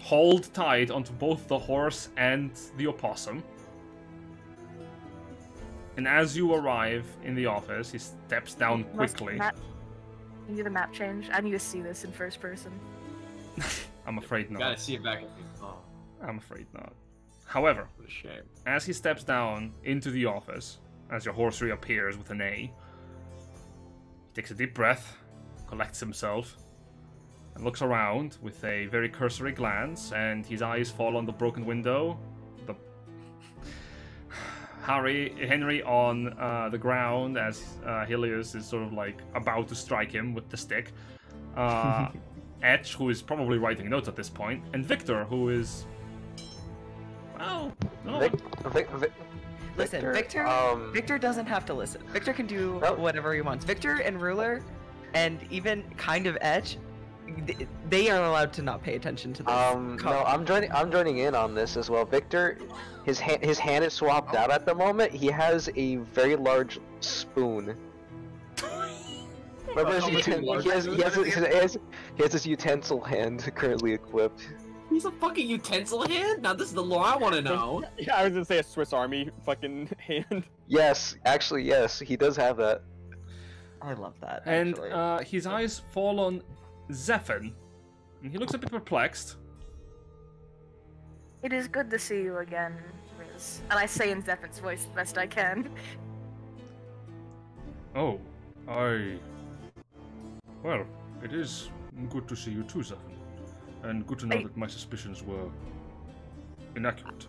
hold tight onto both the horse and the opossum. And as you arrive in the office, he steps down Must- quickly. Map, can you do the map change? I need to see this in first person. [laughs] I'm afraid not. Gotta see it back. Oh, I'm afraid not. However, what a shame. as he steps down into the office, as your horse reappears with an A, he takes a deep breath, collects himself, and looks around with a very cursory glance, and his eyes fall on the broken window, the [sighs] Harry Henry on uh, the ground as uh, Helius is sort of like about to strike him with the stick. [laughs] Uh, Etch, who is probably writing notes at this point, and Victor, who is well, no, Vic, Vic, Vic, Listen, Victor. Um, Victor doesn't have to listen. Victor can do Oh. whatever he wants. Victor and Ruler, and even kind of Etch, they are allowed to not pay attention to this. Um, no. I'm joining. I'm joining in on this as well. Victor, his hand, his hand is swapped out at the moment. He has a very large spoon. [laughs] Remember his How much uten- larger he, has, he, has, he, has, he has his utensil hand currently equipped. He's a fucking utensil hand. Now this is the lore I want to know. [laughs] yeah, I was gonna say a Swiss Army fucking [laughs] hand. Yes, actually, yes, he does have that. I love that. and actually. uh, his eyes fall on Zephin, and he looks a bit perplexed. It is good to see you again, Riz. And I say in Zephin's voice the best I can. [laughs] Oh, I. Well, it is good to see you too, Zephin, and good to know I- that my suspicions were inaccurate.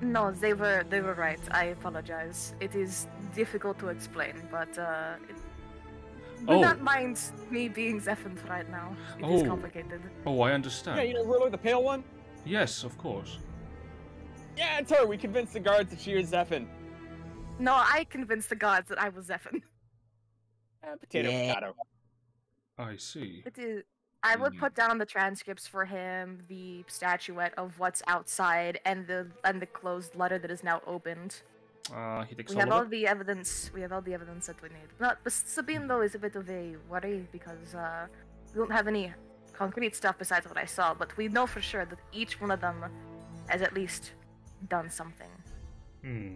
No, they were they were right. I apologize. It is difficult to explain, but uh, it, do Oh. not mind me being Zephin right now. It is Oh. complicated. Oh, I understand. Yeah, understand. you know Ruler, the pale one. Yes, of course. Yeah, it's her. We convinced the guards that she was Zephin. No, I convinced the guards that I was Zephin. Eh, potato, Yeah. potato. I see. It is. I would Mm. put down the transcripts for him, the statuette of what's outside, and the and the closed letter that is now opened. Uh, he takes We all have all it. the evidence. We have all the evidence that we need. Not, but Sabine though is a bit of a worry because uh, we don't have any concrete stuff besides what I saw, but we know for sure that each one of them has at least done something. Hmm.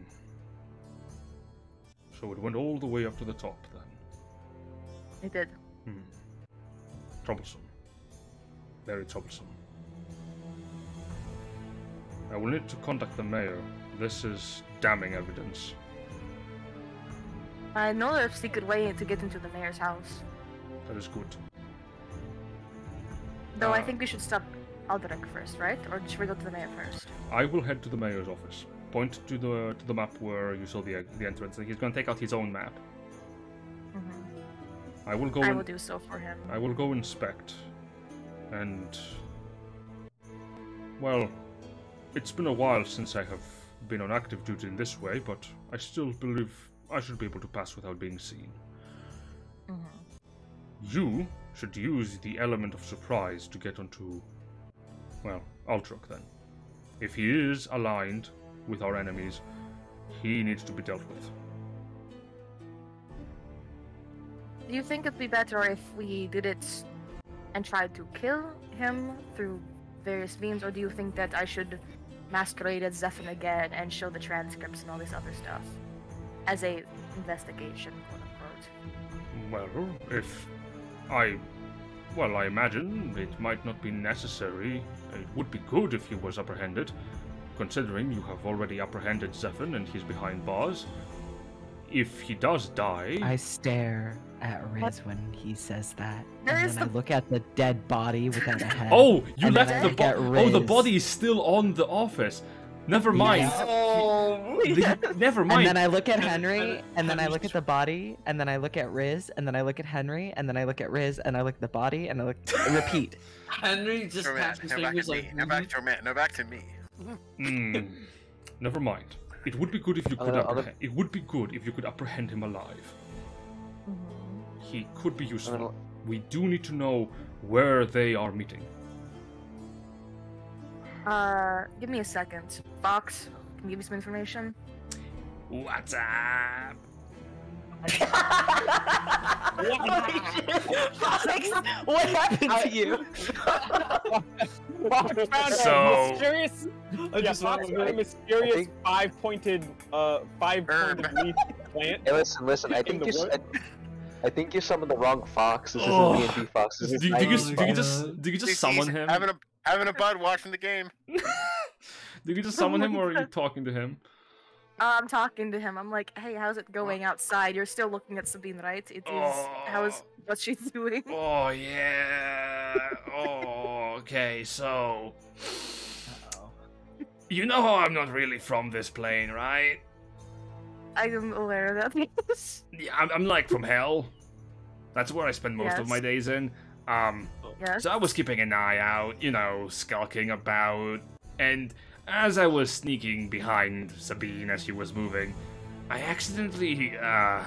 So it went all the way up to the top then. It did. Hmm. Troublesome. Very troublesome. I will need to contact the mayor. This is damning evidence. I know there's a secret way to get into the mayor's house. That is good. Though I Uh, think we should stop Aldrox first, right? Or should we go to the mayor first? I will head to the mayor's office. Point to the to the map where you saw the the entrance. and He's going to take out his own map. hmm I will go. I will do so for him. I will go inspect. And. Well, it's been a while since I have been on active duty in this way, but I still believe I should be able to pass without being seen. Mhm. You should use the element of surprise to get onto. Well, Ultruk then. If he is aligned with our enemies, he needs to be dealt with. Do you think it'd be better if we did it and tried to kill him through various means, or do you think that I should masquerade as Zephyr again and show the transcripts and all this other stuff as a investigation, quote unquote? Well, if I. Well, I imagine it might not be necessary. It would be good if he was apprehended, considering you have already apprehended Zephyr and he's behind bars. If he does die. I stare at Riz when he says that. There and is then I look at the dead body without a [laughs] head. Oh, you and left then I the body. Oh, the Riz. body is still on the office. Never mind. Oh, The- [laughs] never mind. And then I look at [laughs] Henry- Henry, and then I look at the body, and then I look at Riz, and then I look at Henry, and then I look at Riz, and I look at the body, and I look and repeat. Henry just Now taps back, his now back fingers to me. like. Now back to me. Now back to me. Hmm. Never mind. It would be good if you could Other- other- apprehend. It would be good if you could apprehend him alive. Mhm. He could be useful. Other- We do need to know where they are meeting. Uh, give me a second. Fox, can you give me some information? What's up? what happened to you? Fox found So- a mysterious. yeah, just Fox found a mysterious think- five-pointed, uh, five-pointed Herb. leaf plant. Hey, listen, listen. I think the you. s- wood? I, I think you summoned the wrong fox. This Oh. isn't D&D fox. This Do, is do, you, Chinese do you just do you just summon him? Having a having a bud watching the game. [laughs] Do you just summon him, or are you [laughs] talking to him? Uh, I'm talking to him. I'm like, hey, how's it going outside? You're still looking at Sabine, right? It is. How's what she's [laughs] doing? Oh yeah. Oh, okay. So, you know how I'm not really from this plane, right? I am aware of that. Yes. [laughs] Yeah, I'm, I'm like from hell. That's where I spend most of my days in. Um, yes. So I was keeping an eye out, you know, skulking about, and as I was sneaking behind Sabine as she was moving, I accidentally, uh,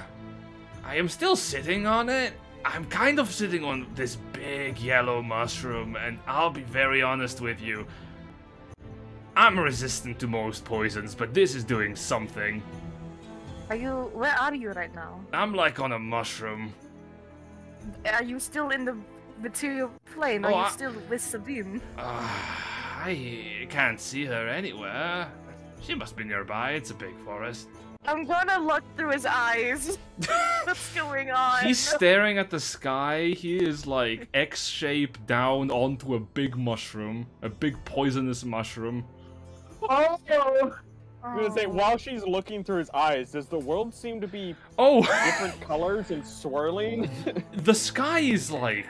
I am still sitting on it. I'm kind of sitting on this big yellow mushroom, and I'll be very honest with you. I'm resistant to most poisons, but this is doing something. Are you? Where are you right now? I'm like on a mushroom. Are you still in the material plane? Are Oh, you I- still with Sabine? Uh, I can't see her anywhere. She must be nearby. It's a big forest. I'm gonna look through his eyes. [laughs] What's going on? He's staring at the sky. He is like [laughs] X shaped down onto a big mushroom, a big poisonous mushroom. Oh! I'm gonna say, while she's looking through his eyes, does the world seem to be Oh, different [laughs] colors and swirling? the sky is like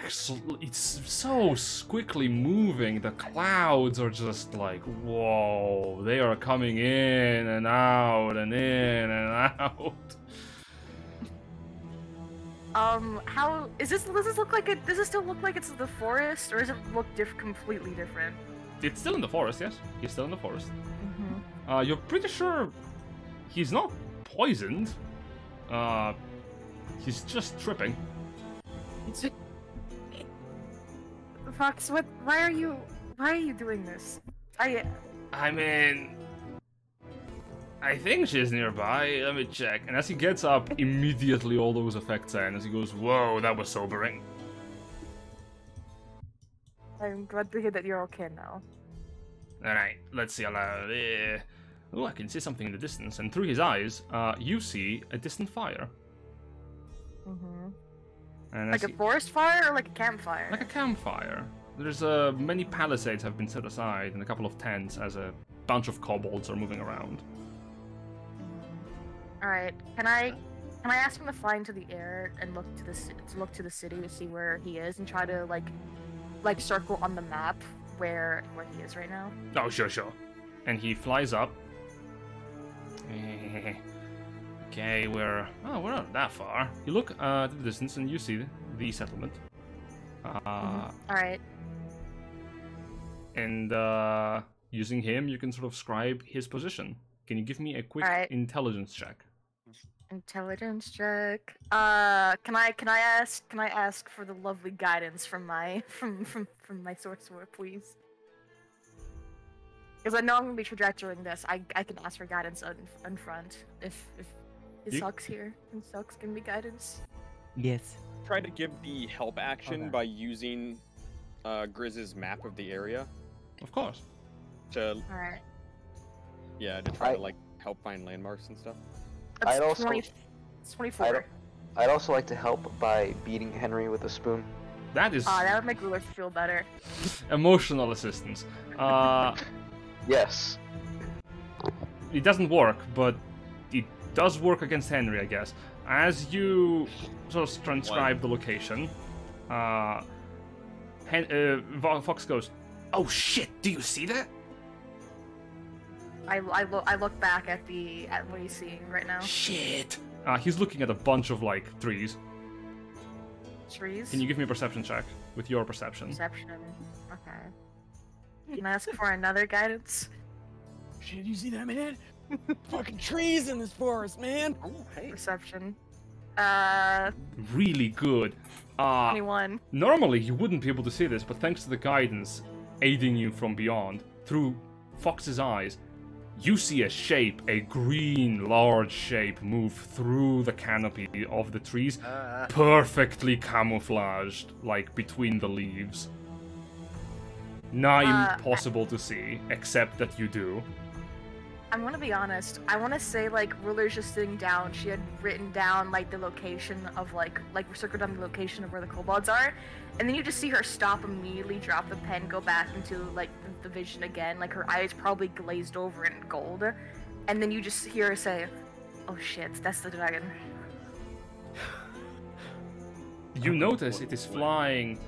it's so quickly moving. The clouds are just like whoa. They are coming in and out and in and out. Um, how is this? Does this look like it? Does it still look like it's the forest, or does it look diff- completely different? It's still in the forest, yes. He's still in the forest. Uh, you're pretty sure he's not poisoned. Uh, he's just tripping. It's Fox, what? Why are you? Why are you doing this? I. I mean, I think she's nearby. Let me check. And as he gets up, immediately all those effects end. As he goes, "Whoa, that was sobering." I'm glad to hear that you're okay now. All right, let's see. Uh, oh, I can see something in the distance, and through his eyes, uh, you see a distant fire. Mm-hmm. And Like a forest fire or like a campfire? like a campfire. There's uh, many palisades have been set aside and a couple of tents as a bunch of kobolds are moving around. All right. Can I can I ask him to fly into the air and look to the to look to the city to see where he is and try to like like circle on the map where where he is right now? Oh, sure, sure. And he flies up. [laughs] okay, we're oh, we're not that far. You look uh, to the distance and you see the settlement. Uh, All right. and uh, using him, you can sort of scribe his position. Can you give me a quick Alright. intelligence check? Intelligence check. Uh, can I can I ask can I ask for the lovely guidance from my [laughs] from from from my sorcerer, please? Because I know I'm gonna be trajectorying this. I I can ask for guidance on in front if if it You- sucks here. and sucks. can be guidance. Yes. Try to give the help action Okay. by using uh, Grizz's map of the area Of course. to All right. yeah to try I- to like help find landmarks and stuff. That's I'd also- 20, it's 24. I don't- I'd also like to help by beating Henry with a spoon. That is Ah, that would make Ruler feel better. emotional assistance. Uh, [laughs] Yes. it doesn't work, but it does work against Henry, I guess. As you sort of transcribe the location, uh, Hen- uh, Fox goes, "Oh shit! Do you see that? I, I, lo- I look back at the at what he's seeing right now. Shit!" Uh, he's looking at a bunch of like trees. Trees. Can you give me a perception check with your perception? Perception. Okay. Can I ask for another guidance? Shit, you see that, man? [laughs] Fucking trees in this forest, man. Oh, hey. Perception. Uh, Really good. Uh, 21. Normally, you wouldn't be able to see this, but thanks to the guidance aiding you from beyond, through Fox's eyes, you see a shape, a green, large shape, move through the canopy of the trees, Uh, perfectly camouflaged, like between the leaves. Not Uh, impossible to see, except that you do. I'm gonna be honest. I want to say like Ruler's just sitting down. She had written down like the location of like like circled down the location of where the kobolds are, and then you just see her stop immediately, drop the pen, go back into like the, vision again. Like her eyes probably glazed over in gold, and then you just hear her say, "Oh shit, that's the dragon." You notice it is flying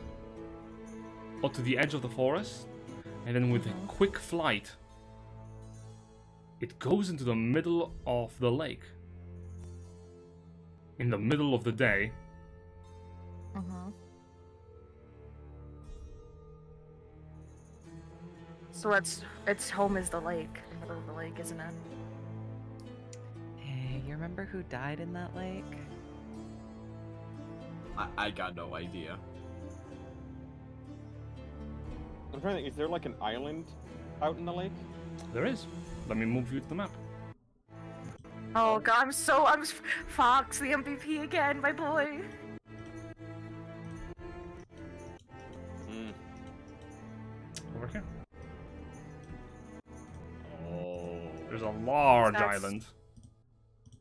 onto the edge of the forest, and then with a quick flight, it goes into the middle of the lake. In the middle of the day, Mm-hmm. So it's its home is the lake, the middle of the lake, isn't it? Hey, you remember who died in that lake? I, I got no idea. I'm trying to think. Is there like an island out in the lake? there is. Let me move you to the map. Oh god, I'm so I'm s- Fox, the MVP again, my boy. Hmm. Over here. Oh. There's a large That's- island.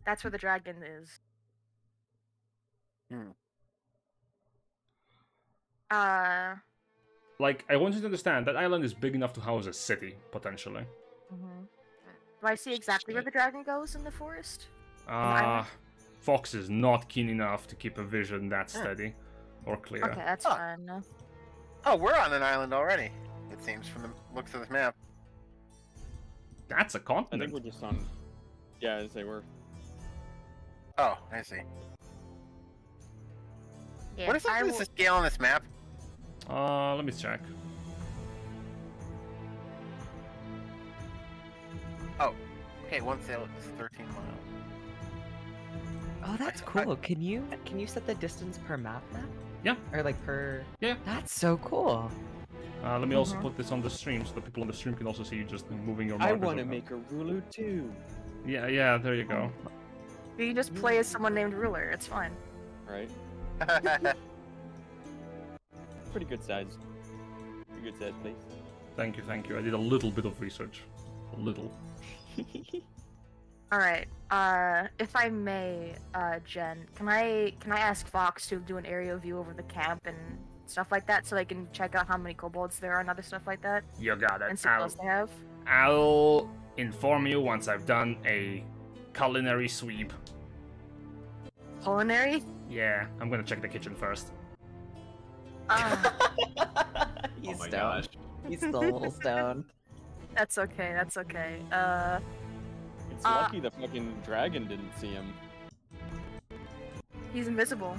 That's where the dragon is. Hmm. Uh. Like, I want you to understand that island is big enough to house a city, potentially. mhm. Do I see exactly where the dragon goes in the forest? Ah, island? Fox is not keen enough to keep a vision that steady or clear. Okay, that's Oh. fine. oh, we're on an island already. It seems from the looks of this map. That's a I think continent. we're just on. Yeah, as they were. Oh, I see. Yeah, what is I up will- the scale on this map? Uh, let me check. Oh, okay, one sail is 13 miles. Oh, that's I- cool. Can you can you set the distance per map map? Yeah. Or like per? Yeah. That's so cool. Uh, let me also Mhm. put this on the stream so the people on the stream can also see you just moving your I markers want to make a ruler too. Yeah, yeah, there you go. You can just play as someone named Ruler. It's fine. Right. [laughs] Pretty good size. Pretty good size, please. Thank you, thank you. I did a little bit of research. A little. [laughs] All right. Uh, if I may, uh, Jen, can I can I ask Fox to do an aerial view over the camp and stuff like that, so I can check out how many kobolds there are and other stuff like that, You got it. and see what I'll, else they have? I'll inform you once I've done a culinary sweep. Culinary? Yeah, I'm gonna check the kitchen first. Uh, [laughs] He's oh my stoned. gosh. He's still a little stoned. That's okay. That's okay. Uh, It's Uh, lucky the fucking dragon didn't see him. he's invisible,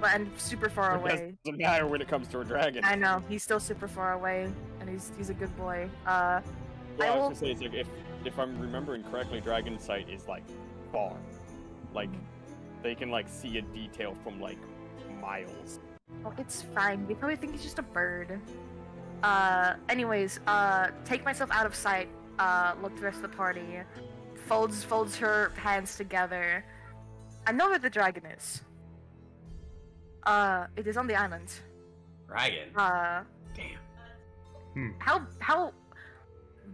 but and super far It away. doesn't matter when it comes to a dragon. I know he's still super far away, and he's he's a good boy. Uh, Well, I I will- was gonna say, it's like if if I'm remembering correctly, dragon sight is like far, like they can like see a detail from like miles. oh, it's fine. They probably think he's just a bird. Uh, anyways, uh, take myself out of sight. Uh, look to the rest of the party. Folds folds her hands together. I know where the dragon is. Uh, it is on the island. Dragon. Uh, Damn. how how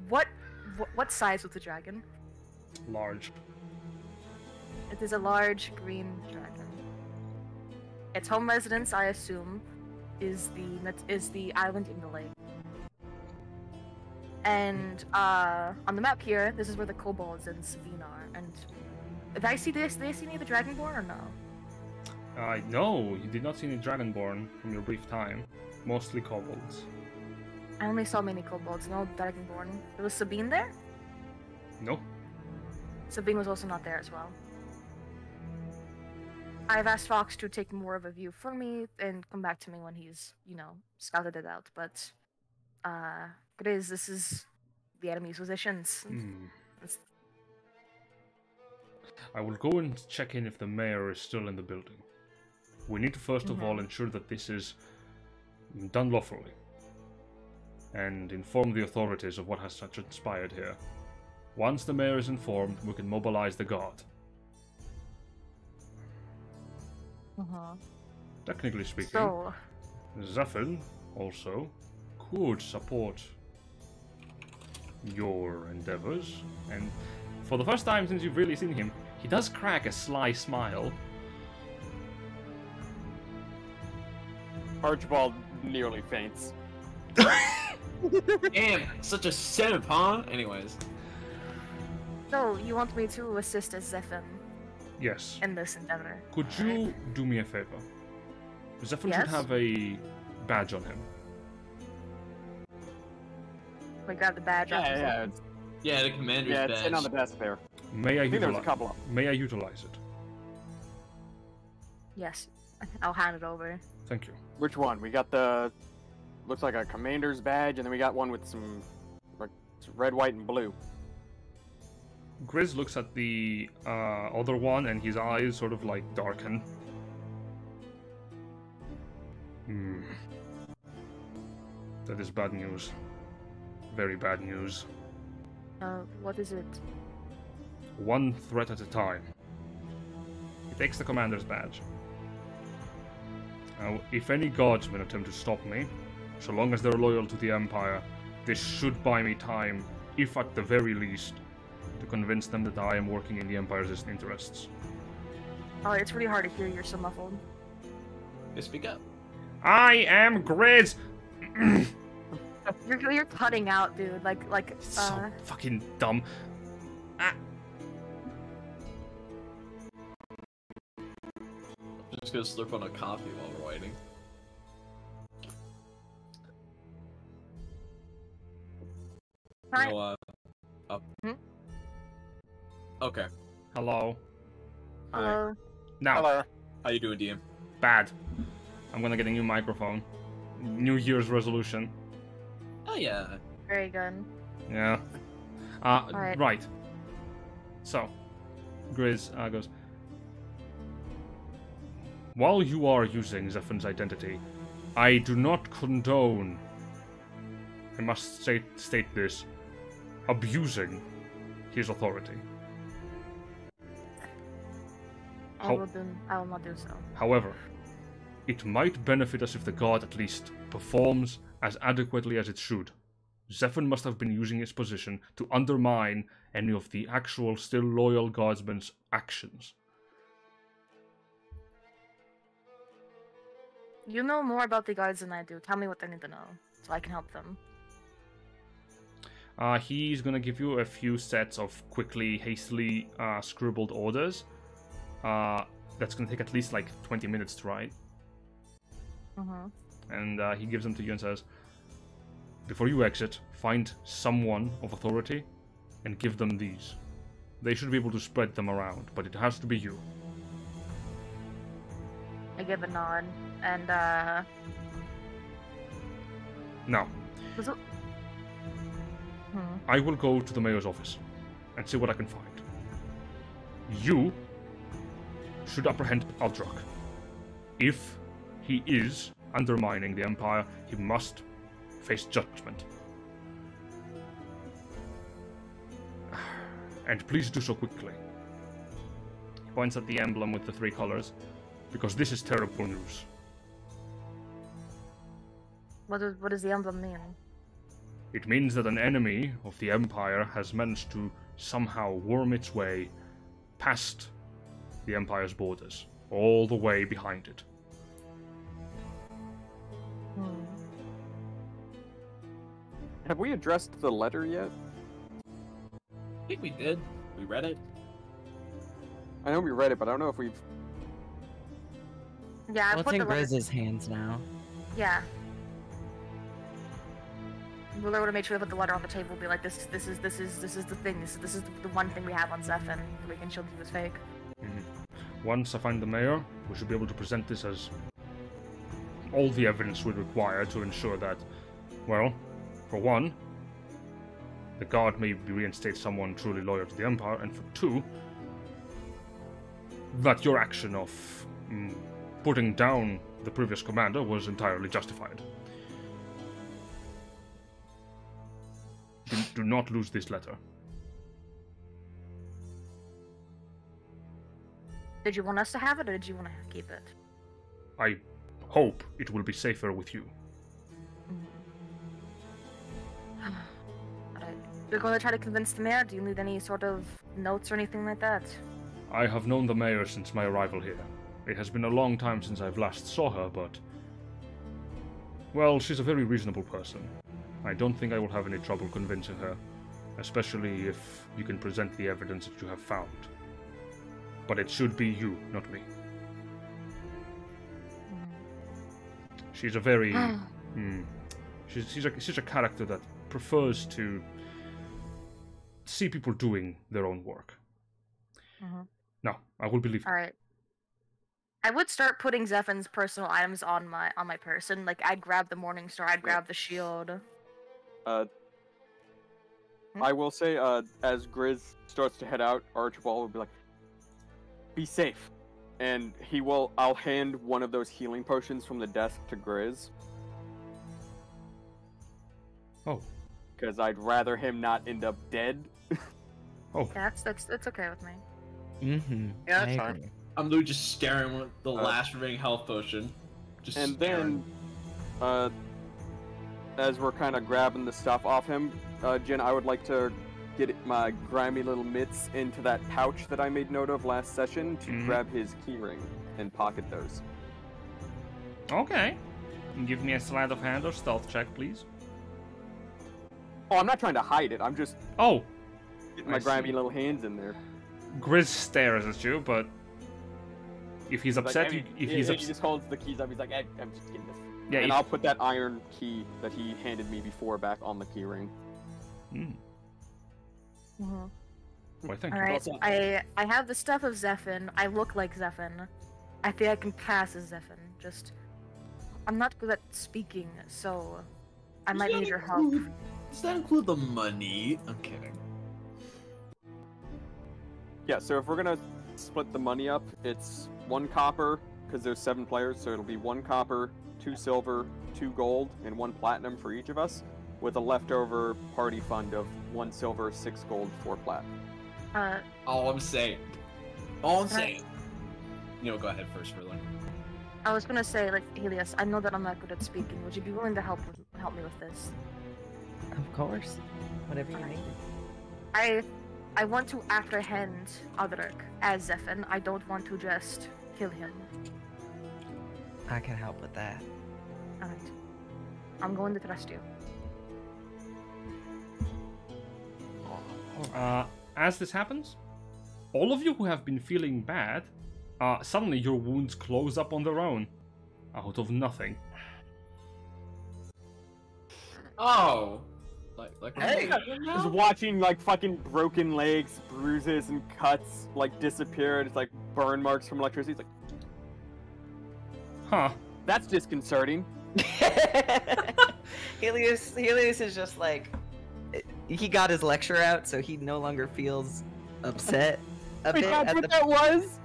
what what, what size was the dragon? Large. It is a large green dragon. Its home residence, I assume, is the is the island in the lake. And uh, on the map here, this is where the kobolds and Sabine are. And did I see this? Did I see any of the Dragonborn or no? Uh, no, you did not see any Dragonborn from your brief time. Mostly kobolds. I only saw many kobolds, no Dragonborn. Was Sabine there? No? Sabine was also not there as well. I've asked Fox to take more of a view for me and come back to me when he's, you know, scouted it out. But, uh, This is the enemy's positions. It's- I will go and check in if the mayor is still in the building. We need to 1st of all Mhm. ensure that this is done lawfully. And inform the authorities of what has transpired here. Once the mayor is informed, we can mobilize the guard. Uh-huh. Technically speaking, So, Zephyr also could support your endeavors. And for the first time since you've really seen him, he does crack a sly smile. Archibald nearly faints. [laughs] Damn, such a simp, huh? Anyways. so you want me to assist as Zephyr Yes. in this endeavor? Could you do me a favor? Zephyr should have a badge on him. We grab the badge. Yeah, yeah, it's, Yeah, the commander's yeah, badge. it's in on the desk there. May I, I think there's a utilize? couple of them. May I utilize it? Yes. I'll hand it over. Thank you. Which one? We got the looks like a commander's badge, and then we got one with some like, red, white, and blue. Grizz looks at the uh, other one, and his eyes sort of like darken. Hmm. That is bad news. Very bad news. Uh, what is it? One threat at a time. He takes the commander's badge. Now, if any guardsmen attempt to stop me, so long as they're loyal to the Empire, this should buy me time, if at the very least, to convince them that I am working in the Empire's interests. Oh, it's really hard to hear. You're so muffled. Just speak up. I am Grizz! [clears throat] You're you're cutting out, dude. Like like so uh. fucking dumb. Ah, I'm just gonna slurp on a coffee while we're waiting. You Hi. know, uh, up. Hmm? Okay. hello. Hello. Now, Hello. How you doing, DM? bad. I'm gonna get a new microphone. New Year's resolution. Oh yeah. very good. Yeah. Uh, Alright. right. So, Grizz uh, goes. While you are using Zephyr's identity, I do not condone. I must state, state this abusing his authority. I How- will do. I will not do so. However, it might benefit us if the god at least performs as adequately as it should. Zephyr must have been using his position to undermine any of the actual still loyal guardsmen's actions. You know more about the guards than I do. Tell me what they need to know, so I can help them. Uh, he's gonna give you a few sets of quickly, hastily uh, scribbled orders. Uh, that's gonna take at least like 20 minutes to write. Mm-hmm. And uh, he gives them to you and says, Before you exit, find someone of authority and give them these. They should be able to spread them around, but it has to be you. I give a nod, and uh, Now, it? Hmm. I will go to the mayor's office and see what I can find. You should apprehend Aldrox. If he is undermining the Empire, he must face judgment. [sighs] And please do so quickly. He points at the emblem with the three colors, because this is terrible news. What does what does the emblem mean? It means that an enemy of the Empire has managed to somehow worm its way past the Empire's borders, all the way behind it. Have we addressed the letter yet? I think we did. We read it. I know we read it, but I don't know if we've. Yeah, I Well, it's put in the letter- Grizz's hands now. Yeah. Ruler would have made sure to put the letter on the table. Be like, this, this is, this is, this is the thing. This, this is the, the one thing we have on Zephyr. We can show that it was fake. Mm-hmm. Once I find the mayor, we should be able to present this as all the evidence we require to ensure that, well, for one, the guard may reinstate someone truly loyal to the Empire, and for two, that your action of mm, putting down the previous commander was entirely justified. Do, do not lose this letter. Did you want us to have it, or did you want to keep it? I hope it will be safer with you. You're going to try to convince the mayor? Do you need any sort of notes or anything like that? I have known the mayor since my arrival here. It has been a long time since I've last saw her, but. Well, she's a very reasonable person. I don't think I will have any trouble convincing her, especially if you can present the evidence that you have found. But it should be you, not me. She's a very. [sighs] hmm, she's, she's, a, she's a character that prefers to see people doing their own work. Mhm. No, I will believe. Alright. I would start putting Zephyn's personal items on my on my person. Like I'd grab the Morning Star, I'd grab the shield. Uh, Hmm? I will say, uh, as Grizz starts to head out, Archibald will be like, "Be safe," and he will. I'll hand one of those healing potions from the desk to Grizz Oh, because I'd rather him not end up dead. Oh, Yeah, that's that's that's okay with me. Mm-hmm. Yeah, I that's fine. agree. I'm literally just staring with the Uh, last remaining health potion. Just and staring. then, uh, as we're kind of grabbing the stuff off him, uh, Jen, I would like to get my grimy little mitts into that pouch that I made note of last session to Mhm. grab his keyring and pocket those. okay. Give me a sleight of hand or stealth check, please. Oh, I'm not trying to hide it. I'm just Oh, getting I my grimy see. little hands in there. Grizz stares at you, but if he's Like, upset, I you, mean, if he, he's he just holds the keys up. He's like, "Eh, I'm just getting this. yeah, and if- I'll put that iron key that he handed me before back on the keyring. Hmm, Mm-hmm. why, thank you. All right, I I have the stuff of Zephyn. I look like Zephyn. I think I can pass as Zephyn. Just I'm not good at speaking, so I Does might that need your help. Does that include the money? I'm kidding. Yeah, so if we're gonna split the money up, it's one copper because there's seven players, so it'll be one copper, two silver, two gold, and one platinum for each of us, with a leftover party fund of one silver, six gold, four plat. Uh, All I'm saying. All I'm Can saying. You know, go ahead first, Ruler. I was gonna say like Helius. I know that I'm not good at speaking. Would you be willing to help with help me with this. Of course. Whatever you Alright. need. I I want to apprehend Aldrox as Zephyr. I don't want to just kill him. I can help with that. Alright. I'm going to trust you. Uh, as this happens, all of you who have been feeling bad, uh, suddenly your wounds close up on their own, out of nothing. Oh. Like, like Hey! Just watching like fucking broken legs, bruises, and cuts like disappear. and It's like burn marks from electricity. It's like Huh. that's disconcerting. [laughs] Helius Helius is just like he got his lecture out, so he no longer feels upset [laughs] a Wait, bit that's at what the that was.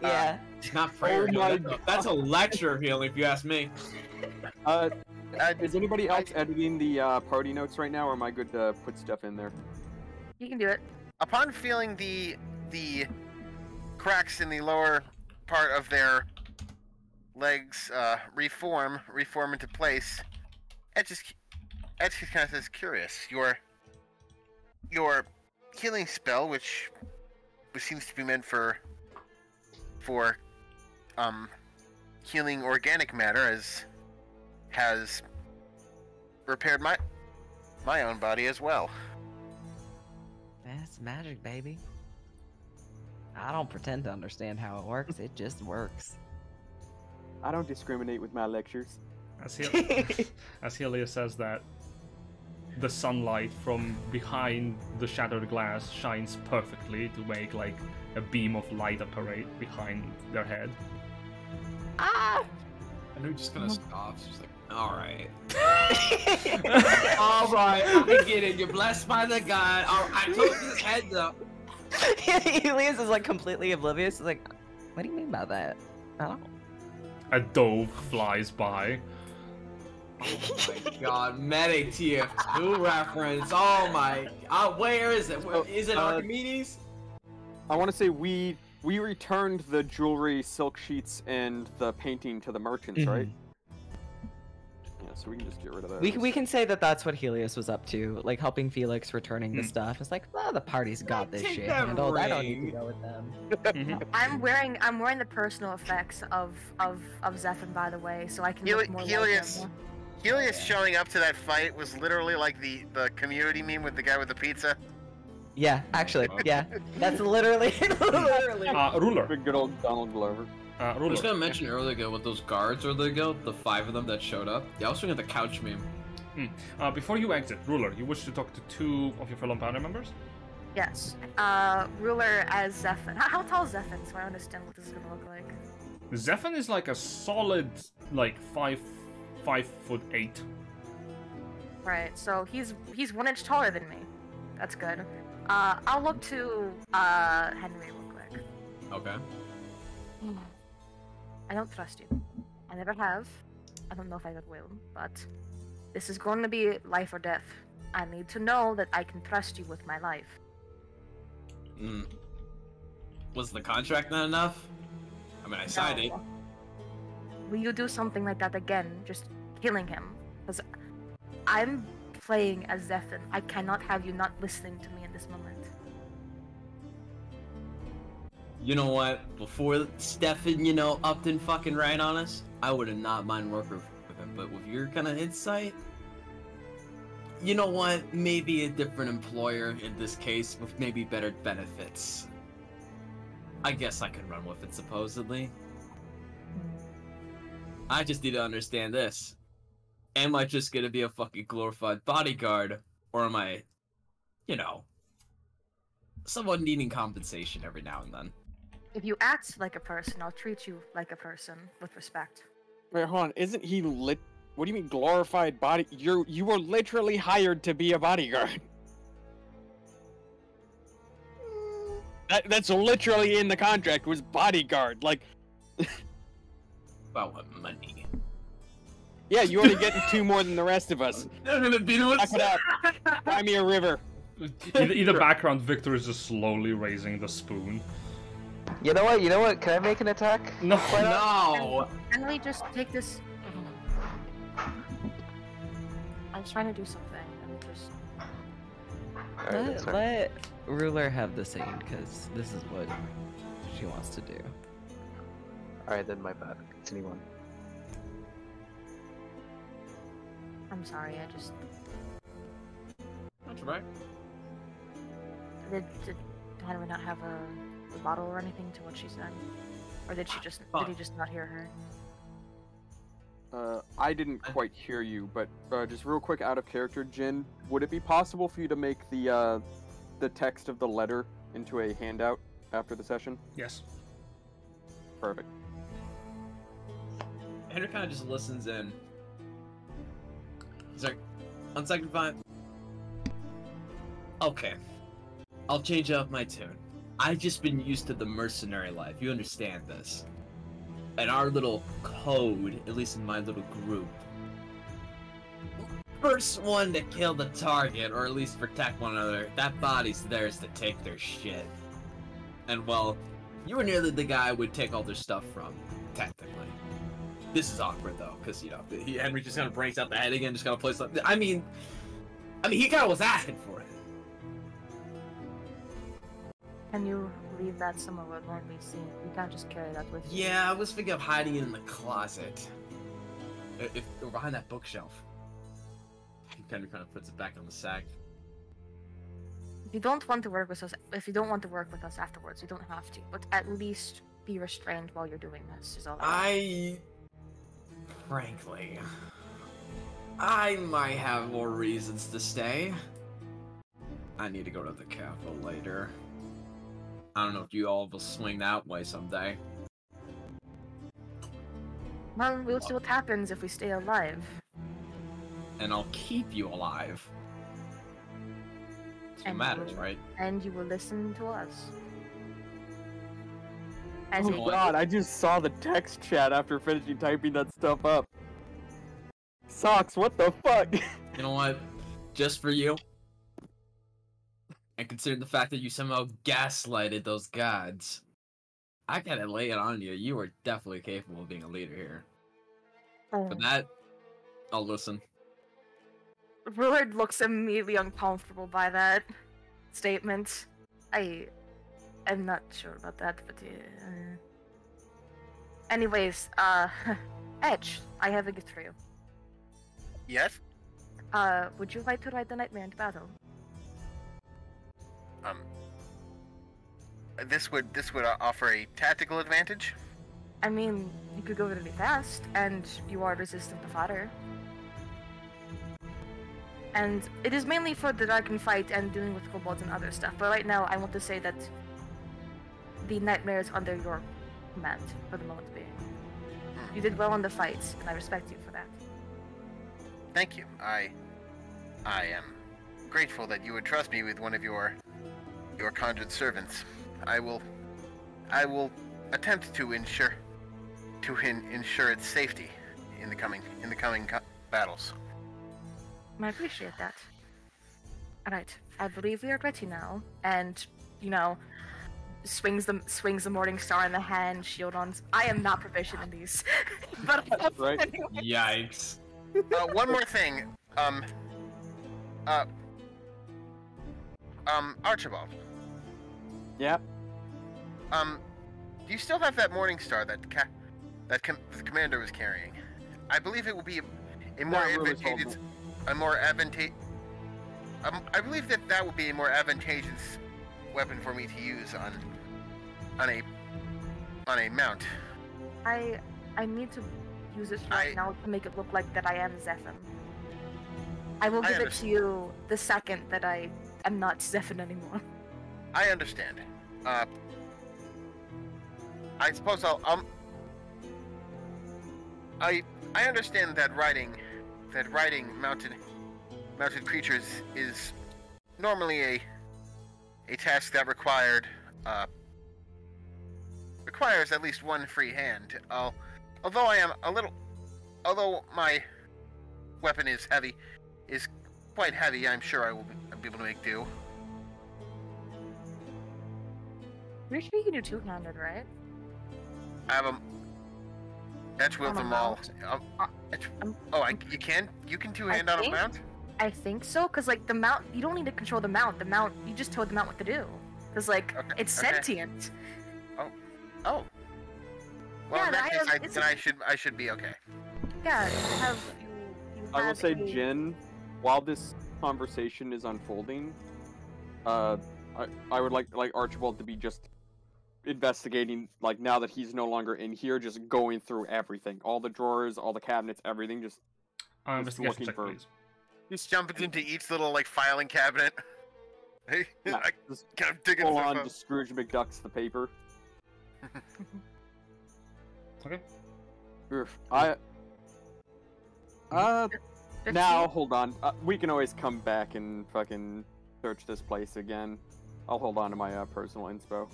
yeah. Not fair. Oh dude. that's, a, that's a lecture healing, if you ask me. Uh, Uh, is anybody else editing the uh, party notes right now, or am I good to put stuff in there? You can do it. upon feeling the the cracks in the lower part of their legs uh, reform reform into place, Ed just Ed just kind of says, "Curious, your your healing spell, which which seems to be meant for for um healing organic matter, as has repaired my my own body as well." That's magic, baby. I don't pretend to understand how it works, it just works. I don't discriminate with my lectures. As, Hel- as Helius says that, the sunlight from behind the shattered glass shines perfectly to make like a beam of light apparate behind their head. ah! And we're just gonna stop. She's like, alright. [laughs] Alright, I get it. You're blessed by the God. All I told you this heads up. [laughs] Helius is like completely oblivious. He's like, what do you mean by that? I don't. A dove flies by. Oh my god, medic TF2 reference. Oh my. Uh, where is it? Where, Oh, it uh, Archimedes? I want to say we we returned the jewelry, silk sheets, and the painting to the merchants, Mhm. right? Yeah, so we can just get rid of that. We, we can say that that's what Helius was up to, like helping Felix returning the Hmm. stuff. It's like, well, the party's got this shit that handled. I don't need to go with them. Mhm. [laughs] I'm wearing I'm wearing the personal effects of of of Zephyr by the way, so I can Heli- look more Helius. like him. Helius showing up to that fight was literally like the the community meme with the guy with the pizza. Yeah, actually, [laughs] yeah. That's literally, [laughs] literally. Uh, ruler. Big good old Donald Glover. Uh, I was gonna mention earlier ago with those guards earlier ago, the five of them that showed up. Yeah, I was looking at the couch meme. Uh, before you exit, ruler, you wish to talk to two of your fellow party members? Yes. Uh, ruler as Zephyr. How, how tall is Zephyr? So I understand what this is gonna look like. Zephan is like a solid, like five, five foot eight. Right. So he's he's one inch taller than me. That's good. Uh, I'll look to uh Henry real quick. Okay. I don't trust you. I never have. I don't know if I ever will, but this is going to be life or death. I need to know that I can trust you with my life. Mm. Was the contract not enough? I mean, I signed it. Will you do something like that again? Just killing him? Because I'm playing as Zephyr. I cannot have you not listening to me in this moment. You know what? Before Stefan, you know, upped and fucking right on us, I would have not mind working with him. But with your kind of insight, you know what? Maybe a different employer in this case with maybe better benefits. I guess I could run with it, supposedly. I just need to understand this. Am I just gonna be a fucking glorified bodyguard, or am I, you know, someone needing compensation every now and then? If you act like a person, I'll treat you like a person with respect. Wait, hold on. Isn't he lit? What do you mean glorified body? You're you were literally hired to be a bodyguard. Mm. That, that's literally in the contract. Was bodyguard like? [laughs] About what money? Yeah, you only getting two more than the [laughs] rest of us. They're gonna be doing Knock it out. Buy me a river. In, in the background, Victor is just slowly raising the spoon. You know what? You know what? Can I make an attack? No. No. Can we just take this? I was trying to do something and just. Alright, Let, let ruler have the scene because this is what she wants to do. Alright, then my bad. Continue on. I'm sorry. I just That's right. did. did Henry not have a rebuttal or anything to what she said, or did she just? Did he just not hear her? Uh, I didn't quite hear you, but uh, just real quick, out of character, Jin, would it be possible for you to make the uh, the text of the letter into a handout after the session? Yes. Perfect. Henry kind of just listens in. He's like, on second thought, okay, I'll change up my tune. I've just been used to the mercenary life. You understand this? And our little code, at least in my little group, first one to kill the target, or at least protect one another, that body's theirs to take their shit. And well, you were nearly the guy I would take all their stuff from, technically. This is awkward though, because you know he, Henry just kind of breaks out the head again, just kind of plays like. I mean, I mean he kind of was asking for it. Can you leave that somewhere where it won't be seen? You can't just carry that with you. Yeah, I was thinking of hiding it in the closet, if, if or behind that bookshelf. Henry kind of puts it back on the sack. If you don't want to work with us, if you don't want to work with us afterwards, you don't have to. But at least be restrained while you're doing this. Is all. I. I, frankly, I might have more reasons to stay. I need to go to the capital later. I don't know if you all will swing that way someday. Well, we'll see what happens if we stay alive. and I'll keep you alive. That's what And matters, you- right? and you will listen to us. As Oh a my God, I just saw the text chat after finishing typing that stuff up. Socks, what the fuck? [laughs] You know what? Just for you. And considering the fact that you somehow gaslighted those gods, I gotta lay it on you. You are definitely capable of being a leader here. Oh. For that, I'll listen. Ruard looks immediately uncomfortable by that statement. I am not sure about that, but uh, anyways, uh, [laughs] Etch, I have a gift for you. Yes. Uh, would you like to ride the Nightmare into battle? Um. This would this would uh, offer a tactical advantage. I mean, you could go really fast, and you are resistant to fire. And it is mainly for the Dragon fight and dealing with kobolds and other stuff. But right now, I want to say that the nightmare is under your command for the moment being. You did well on the fights, and I respect you for that. Thank you. I I am grateful that you would trust me with one of your your conjured servants. I will I will attempt to ensure to in, ensure its safety in the coming in the coming co- battles. I appreciate that. Alright, I believe we are ready now. And, you know, swings the swings the morning star in the hand, shield on. I am not proficient in these, [laughs] but Right. anyway. [laughs] Yikes. Uh, one more thing. Um. Uh. Um, Archibald. Yep. Um, do you still have that morning star that ca- that com- the commander was carrying? I believe it will be a, a more Not really advantageous, a more advantageous. Um, I believe that that would be a more advantageous weapon for me to use on on a on a mount. I I need to use this right I- now to make it look like that I am Zephyr. I will I give it to you the second that I am not Zephyr anymore. [laughs] I understand. Uh, I suppose I'll um. I I understand that riding, that riding mounted, mounted creatures is normally a a task that required uh requires at least one free hand. I'll, although I am a little, although my weapon is heavy, is quite heavy, I'm sure I will be, I'll be able to make do. Pretty sure you can do two-handed, right? I have a. That's with them all. mount. Um, I'm- Oh, I, you can you can two I hand out of think- mount. I think so, cause like the mount, you don't need to control the mount. The mount, you just tell the mount what to do, cause like Okay, it's okay. sentient. Oh. Oh. Well, Yeah, in that I case, have- I, then a- I should I should be okay. Yeah, you have you. you I will say, a- Jin, while this conversation is unfolding, uh, I, I would like like Archibald to be just investigating, like now that he's no longer in here, just going through everything, all the drawers, all the cabinets, everything. Just Uh, Just investigation looking check, for- please. Just jumping into each little like filing cabinet. [laughs] Hey, Yeah, I just kind of digging full on up. just Scrooge McDuck's the paper. [laughs] Okay. Oof. I. Uh, now hold on. Uh, we can always come back and fucking search this place again. I'll hold on to my uh, personal inspo.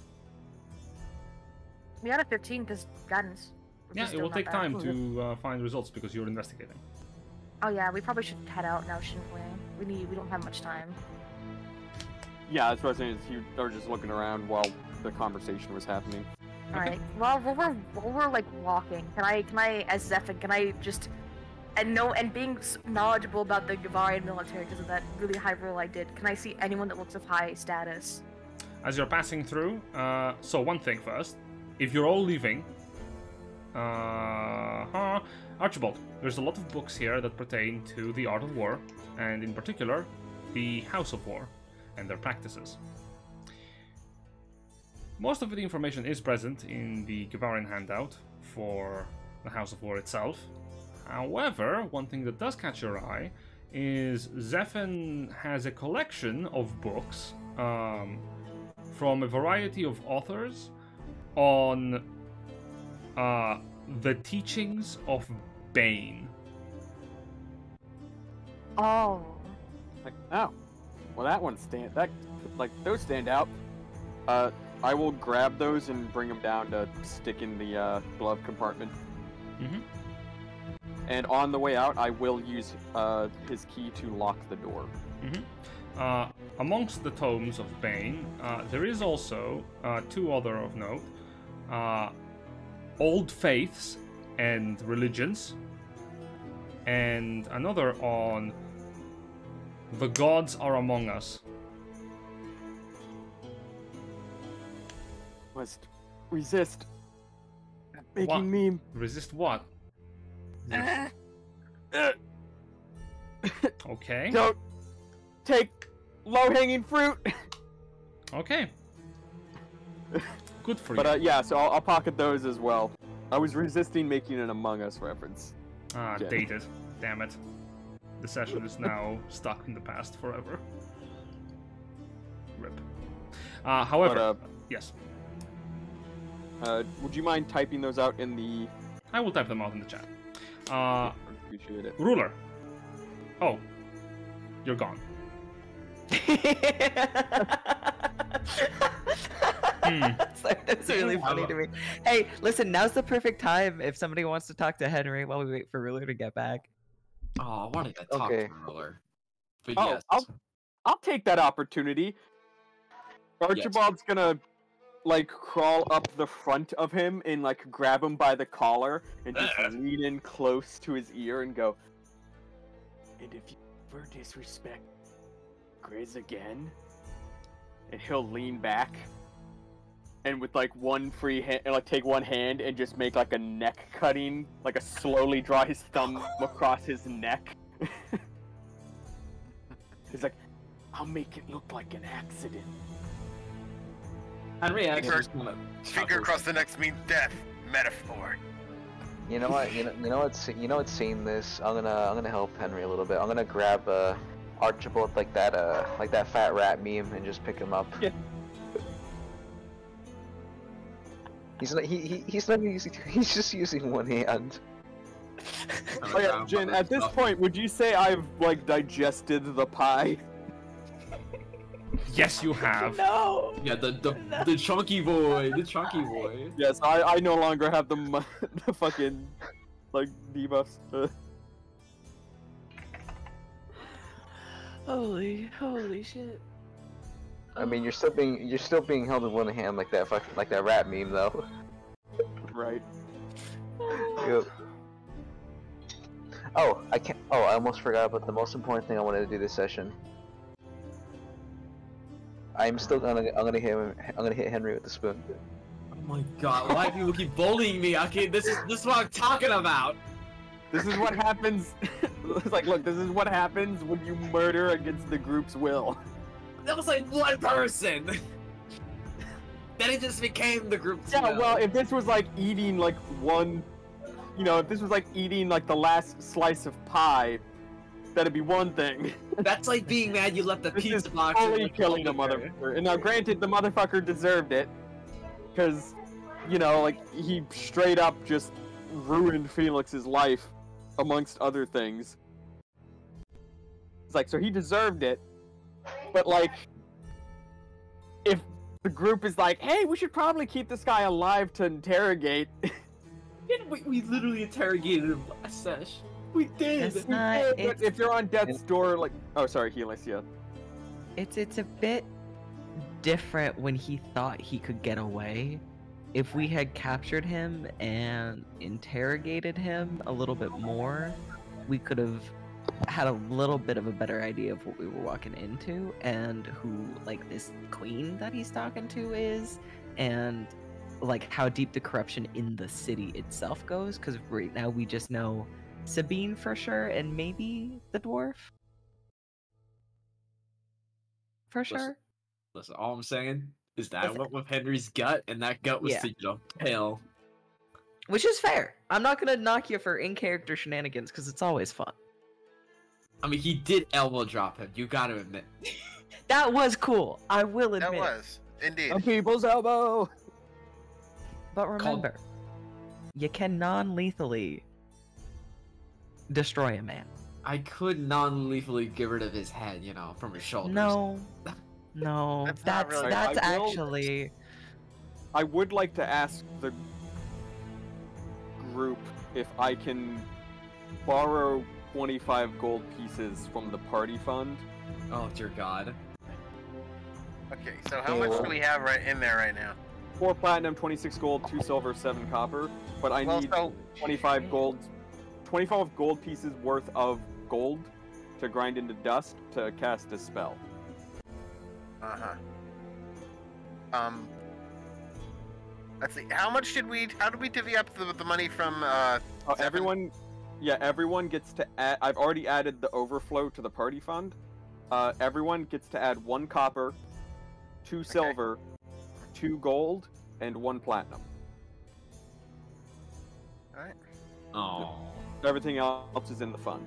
We had a 15 because guidance. which Yeah, it will take bad. time to [laughs] uh, find results because you're investigating. Oh yeah, we probably should head out now, shouldn't we? We need. We don't have much time. Yeah, that's what I was saying. Is you are just looking around while the conversation was happening. All right. Well, while we're while we're like walking, can I can I as Zephyr can I just and know and being knowledgeable about the Gavarian military because of that really high roll I did, can I see anyone that looks of high status? As you're passing through, uh, so one thing first. If you're all leaving, uh, huh, Archibald, there's a lot of books here that pertain to the art of war, and in particular, the House of War and their practices. Most of the information is present in the Gavarian handout for the House of War itself. However, one thing that does catch your eye is Zephan has a collection of books um, from a variety of authors on uh, the teachings of Bane. Oh. Like, oh, well that one stand that like those stand out. Uh, I will grab those and bring them down to stick in the uh, glove compartment. Mhm. And on the way out, I will use uh, his key to lock the door. Uh, amongst the tomes of Bane, uh, there is also uh, two other of note uh, old faiths and religions, and another on the gods are among us. Must resist. Making What? meme. Resist what? [laughs] Okay. Don't take low-hanging fruit. Okay. [laughs] Good for But you. uh, yeah, so I'll, I'll pocket those as well. I was resisting making an Among Us reference. Ah, yeah. dated. Damn it. The session is now stuck in the past forever. Rip. Uh, however, But uh, yes, uh, would you mind typing those out in the? I will type them out in the chat. Uh, Appreciate it. ruler. Oh, you're gone. [laughs] [laughs] Hmm. [laughs] Sorry, That's really funny to me. Hey, listen, now's the perfect time if somebody wants to talk to Henry while we wait for Ruler to get back. Oh, I wanted to talk Okay. to Ruler. But Oh, yes. I'll I'll take that opportunity. Archibald's gonna like crawl up the front of him and like grab him by the collar and just [laughs] lean in close to his ear and go. And if you ever disrespect Grizz again, and he'll lean back and with like one free hand, like take one hand and just make like a neck cutting, like a slowly draw his thumb across his neck. [laughs] He's like, I'll make it look like an accident. Henry actually Finger- just wanna Finger across the neck means death. Metaphor. You know what? You know, you know what's you know what's seeing this? I'm gonna I'm gonna help Henry a little bit. I'm gonna grab uh Archibald like that uh like that fat rat meme and just pick him up. Yeah. He's not he, he he's not using [laughs] he's just using one hand. Oh yeah, Jin, at this point, would you say I've like digested the pie? [laughs] Yes, you have. No. Yeah, the the, the chunky boy, the chunky [laughs] boy. Yes, I, I no longer have the the fucking like debuffs. Uh, Holy, holy shit. I mean, you're still being you're still being held in one hand like that fucking like that rat meme though. right. Yep. Oh, I can't. Oh, I almost forgot about the most important thing I wanted to do this session. I'm still gonna. I'm gonna hit. him- I'm gonna hit Henry with the spoon. Oh my god, why do people keep bullying me? Okay, this is this is what I'm talking about. This is what happens. [laughs] it's like, look, this is what happens when you murder against the group's will. That was like one person. [laughs] then it just became the group. Yeah, well, if this was like eating like one, you know, if this was like eating like the last slice of pie, that'd be one thing. [laughs] that's like being mad you left the This is pizza box. fully killing a computer. motherfucker. And now, granted, the motherfucker deserved it, because, you know, like he straight up just ruined Felix's life, amongst other things. It's like so he deserved it, but like, if the group is like, hey, we should probably keep this guy alive to interrogate. [laughs] Didn't We, we literally interrogated him last sesh. We did. It's we not- did, but it's- if you're on death's door, like, oh, sorry, Helix, yeah. It's it's a bit different when he thought he could get away. If we had captured him and interrogated him a little bit more, we could have had a little bit of a better idea of what we were walking into and who like this queen that he's talking to is and like how deep the corruption in the city itself goes because right now we just know Sabine for sure and maybe the dwarf for Listen, sure Listen, all I'm saying is that I Listen. went with Henry's gut, and that gut was Yeah. to know pale. Which is fair. I'm not gonna knock you for in character shenanigans because it's always fun. I mean, he did elbow drop him. You got to admit. [laughs] That was cool. I will admit. That was indeed. A people's elbow. But remember, you can non-lethally destroy a man. I could non-lethally get rid of his head, you know, from his shoulders. No, [laughs] no, That's that's really- that's I will- actually I would like to ask the group if I can borrow 25 gold pieces from the party fund. Oh dear God. Okay, so how much do we have right in there right now? 4 platinum, 26 gold, 2 silver, 7 copper. But I well, need so 25 gold, 25 gold pieces worth of gold to grind into dust to cast a spell. uh huh. Um. Let's see. How much did we? How did we divvy up the, the money from? Uh, Oh, Seven. everyone, yeah, everyone gets to add. I've already added the overflow to the party fund. Uh, everyone gets to add one copper, two silver, two gold, and one platinum. all right. Oh. Everything else is in the fund.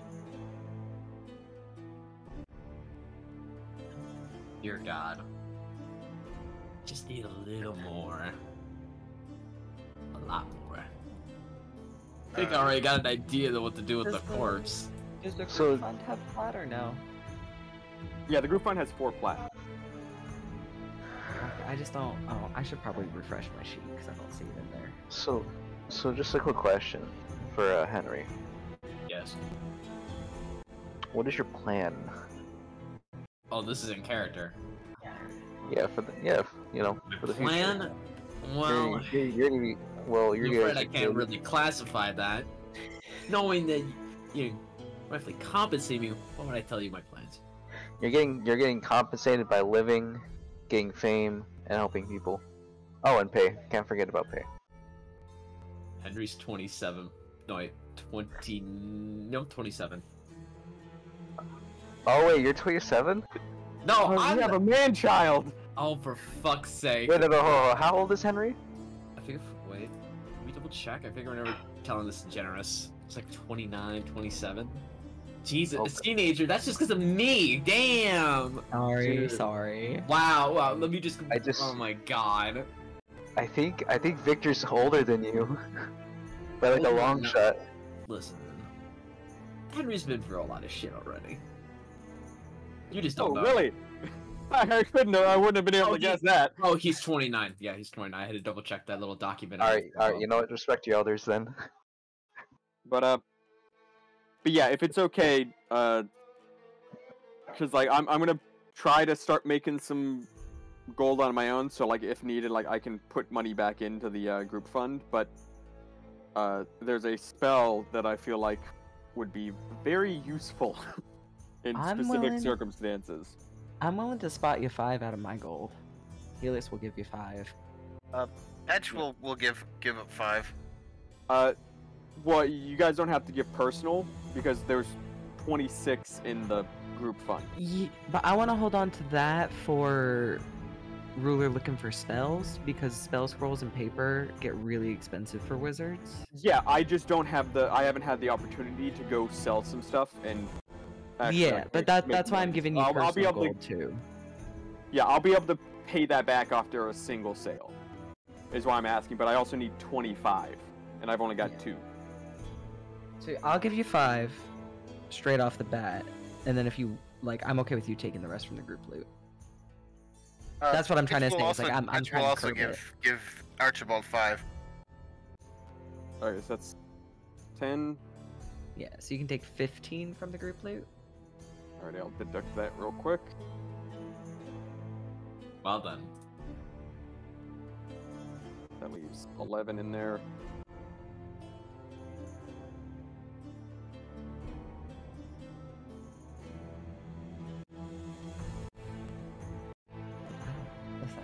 Dear God. Just need a little more. A lot more. I think I already got an idea of what to do with the Does the- corpse. does the So- group fund have plat or no? Yeah, the group fund has four plat. I just don't. Oh, I should probably refresh my sheet because I don't see it in there. So, so just a quick question for uh, Henry. Yes. What is your plan? Oh, this is in character. Yeah, for the yeah, you know, for the future. Plan? Well, You're, you're, you're gonna be well. You're I'm afraid I can't really classify that. Knowing that you roughly compensate me, what would I tell you my plans? You're getting you're getting compensated by living, getting fame, and helping people. Oh, and pay. Can't forget about pay. Henry's 27. No, wait, 20. No, 27. Oh wait, you're 27. No, Oh, I'm. you have a man child. Oh, for fuck's sake. Wait, no, no, hold on. How old is Henry? I think. Double check. I think we're never telling this generous. It's like 29, 27. Jesus, a Okay. teenager. That's just because of me. Damn. Sorry, Dude. sorry. Wow. Wow. Let me just. I just- Oh my god. I think I think Victor's older than you, [laughs] by like a long than- shot. Listen. Henry's been through a lot of shit already. You just Oh, don't know. really? I couldn't have. I wouldn't have been able Oh, to guess that. Oh, he's 29. Yeah, he's 29. I had to double check that little document. All right, all right. You know what? Respect your elders then. [laughs] But uh, but yeah, if it's okay, uh, because like I'm I'm gonna try to start making some gold on my own. So like if needed, like I can put money back into the uh, group fund. But uh, there's a spell that I feel like would be very useful [laughs] in I'm specific willing- circumstances. I'm willing to spot you five out of my gold. Helius will give you five. Etch will will give give up five. Uh, well, you guys don't have to give personal because there's 26 in the group fund. Ye- but I want to hold on to that for ruler looking for spells because spell scrolls and paper get really expensive for wizards. Yeah, I just don't have the. I haven't had the opportunity to go sell some stuff and. Actually, yeah, but that that's why I'm giving you I'll, I'll be able gold to. too. Yeah, I'll be able to pay that back after a single sale. Is why I'm asking, but I also need 25, and I've only got Yeah. two. So I'll give you five straight off the bat, and then if you like, I'm okay with you taking the rest from the group loot. Uh, That's what I'm trying to say, it's like, I'm, I'm trying will to also curb give it. give Archibald five. Okay, so that's 10. Yeah, so you can take 15 from the group loot. Alright, I'll deduct that real quick. Well then. That leaves 11 in there.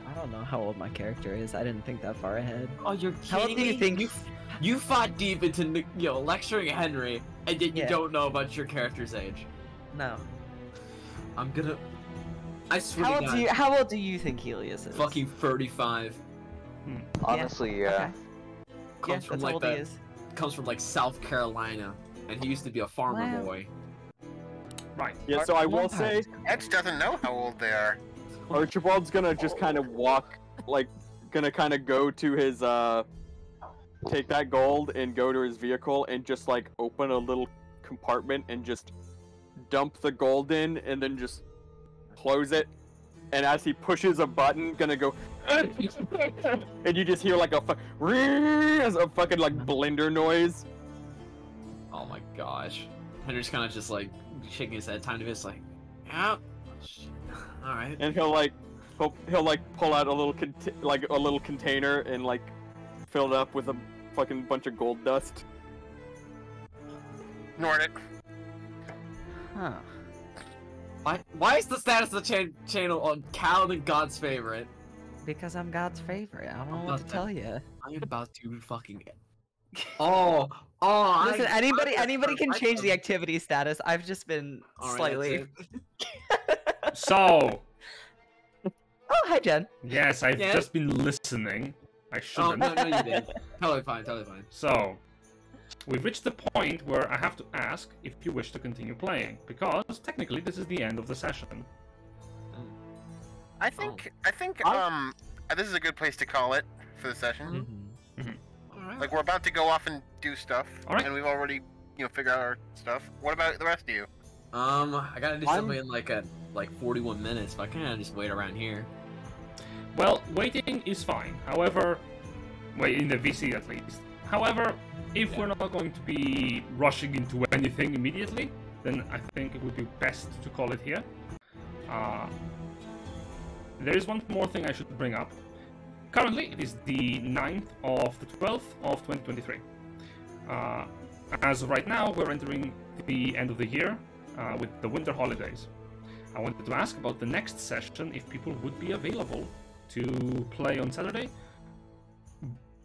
I don't know how old my character is. I didn't think that far ahead. Oh, you're kidding How old kidding do you think- you, you fought deep into you know lecturing Henry, and yet you Yeah. don't know about your character's age. No. I'm gonna. I swear How to old God, do you How old do you think Helius is? fucking 35. Honestly, yeah. Okay. Yeah, Comes from like how old the, comes from like South Carolina, and he used to be a farmer Wow. boy. Right. Yeah, so I will say, Vampires. Etch doesn't know how old they are. Archibald's gonna just kind of walk, like, gonna kind of go to his, uh, take that gold and go to his vehicle and just, like, open a little compartment and just dump the gold in and then just close it. And as he pushes a button, gonna go, [laughs] and you just hear, like, a, fu- [laughs] a fucking, like, blender noise. Oh my gosh. Henry's kind of just like shaking his head. Time to just like, yeah. [laughs] All right. and he'll like he'll, he'll like pull out a little cont- like a little container and like fill it up with a fucking bunch of gold dust. Ignored it. Huh. Why? Why is the status of the cha- channel on Cal and God's favorite? Because I'm God's favorite. I don't know what to About tell you. I'm about to fucking. [laughs] Oh, oh! Listen, I- anybody I- anybody can I- change the [laughs] activity status. I've just been All right, slightly. [laughs] So, Oh, hi Jen. yes, I've Yeah. just been listening. I Oh shouldn't. Oh no, no, you did. Totally fine. Totally fine. So, we've reached the point where I have to ask if you wish to continue playing, because technically this is the end of the session. I think Oh. I think I- um uh, this is a good place to call it for the session. Mm-hmm. All right. Like we're about to go off and do stuff, Alright. and we've already you know figured out our stuff. What about the rest of you? Um, I gotta do I'm- something in like a like 41 minutes, but I can't just wait around here. Well, waiting is fine. However, wait in the VC at least. However, if Yeah. we're not going to be rushing into anything immediately, then I think it would be best to call it here. Uh, there is one more thing I should bring up. Currently, it is the 9th of the 12th of 2023. Uh, as of right now, we're entering the end of the year uh, with the winter holidays. I wanted to ask about the next session if people would be available to play on Saturday.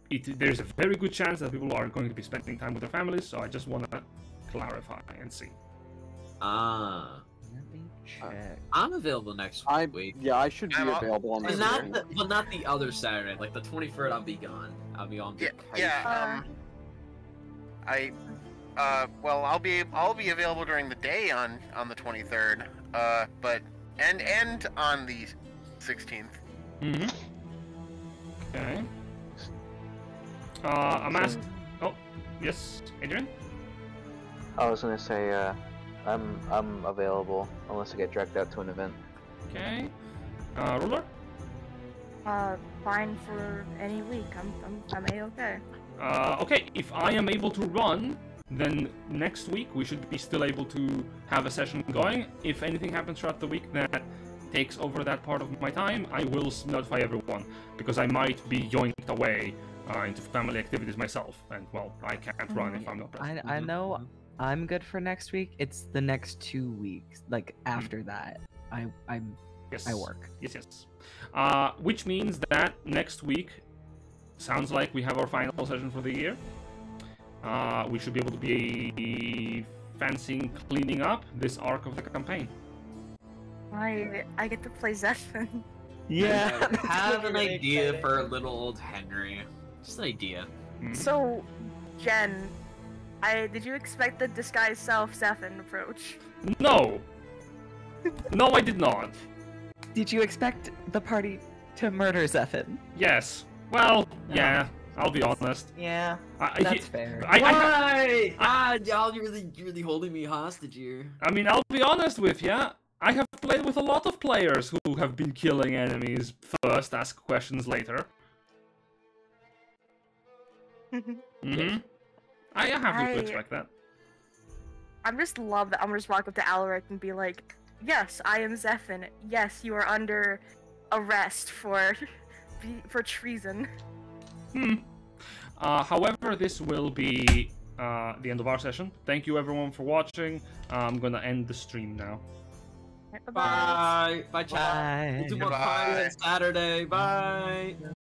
It, there's a very good chance that people are going to be spending time with their families, so I just want to clarify and see. Ah, Let me check. I'm available next I week. yeah, I should be I'm available on But this. not the, but not the other Saturday. Like the 23rd, I'll be gone. I'll be on Yeah, vacation. yeah. Um, I, uh, well, I'll be I'll be available during the day on on the 23rd. Uh, but and and on the 16th. Mm-hmm. Okay. Uh, I'm asked. Oh, yes, Adrian. I was gonna say, uh, I'm I'm available unless I get dragged out to an event. Okay. Uh, ruler. Uh, fine for any week. I'm I'm I'm a okay. Uh, okay, if I am able to run, then next week we should be still able to have a session going. If anything happens throughout the week that takes over that part of my time, I will notify everyone because I might be yoinked away uh, into family activities myself, and well, I can't run if I'm not present. I, I know I'm good for next week. It's the next two weeks. Like after that, I I'm Yes. I work. Yes, yes. Uh, which means that next week sounds like we have our final session for the year. Uh, we should be able to be fancying cleaning up this arc of the campaign. I I get to play Zephyr. Yeah. I [laughs] have an idea for little old Henry. Just an idea. Hmm. So, Jen, I did you expect the disguised self Zephyr approach? No! No, I did not. Did you expect the party to murder Zephin? Yes. Well, yeah, I'll be honest. Yeah, I, I, that's fair. I, I, Why? ah, y'all really, really holding me hostage here. I mean, I'll be honest with ya. I have played with a lot of players who have been killing enemies first, ask questions later. Hmm I have I- to expect that. I'm just love that I'm gonna just walk up to Alaric and be like, "Yes, I am Zephin. Yes, you are under arrest for [laughs] for treason." Hmm. Uh, however, this will be uh, the end of our session. Thank you everyone for watching. I'm gonna end the stream now. Bye-bye. Bye. Bye, chat. Bye. We'll do more Goodbye. content Saturday. Bye.